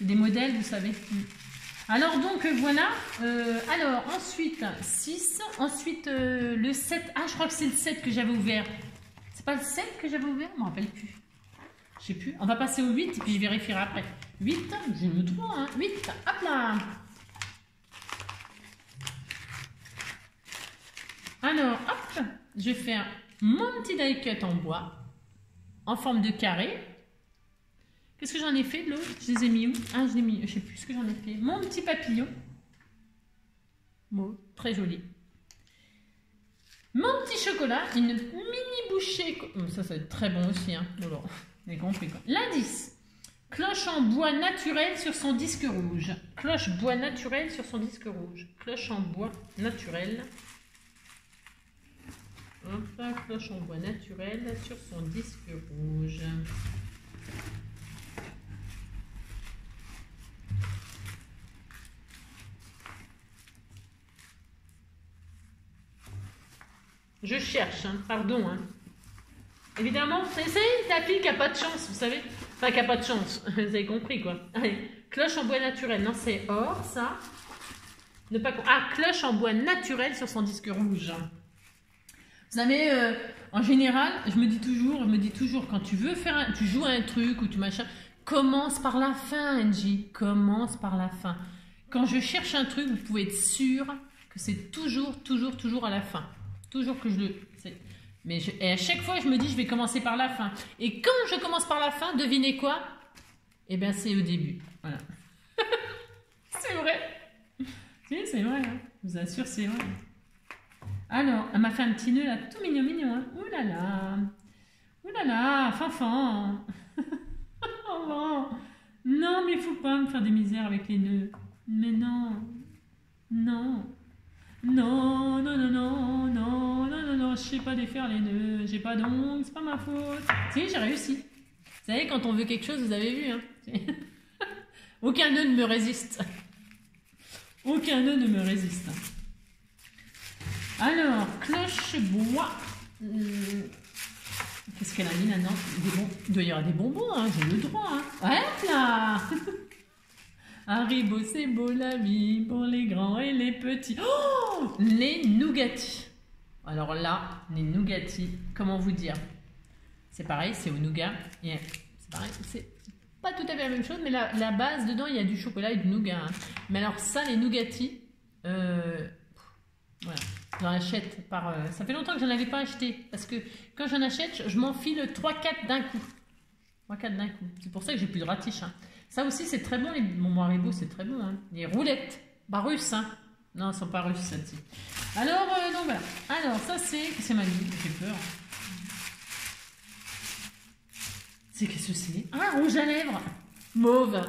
des modèles, vous savez. Alors donc voilà, euh, alors ensuite 6, ensuite euh, le 7, ah je crois que c'est le 7 que j'avais ouvert. C'est pas le 7 que j'avais ouvert? Je me rappelle plus. Je sais plus. On va passer au 8 et puis je vérifierai après. 8, je me trouve, hein. 8, hop là Alors, hop, je vais faire mon petit die cut en bois, en forme de carré. Qu'est-ce que j'en ai fait de l'autre? Je les ai mis où? Ah, je l'ai mis, je sais plus ce que j'en ai fait. Mon petit papillon. Très joli. Mon petit chocolat, une mini bouchée. Ça, ça va être très bon aussi. Hein. Bon, vous avez compris. L'indice. Cloche en bois naturel sur son disque rouge. Cloche bois naturel sur son disque rouge. Cloche en bois naturel. Enfin, cloche en bois naturel sur son disque rouge. Je cherche, hein, pardon. Hein. Évidemment, c'est ta fille qui n'a pas de chance, vous savez. Enfin, qui n'a pas de chance, vous avez compris quoi. Allez, cloche en bois naturel, non, c'est or ça. Ne pas... Ah, cloche en bois naturel sur son disque rouge. Vous savez, euh, en général, je me dis toujours, je me dis toujours, quand tu veux faire, un, tu joues un truc ou tu machin, commence par la fin, Angie, commence par la fin. Quand je cherche un truc, vous pouvez être sûr que c'est toujours, toujours, toujours à la fin. Toujours que je le. Mais et à chaque fois, je me dis, je vais commencer par la fin. Et quand je commence par la fin, devinez quoi? Eh bien, c'est au début. Voilà. c'est vrai. Si, c'est vrai, hein. je vous assure, c'est vrai. Alors, elle m'a fait un petit nœud là, tout mignon, mignon. Hein. Ouh là là. Ouh là là, fanfan. oh, non, mais il faut pas me faire des misères avec les nœuds. Mais non. Non. Non, non, non, non, non, non, non, non, je sais pas défaire les nœuds, j'ai pas d'ongles, c'est pas ma faute. Si, j'ai réussi. Vous savez, quand on veut quelque chose, vous avez vu, hein. Aucun nœud ne me résiste. Aucun nœud ne me résiste. Alors, cloche-bois. Hmm. Qu'est-ce qu'elle a mis là-dedans Il doit y avoir des bonbons, hein, j'ai le droit. Hein. Ouais, là Haribo, c'est beau la vie pour les grands et les petits. Oh Les nougatis. Alors là, les nougatis, comment vous dire? C'est pareil, c'est au nougat. c'est pareil, c'est pas tout à fait la même chose, mais la, base, dedans, il y a du chocolat et du nougat. Hein. Mais alors ça, les nougatis, euh, voilà, j'en achète par... Euh, ça fait longtemps que je n'en avais pas acheté, parce que quand j'en achète, je m'enfile 3-4 d'un coup. 3-4 d'un coup. C'est pour ça que j'ai plus de ratiche. Hein. Ça aussi, c'est très bon, bonbons Haribo, c'est très bon. Hein. Les roulettes, pas russes, hein. Non, elles sont pas russes, celles-ci. Alors, euh, donc voilà. Alors, ça, c'est... C'est ma vie, j'ai peur. C'est qu'est-ce que c'est? Ah, rouge à lèvres Mauve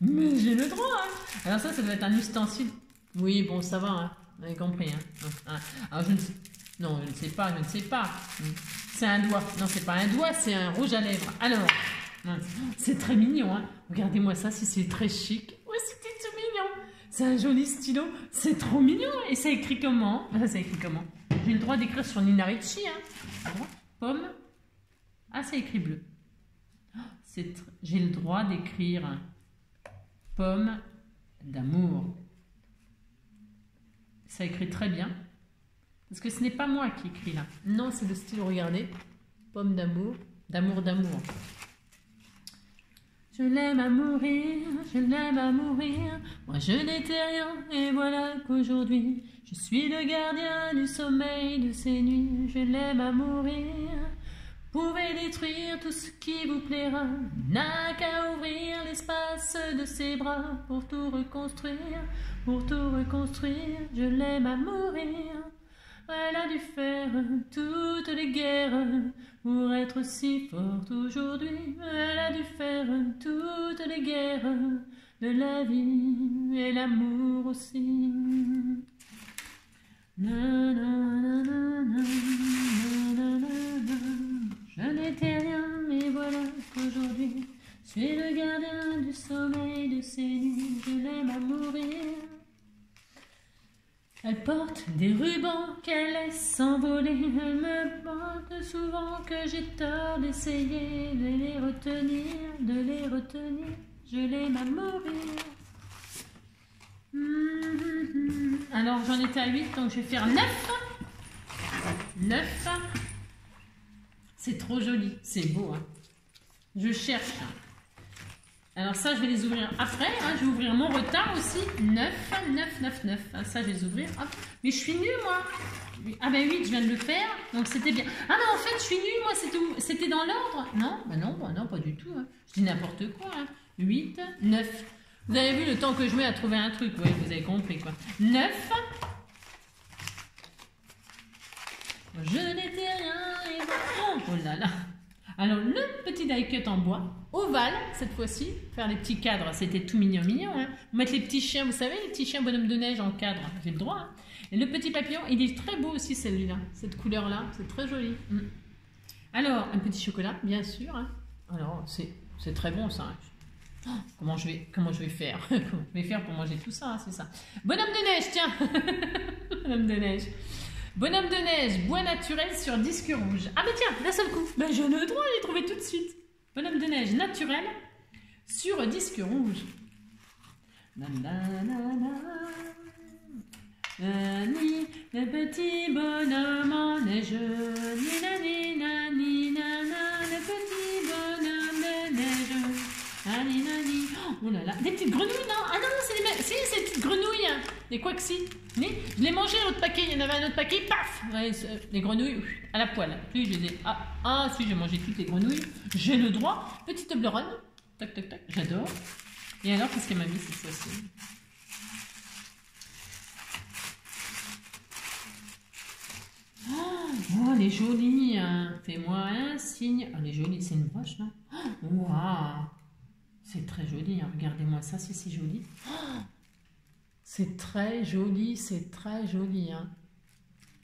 Mais j'ai le droit, hein Alors ça, ça doit être un ustensile. Oui, bon, ça va, hein Vous avez compris, hein, hein. Alors, je ne sais... Non, je ne sais pas, je ne sais pas. C'est un doigt. Non, c'est pas un doigt, c'est un rouge à lèvres. Alors, c'est très mignon, hein Regardez-moi ça, si c'est très chic. Ouais, c'était tout mignon. C'est un joli stylo. C'est trop mignon. Et ça écrit comment? Ça écrit comment? J'ai le droit d'écrire sur Nina Ricci, hein Pomme? Ah, ça écrit bleu. J'ai le droit d'écrire pomme d'amour. Ça écrit très bien. Parce que ce n'est pas moi qui écris là. Non, c'est le style, regardez. Pomme d'amour, d'amour, d'amour. Je l'aime à mourir, je l'aime à mourir. Moi je n'étais rien et voilà qu'aujourd'hui je suis le gardien du sommeil de ces nuits. Je l'aime à mourir pouvez détruire tout ce qui vous plaira, n'a qu'à ouvrir l'espace de ses bras pour tout reconstruire, pour tout reconstruire, je l'aime à mourir. Elle a dû faire toutes les guerres pour être si forte aujourd'hui. Elle a dû faire toutes les guerres de la vie et l'amour aussi. Je n'étais rien, mais voilà qu'aujourd'hui, je suis le gardien du sommeil de ces nuits, je l'aime à mourir. Elle porte des rubans qu'elle laisse s'envoler, elle me porte souvent que j'ai tort d'essayer de les retenir, de les retenir, je l'aime à mourir. Alors j'en étais à 8, donc je vais faire 9. 9. C'est trop joli, c'est beau. Hein. Je cherche. Alors ça, je vais les ouvrir après. Hein. Je vais ouvrir mon retard aussi. 9, 9, 9, 9. Ça, je vais les ouvrir. Mais je suis nulle, moi. Ah ben 8, je viens de le faire. Donc c'était bien. Ah mais en fait, je suis nulle, moi. C'était dans l'ordre. Non, ben non, ben non, pas du tout. Hein. Je dis n'importe quoi. 8, 9. Vous avez vu le temps que je mets à trouver un truc. Oui, vous avez compris quoi. 9. Je n'étais rien et Oh là là Alors, le petit die cut en bois, ovale cette fois-ci. Faire les petits cadres, c'était tout mignon, mignon. Hein. Mettre les petits chiens, vous savez, les petits chiens bonhomme de neige en cadre. J'ai le droit. Hein. Et le petit papillon, il est très beau aussi celui-là. Cette couleur-là, c'est très joli. Mm. Alors, un petit chocolat, bien sûr. Hein. Alors, c'est très bon ça. Oh, comment, je vais, comment je vais faire? Comment je vais faire pour manger tout ça, c'est ça. Bonhomme de neige, tiens Bonhomme de neige. Bonhomme de neige, bois naturel sur disque rouge. Ah mais tiens, d'un seul coup, ben je ne droit, j'ai trouvé tout de suite. Bonhomme de neige naturel sur disque rouge. le le Oh là là, des petites grenouilles, non? Ah non, non, c'est des, si, c'est des petites grenouilles, hein. des quaxis. Je l'ai mangé l'autre paquet, il y en avait un autre paquet, paf Les grenouilles, à la poêle. Puis je les ai... Ah, ah si, j'ai mangé toutes les grenouilles, j'ai le droit. Petite Toblerone, tac, tac, tac, j'adore. Et alors, qu'est-ce qu'elle m'a mis cette fois-ci? Ah, oh, elle est jolie. Hein. Fais-moi un signe. Oh, elle est jolie. C'est une broche, là. Oh, waouh. C'est très joli. Hein. Regardez-moi ça, c'est si joli. c'est très joli, c'est très joli. Hein.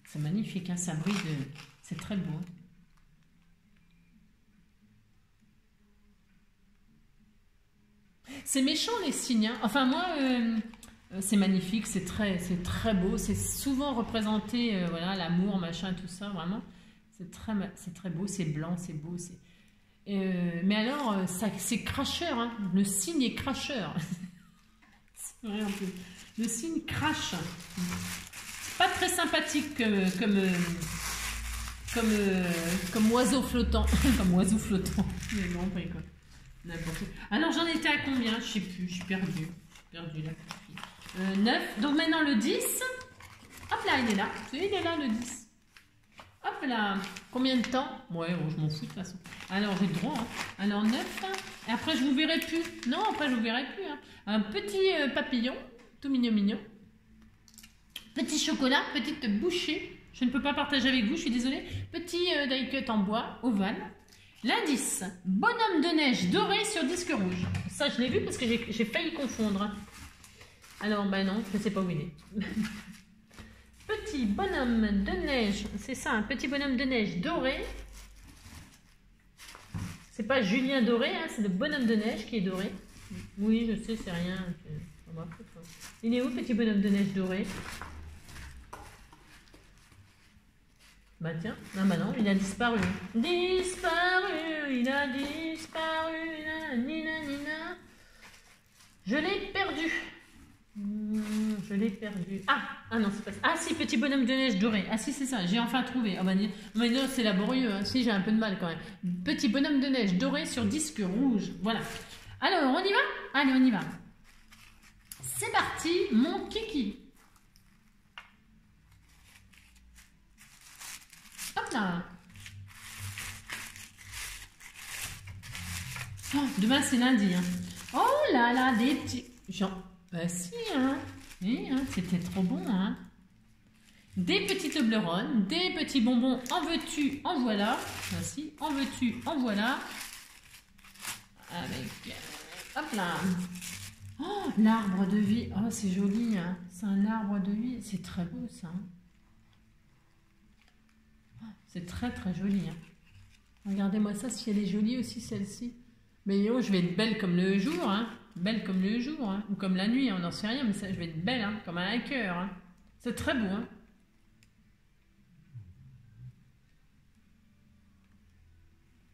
C'est magnifique, hein. ça brille. C'est très beau. C'est méchant les signes. Hein. Enfin moi, euh, c'est magnifique, c'est très, très beau. C'est souvent représenté, euh, voilà, l'amour, machin, tout ça, vraiment. C'est très, c'est très beau, c'est blanc, c'est beau. C'est. Mais alors, c'est cracheur. Hein. Le signe est cracheur. c'est vrai un peu. Le signe crache. Pas très sympathique comme comme comme oiseau flottant, comme oiseau flottant. Mais non, pas quoi. Alors j'en étais à combien? Je sais plus, je suis perdue. perdu là. Euh, 9. Donc maintenant le 10. Hop là, il est là. Il est là le 10. Hop là. Combien de temps? Ouais, oh, je m'en fous de toute façon. Alors j'ai le droit. Hein. Alors 9. Et après je vous verrai plus. Non, après je vous verrai plus. Hein. Un petit euh, papillon. Tout mignon mignon. Petit chocolat, petite bouchée. Je ne peux pas partager avec vous, je suis désolée. Petit euh, die cut en bois, ovale. L'indice, bonhomme de neige doré sur disque rouge. Ça, je l'ai vu parce que j'ai failli confondre. Alors, ben non, je ne sais pas où il est. petit bonhomme de neige, c'est ça, un petit bonhomme de neige doré. C'est pas Julien doré, hein, c'est le bonhomme de neige qui est doré. Oui, je sais, c'est rien. Il est où, petit bonhomme de neige doré? Bah tiens, non bah non, il a disparu. Disparu, il a disparu, nina, nina. Je l'ai perdu. Hmm, je l'ai perdu. Ah, ah non, c'est pas ça. Ah si, petit bonhomme de neige doré. Ah si, c'est ça, j'ai enfin trouvé. Ah bah, mais non, c'est laborieux. Hein. Si, j'ai un peu de mal quand même. Petit bonhomme de neige doré sur disque rouge. Voilà. Alors, on y va? Allez, on y va. C'est parti, mon kiki. Oh, demain, c'est lundi. Hein. Oh là là, des petits... Genre, bah si, hein. hein. C'était trop bon, hein. Des petites Toblerones, des petits bonbons en veux-tu, en voilà. Voici, en veux-tu, en voilà. Avec... Euh, hop là. Oh, l'arbre de vie. Oh, c'est joli, hein. C'est un arbre de vie. C'est très beau, ça. Hein. C'est très très joli. Hein. Regardez-moi ça, si elle est jolie aussi celle-ci. Mais oh, je vais être belle comme le jour, hein. Belle comme le jour, hein. Ou comme la nuit, on n'en sait rien, mais ça, je vais être belle, hein, comme un hacker. Hein. C'est très beau.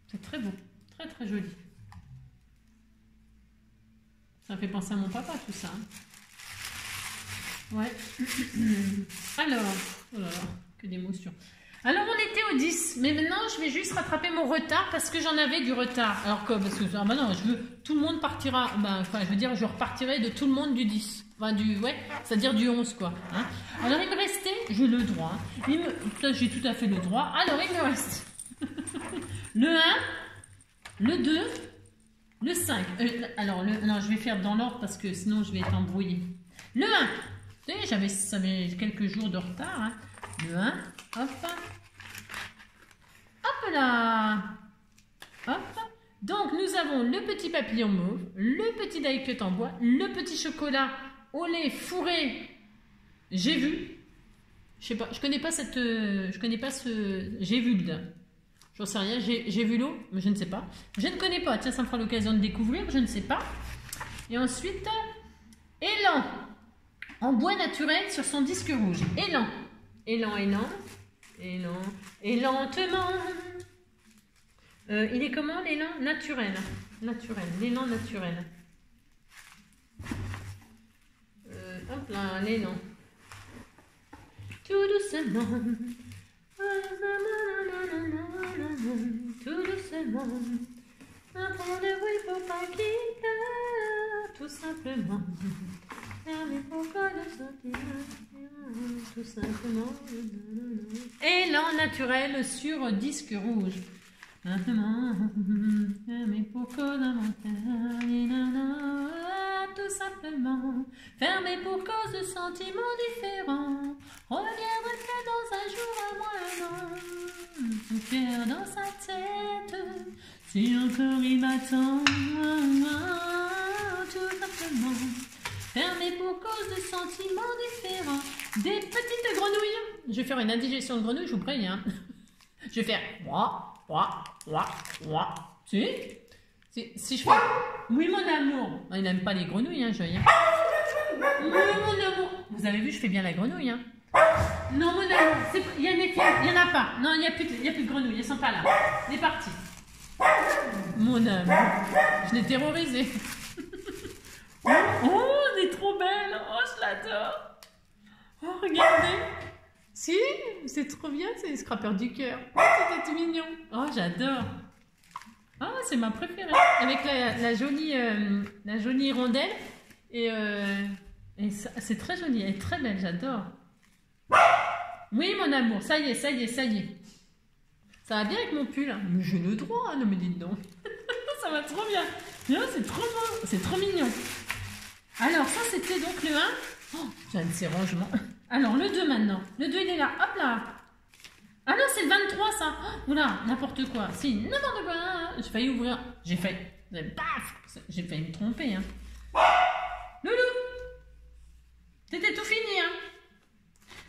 C'est très beau, très très joli. Ça fait penser à mon papa tout ça. Ouais. Alors, oh que d'émotion. Alors on était au 10, mais maintenant je vais juste rattraper mon retard parce que j'en avais du retard. Alors que, parce que ah bah non, je veux, tout le monde partira, bah, enfin je veux dire, je repartirai de tout le monde du 10. Enfin du, ouais, c'est-à-dire du 11 quoi. Hein. Alors il me restait, j'ai le droit, hein. j'ai tout à fait le droit. Alors il me reste le 1, le 2, le 5. Euh, alors le, non, je vais faire dans l'ordre parce que sinon je vais être embrouillée. Le 1, j'avais quelques jours de retard. Hein. Le 1, hop, hop là, hop. Donc nous avons le petit papillon mauve, le petit die en bois, le petit chocolat au lait fourré. J'ai vu. Je sais pas, je connais pas cette, je connais pas ce, j'ai vu le. J'en sais rien, j'ai vu l'eau, mais je ne sais pas. Je ne connais pas, tiens, ça me fera l'occasion de découvrir, je ne sais pas. Et ensuite, élan, en bois naturel sur son disque rouge. Élan, élan, élan, élan, et lentement. Euh, il est comment l'élan Naturel? Naturel, l'élan naturel. Euh, hop là, l'élan. Tout doucement. Tout doucement. Un point de pour pas qu'il Tout simplement. Tout simplement. Élan naturel sur disque rouge. Mais pourquoi la montagne Tout simplement, fermé pour cause de sentiments différents. Reviendrai dans un jour à moi cœur dans sa tête. Si encore il m'attend, tout simplement. Fermé pour cause de sentiments différents. Des petites grenouilles. Je vais faire une indigestion de grenouilles, je vous préviens. Je vais faire. Si? Si, je fais. Oui, mon amour. Il n'aime pas les grenouilles, hein, Joy. Oui, mon amour. Vous avez vu, je fais bien la grenouille, hein. Non, mon amour. Il y en a, pas. Non, il n'y a, plus de, y a plus de grenouilles. Elles sont pas là. On est parti. Mon amour. Je l'ai terrorisé. Oh, elle est trop belle. Oh, je l'adore. Oh, regardez. Si, c'est trop bien, c'est les scrappers du cœur. Oh, c'était mignon. Oh, j'adore. Ah, c'est ma préférée. Avec la, jolie, euh, la jolie rondelle. Et, euh, et c'est très joli. Elle est très belle, j'adore. Oui, mon amour. Ça y est, ça y est, ça y est. Ça va bien avec mon pull. Mais j'ai le droit, ne me dites donc. ça va trop bien. C'est trop beau. C'est trop mignon. Alors, ça, c'était donc le 1. Oh, j'ai un de ces rangements. Alors, le 2 maintenant. Le 2, il est là. Hop là. Ah non, c'est le 23, ça. Oh, oula, n'importe quoi. Si, n'importe quoi. J'ai failli ouvrir. J'ai failli. Paf J'ai failli me tromper. Hein. Loulou C'était tout fini, hein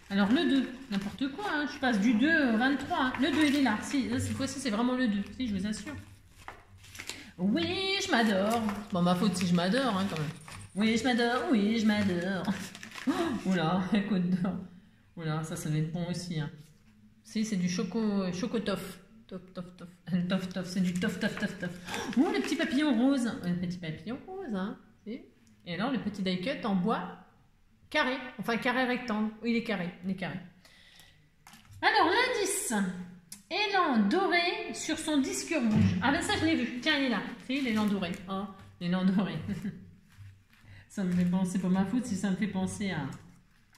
alors le 2, n'importe quoi, hein. je passe du 2 au 23. Hein. Le 2 il est là. Si, cette fois-ci c'est vraiment le 2. Si, je vous assure. Oui, je m'adore. Bon, ma faute si je m'adore hein, quand même. Oui, je m'adore, oui, je m'adore. Oh, oula, écoute. Oula, ça, ça va être bon aussi. Hein. Si, c'est du choco, chocotof. Tof, tof, tof. Tof, tof, c'est du tof, tof, tof, tof. Oh, le petit papillon rose. Le petit papillon rose, hein. Et alors, le petit die en bois carré. Enfin, carré rectangle. Oui, il est carré. Il est carré. Alors, l'indice. Élan doré sur son disque rouge. Ah ben ça, je l'ai vu. Tiens, il est là. C'est l'élan doré. Oh, l'élan doré. Ça me fait penser, c'est pas ma faute si ça me fait penser à,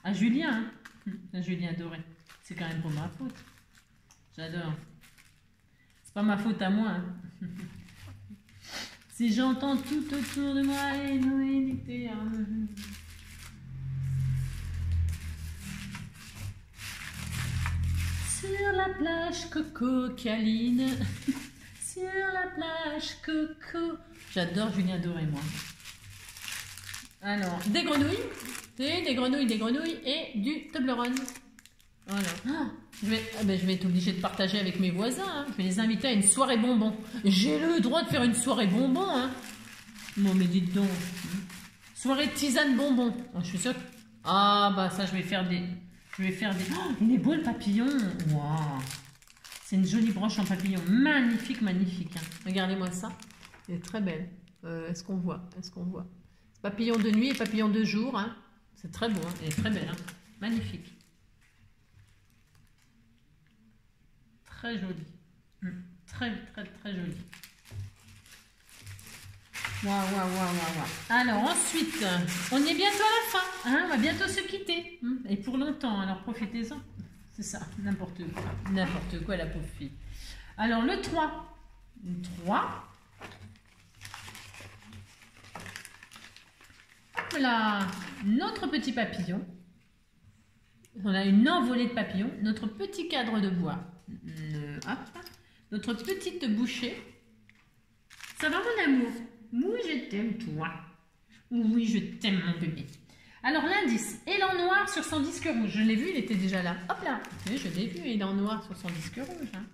à Julien. Hein. À Julien Doré. C'est quand même pas ma faute. J'adore. C'est pas ma faute à moi. Hein. si j'entends tout autour de moi. Sur la plage Coco Caline. Sur la plage Coco. J'adore Julien Doré, moi. Alors, des grenouilles, des grenouilles, des grenouilles et du Toblerone. Voilà. Ah, je, vais, ah ben, je vais être obligée de partager avec mes voisins. Hein. Je vais les inviter à une soirée bonbon. J'ai le droit de faire une soirée bonbon. Hein. Bon, mais dites donc. Soirée tisane bonbon. Ah, je suis sûre. Ah, bah ça, je vais faire des. Je vais faire des. Oh, il est beau le papillon. Waouh. C'est une jolie broche en papillon. Magnifique, magnifique. Hein. Regardez-moi ça. Elle est très belle. Euh, est-ce qu'on voit? Est-ce qu'on voit? Papillon de nuit et papillon de jour. Hein. C'est très beau, hein. très belle. Hein. Magnifique. Très joli, hum. Très, très, très jolie. Waouh, waouh, waouh, waouh. Alors ensuite, on est bientôt à la fin. On va bientôt se quitter. Hum. Et pour longtemps, alors profitez-en. C'est ça, n'importe quoi. N'importe quoi, la pauvre fille. Alors le 3. 3. Notre petit papillon. On a une envolée de papillons. Notre petit cadre de bois. Hop. Notre petite bouchée. Ça va mon amour? Oui, je t'aime toi. Oui, je t'aime mon bébé. Alors l'indice, élan noir sur son disque rouge. Je l'ai vu, il était déjà là. Hop là je l'ai vu, élan noir sur son disque rouge. Hein.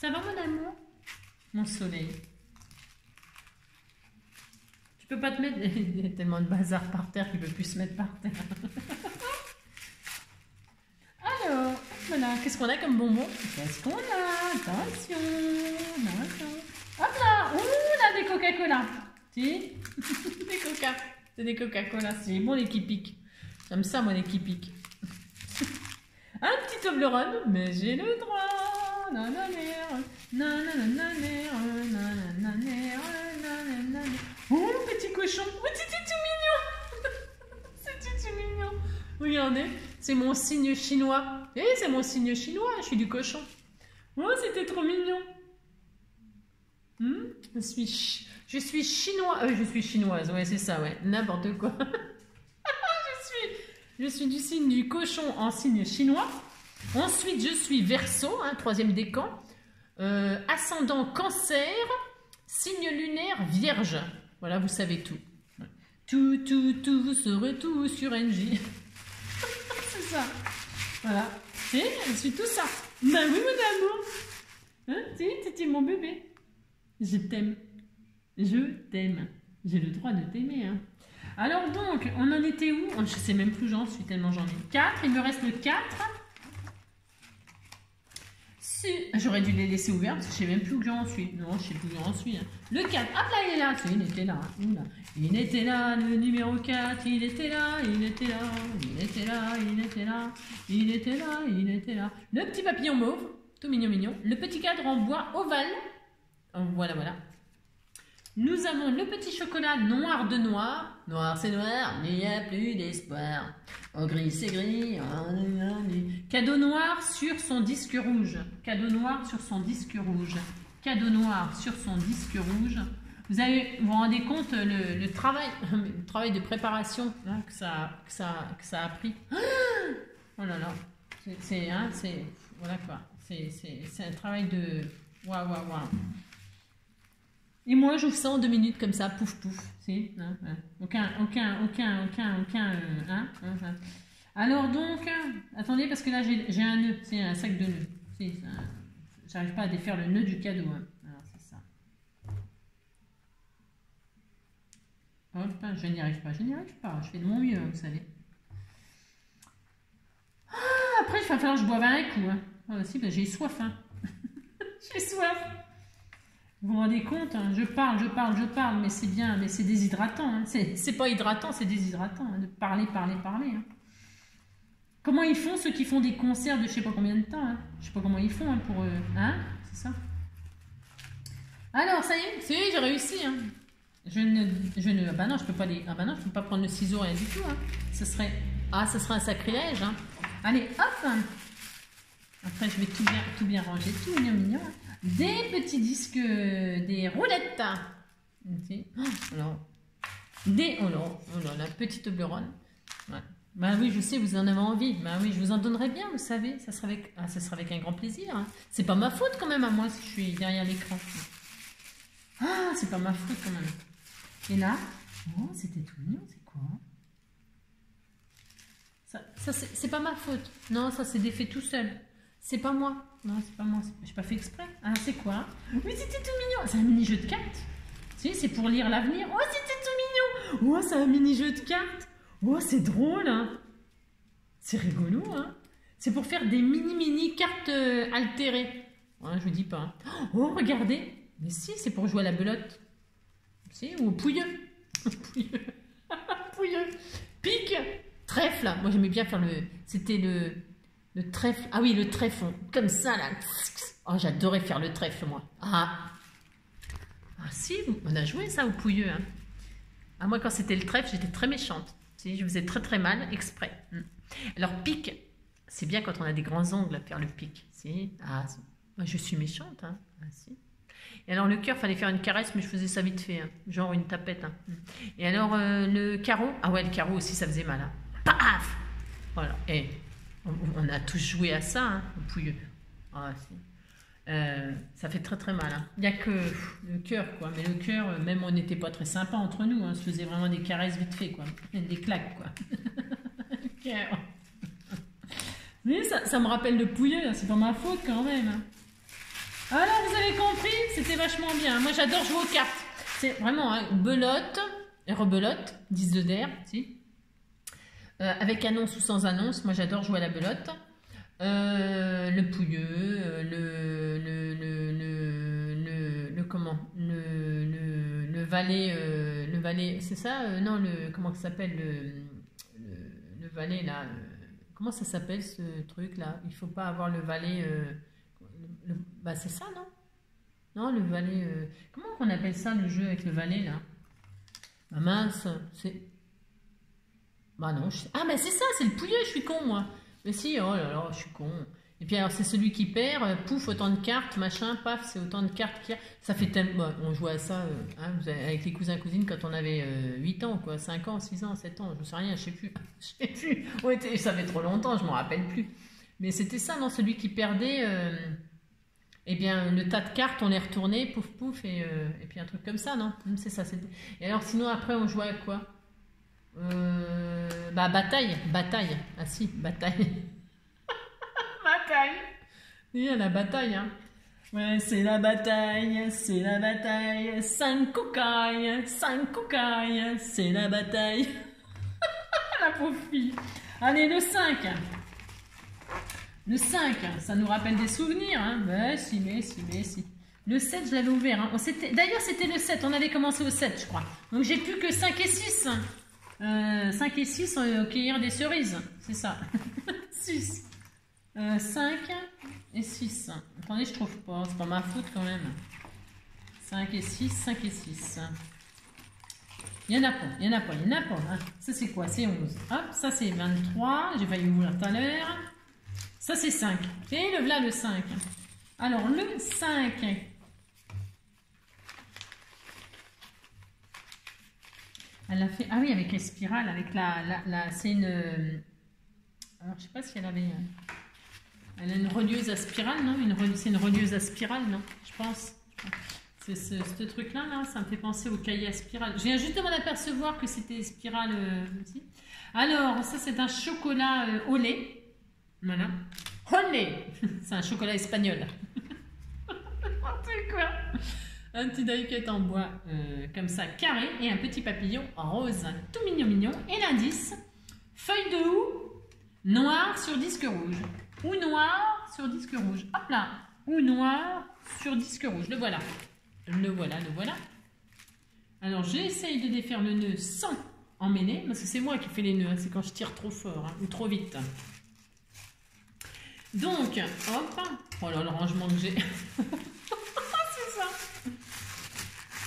Ça va mon amour? Mon soleil. Peux pas te mettre. Il y a tellement de bazar par terre qu'il peut plus se mettre par terre. Alors, voilà, qu'est-ce qu'on a comme bonbon Qu'est-ce qu'on a Attention, attention. Hop là Ouh, là, des Coca-Cola. Si Des Coca. C'est des Coca-Cola. C'est bon les qui piquent. J'aime ça, moi, les qui piquent. Un petit Toblerone, mais j'ai le droit. Oh, cochon. Oh, c'était tout mignon. c'était tout mignon. Regardez, c'est mon signe chinois. Eh, c'est mon signe chinois, je suis du cochon. Oh, c'était trop mignon. Hmm? je, suis chinois. Euh, je suis chinoise, ouais, c'est ça, ouais. N'importe quoi. je, suis, je suis du signe du cochon en signe chinois. Ensuite, je suis verso, hein, troisième décan. ascendant cancer, signe lunaire vierge. Voilà, vous savez tout. Tout, tout, tout, vous saurez tout sur NJ. c'est ça. Voilà. Et je suis tout ça. Bah oui, mon amour. Hein, tu es mon bébé. Je t'aime. Je t'aime. J'ai le droit de t'aimer. Hein. Alors donc, on en était où? Je sais même plus, j'en suis tellement j'en ai 4. Il me reste le 4. J'aurais dû les laisser ouverts parce que je sais même plus où j'en suis. Non, je sais plus où j'en suis. Hein. Le 4, hop là, il est là. il était là. Il était là, le numéro 4. Il était là, il était là. Il était là, il était là. Il était là, il était là. Le petit papillon mauve, tout mignon, mignon. Le petit cadre en bois ovale. Oh, voilà, voilà. Nous avons le petit chocolat noir de noir. Noir c'est noir, il n'y a plus d'espoir. En gris c'est gris. Cadeau noir sur son disque rouge. Cadeau noir sur son disque rouge. Cadeau noir sur son disque rouge. Vous avez, vous, rendez compte le, travail, le travail de préparation hein, que, ça, que, ça, que ça a pris. Oh là là, c'est, hein, voilà quoi, c'est, un travail de, waouh waouh waouh. Et moi, j'ouvre ça en deux minutes comme ça, pouf pouf. Si, hein, hein. Aucun, aucun, aucun, aucun, aucun. Euh, hein, hein, Alors donc, attendez parce que là j'ai un nœud, c'est un sac de nœuds. J'arrive pas à défaire le nœud du cadeau. Alors c'est ça. Je n'y arrive pas, je n'y arrive pas. Je fais de mon mieux, vous savez. Ah, après, il va falloir que je boive un coup. Ah, si, ben, j'ai soif. J'ai soif. Vous vous rendez compte hein, Je parle, je parle, je parle, mais c'est bien, mais c'est déshydratant. Hein. C'est pas hydratant, c'est déshydratant hein, de parler, parler, parler. Comment ils font ceux qui font des concerts de je sais pas combien de temps hein? Je sais pas comment ils font pour eux. Hein? C'est ça? Alors, ça y est, c'est j'ai réussi. Je ne, je ne, ah bah non, je peux pas ah bah peux pas prendre le ciseau rien du tout. Ce serait, ah, ce serait un sacrilège. Allez, hop. Après, je vais tout bien, tout bien ranger, tout mignon, mignon des petits disques, des roulettes. Alors, des, oh là, oh là, la petite bleuronne. Bah oui, je sais, vous en avez envie. Bah oui, je vous en donnerai bien, vous savez. Ça sera avec, ah, ça sera avec un grand plaisir. Hein. C'est pas ma faute quand même à moi si je suis derrière l'écran. Ah, c'est pas ma faute quand même. Et là, oh, c'était tout mignon, c'est quoi? Ça, ça c'est pas ma faute. Non, ça c'est défait tout seul. C'est pas moi. Non, c'est pas moi. J'ai pas fait exprès. Ah, c'est quoi Oui, c'était tout mignon. C'est un mini-jeu de cartes. Si, c'est pour lire l'avenir. Oh, c'était tout mignon. Oh, c'est un mini-jeu de cartes. Oh, c'est drôle. Hein. C'est rigolo. Hein. C'est pour faire des mini-mini cartes euh, altérées. Ouais, je vous dis pas. Hein. Oh, regardez. Mais si, c'est pour jouer à la belote. Si, ou au pouilleux. pouilleux. pouilleux. Pique. Trèfle. Moi, j'aimais bien faire le... C'était le le trèfle. Ah oui, le trèfle. Comme ça, là. Oh, j'adorais faire le trèfle, moi. Ah. Ah si, on a joué ça au pouilleux. Hein. Ah, moi, quand c'était le trèfle, j'étais très méchante. Si, je faisais très très mal, exprès. Hmm. Alors, pique, c'est bien quand on a des grands ongles à faire le pique. Si. Ah, je suis méchante. Hein. Ah, si. Et alors, le cœur, fallait faire une caresse, mais je faisais ça vite fait. Hein. Genre une tapette. Hein. Hmm. Et alors, euh, le carreau? Ah ouais, le carreau aussi, ça faisait mal. Hein. Paf Voilà. Et on, a tous joué à ça, hein, au pouilleux. Ah, euh, ça fait très très mal. Hein. Il n'y a que le cœur, quoi. Mais le cœur, euh, même on n'était pas très sympa entre nous. Hein. On se faisait vraiment des caresses vite fait, quoi. Des claques, quoi. Mais ça, ça, me rappelle le pouilleux, c'est pas ma faute quand même. Alors, vous avez compris, c'était vachement bien. Moi, j'adore jouer aux cartes. C'est vraiment belote, et rebelote, 10 de der, si. Euh, avec annonce ou sans annonce, moi j'adore jouer à la belote. Euh, le pouilleux, euh, le, le, le, le, comment le, le, valet, le valet, c'est ça Non, le comment ça s'appelle le, le, valet là Comment ça s'appelle ce truc là? Il faut pas avoir le valet. bah c'est ça non? Non, le valet. comment on appelle ça le jeu avec le valet là? Bah, mince, bah non, ah mais c'est ça, c'est le pouilleux, je suis con moi. Mais si, oh là là, je suis con. Et puis alors c'est celui qui perd, euh, pouf, autant de cartes, machin, paf, c'est autant de cartes qu'il y a. Ça fait tellement... on jouait à ça euh, hein, avec les cousins cousines quand on avait 8 euh, ans, quoi, 5 ans, 6 ans, 7 ans, je ne sais rien, je sais plus. Je sais plus. ça fait trop longtemps, je m'en rappelle plus. Mais c'était ça, non, celui qui perdait... Eh bien, le tas de cartes, on les retournait, pouf pouf, et, et puis un truc comme ça, non? C'est ça. Et alors, sinon, après, on jouait à quoi? Euh, Bah, bataille, bataille. Ah si, bataille. bataille. Il y a la bataille, hein. Ouais, c'est la bataille, c'est la bataille, cinq cocailles, cinq cocailles, c'est la bataille. la pauvre fille. Allez, le 5. Le 5, ça nous rappelle des souvenirs. Hein. Mais si, mais si, mais si. Le 7, je l'avais ouvert. Hein. D'ailleurs, c'était le 7. On avait commencé au 7, je crois. Donc, j'ai plus que 5 et 6. Euh, 5 et 6, on cueillir des cerises. C'est ça. 6. Euh, 5 et 6. Attendez, je trouve pas. C'est pas ma faute quand même. 5 et 6, 5 et 6. Il n'y en a pas, il n'y en a pas, il n'y en a pas. Hein. Ça, c'est quoi? C'est 11. Hop, ça, c'est 23. J'ai failli ouvrir tout à l'heure. Ça, c'est 5. Et le voilà le 5. Alors, le 5. Elle a fait... Ah oui, avec les spirales, avec la... la, c'est une... Alors, je sais pas si elle avait... Elle a une relieuse à spirale, non? C'est une relieuse à spirale, non? Je pense. C'est ce, truc-là, là, ça me fait penser au cahier à spirale. Je viens juste de m'en apercevoir que c'était spirale euh, aussi. Alors, ça, c'est un chocolat euh, au lait. Voilà. Olé C'est un chocolat espagnol. Quoi Un petit die en bois euh, comme ça, carré, et un petit papillon en rose, tout mignon mignon. Et l'indice, feuille de houx, noir sur disque rouge. Ou noir sur disque rouge. Hop là Ou noir sur disque rouge. Le voilà. Le voilà, le voilà. Alors, j'essaye de défaire le nœud sans emmêler, parce que c'est moi qui fais les nœuds, hein. c'est quand je tire trop fort hein, ou trop vite. Donc, hop. Oh là, le rangement que j'ai.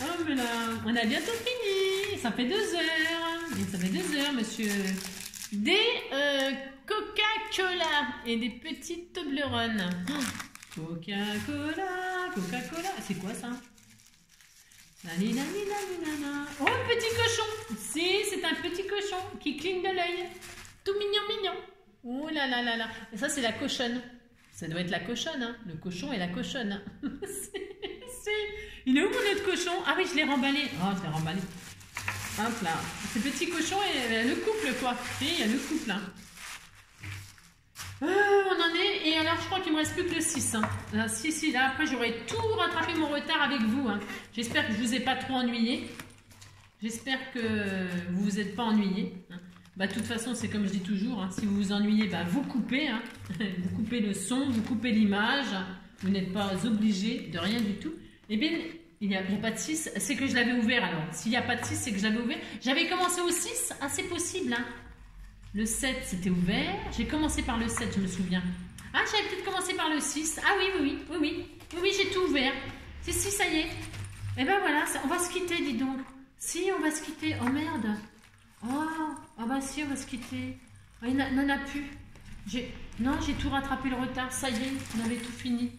Oh, mais là, on a bientôt fini. Ça fait deux heures. ça fait deux heures, monsieur. Des euh, Coca-Cola et des petites Toblerone. Coca-Cola, Coca-Cola. C'est quoi ça? Oh, un petit cochon. Si, c'est un petit cochon qui cligne de l'œil. Tout mignon, mignon. Oh là là là là. Ça, c'est la cochonne. Ça doit être la cochonne, hein. Le cochon et la cochonne. Il est où mon autre cochon? Ah oui, je l'ai remballé. Oh, je l'ai remballé. Hop là. Ce petit cochon et le couple, quoi. Et il y a le couple, hein. Ah, on en est, et alors je crois qu'il me reste plus que le 6. Hein. Là, si, si, là, après j'aurai tout rattrapé mon retard avec vous. Hein. J'espère que je vous ai pas trop ennuyé. J'espère que vous vous êtes pas ennuyé. Bah, de toute façon, c'est comme je dis toujours, si vous vous ennuyez, bah, vous coupez. Vous coupez le son, vous coupez l'image. Vous n'êtes pas obligé de rien du tout. Eh bien, il n'y a, pas de 6, c'est que je l'avais ouvert alors. S'il n'y a pas de 6, c'est que je l'avais ouvert. J'avais commencé au 6, ah, c'est possible. Hein. Le 7, c'était ouvert. J'ai commencé par le 7, je me souviens. Ah, j'avais peut-être commencé par le 6. Ah oui, oui, oui, oui, oui. Oui, oui, j'ai tout ouvert. C'est si, ça y est. Eh ben voilà, on va se quitter, dis donc. Si, on va se quitter. Oh merde. Oh, ah bah si, on va se quitter. Oh, il n'en a plus. Non, j'ai tout rattrapé le retard. Ça y est, on avait tout fini.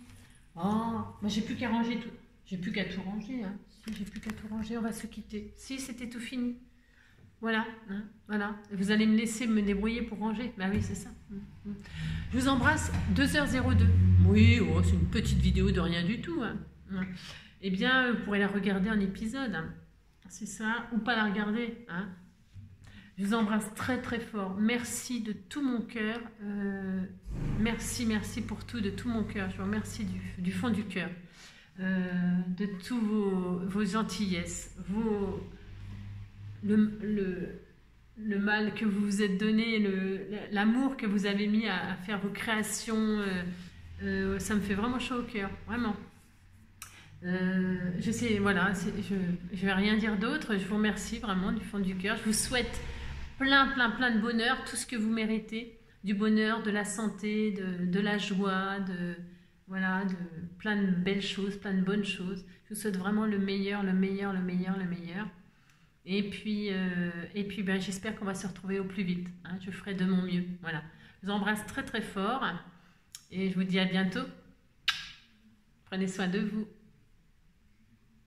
Oh, bah j'ai plus qu'à ranger tout. J'ai plus qu'à tout ranger. Hein. J'ai plus qu'à tout ranger, on va se quitter. Si, c'était tout fini. Voilà, hein, voilà. Vous allez me laisser me débrouiller pour ranger. Bah oui, c'est ça. Je vous embrasse. 2h02. Oui, oh, c'est une petite vidéo de rien du tout. Hein. Eh bien, vous pourrez la regarder en épisode. C'est ça. Ou pas la regarder. Hein. Je vous embrasse très très fort. Merci de tout mon cœur. Euh, merci, merci pour tout de tout mon cœur. Je vous remercie du, fond du cœur. Euh, de tous vos, vos gentillesses, vos, le, le, mal que vous vous êtes donné, l'amour que vous avez mis à, faire vos créations. Euh, ça me fait vraiment chaud au cœur, vraiment. je sais, voilà, je ne vais rien dire d'autre. Je vous remercie vraiment du fond du cœur. Je vous souhaite plein, plein, plein de bonheur, tout ce que vous méritez, du bonheur, de la santé, de, la joie, de voilà, de plein de belles choses, plein de bonnes choses. Je vous souhaite vraiment le meilleur, le meilleur, le meilleur, le meilleur. Et puis, euh, et puis ben, j'espère qu'on va se retrouver au plus vite. Hein. je ferai de mon mieux. Voilà. Je vous embrasse très très fort et je vous dis à bientôt. Prenez soin de vous.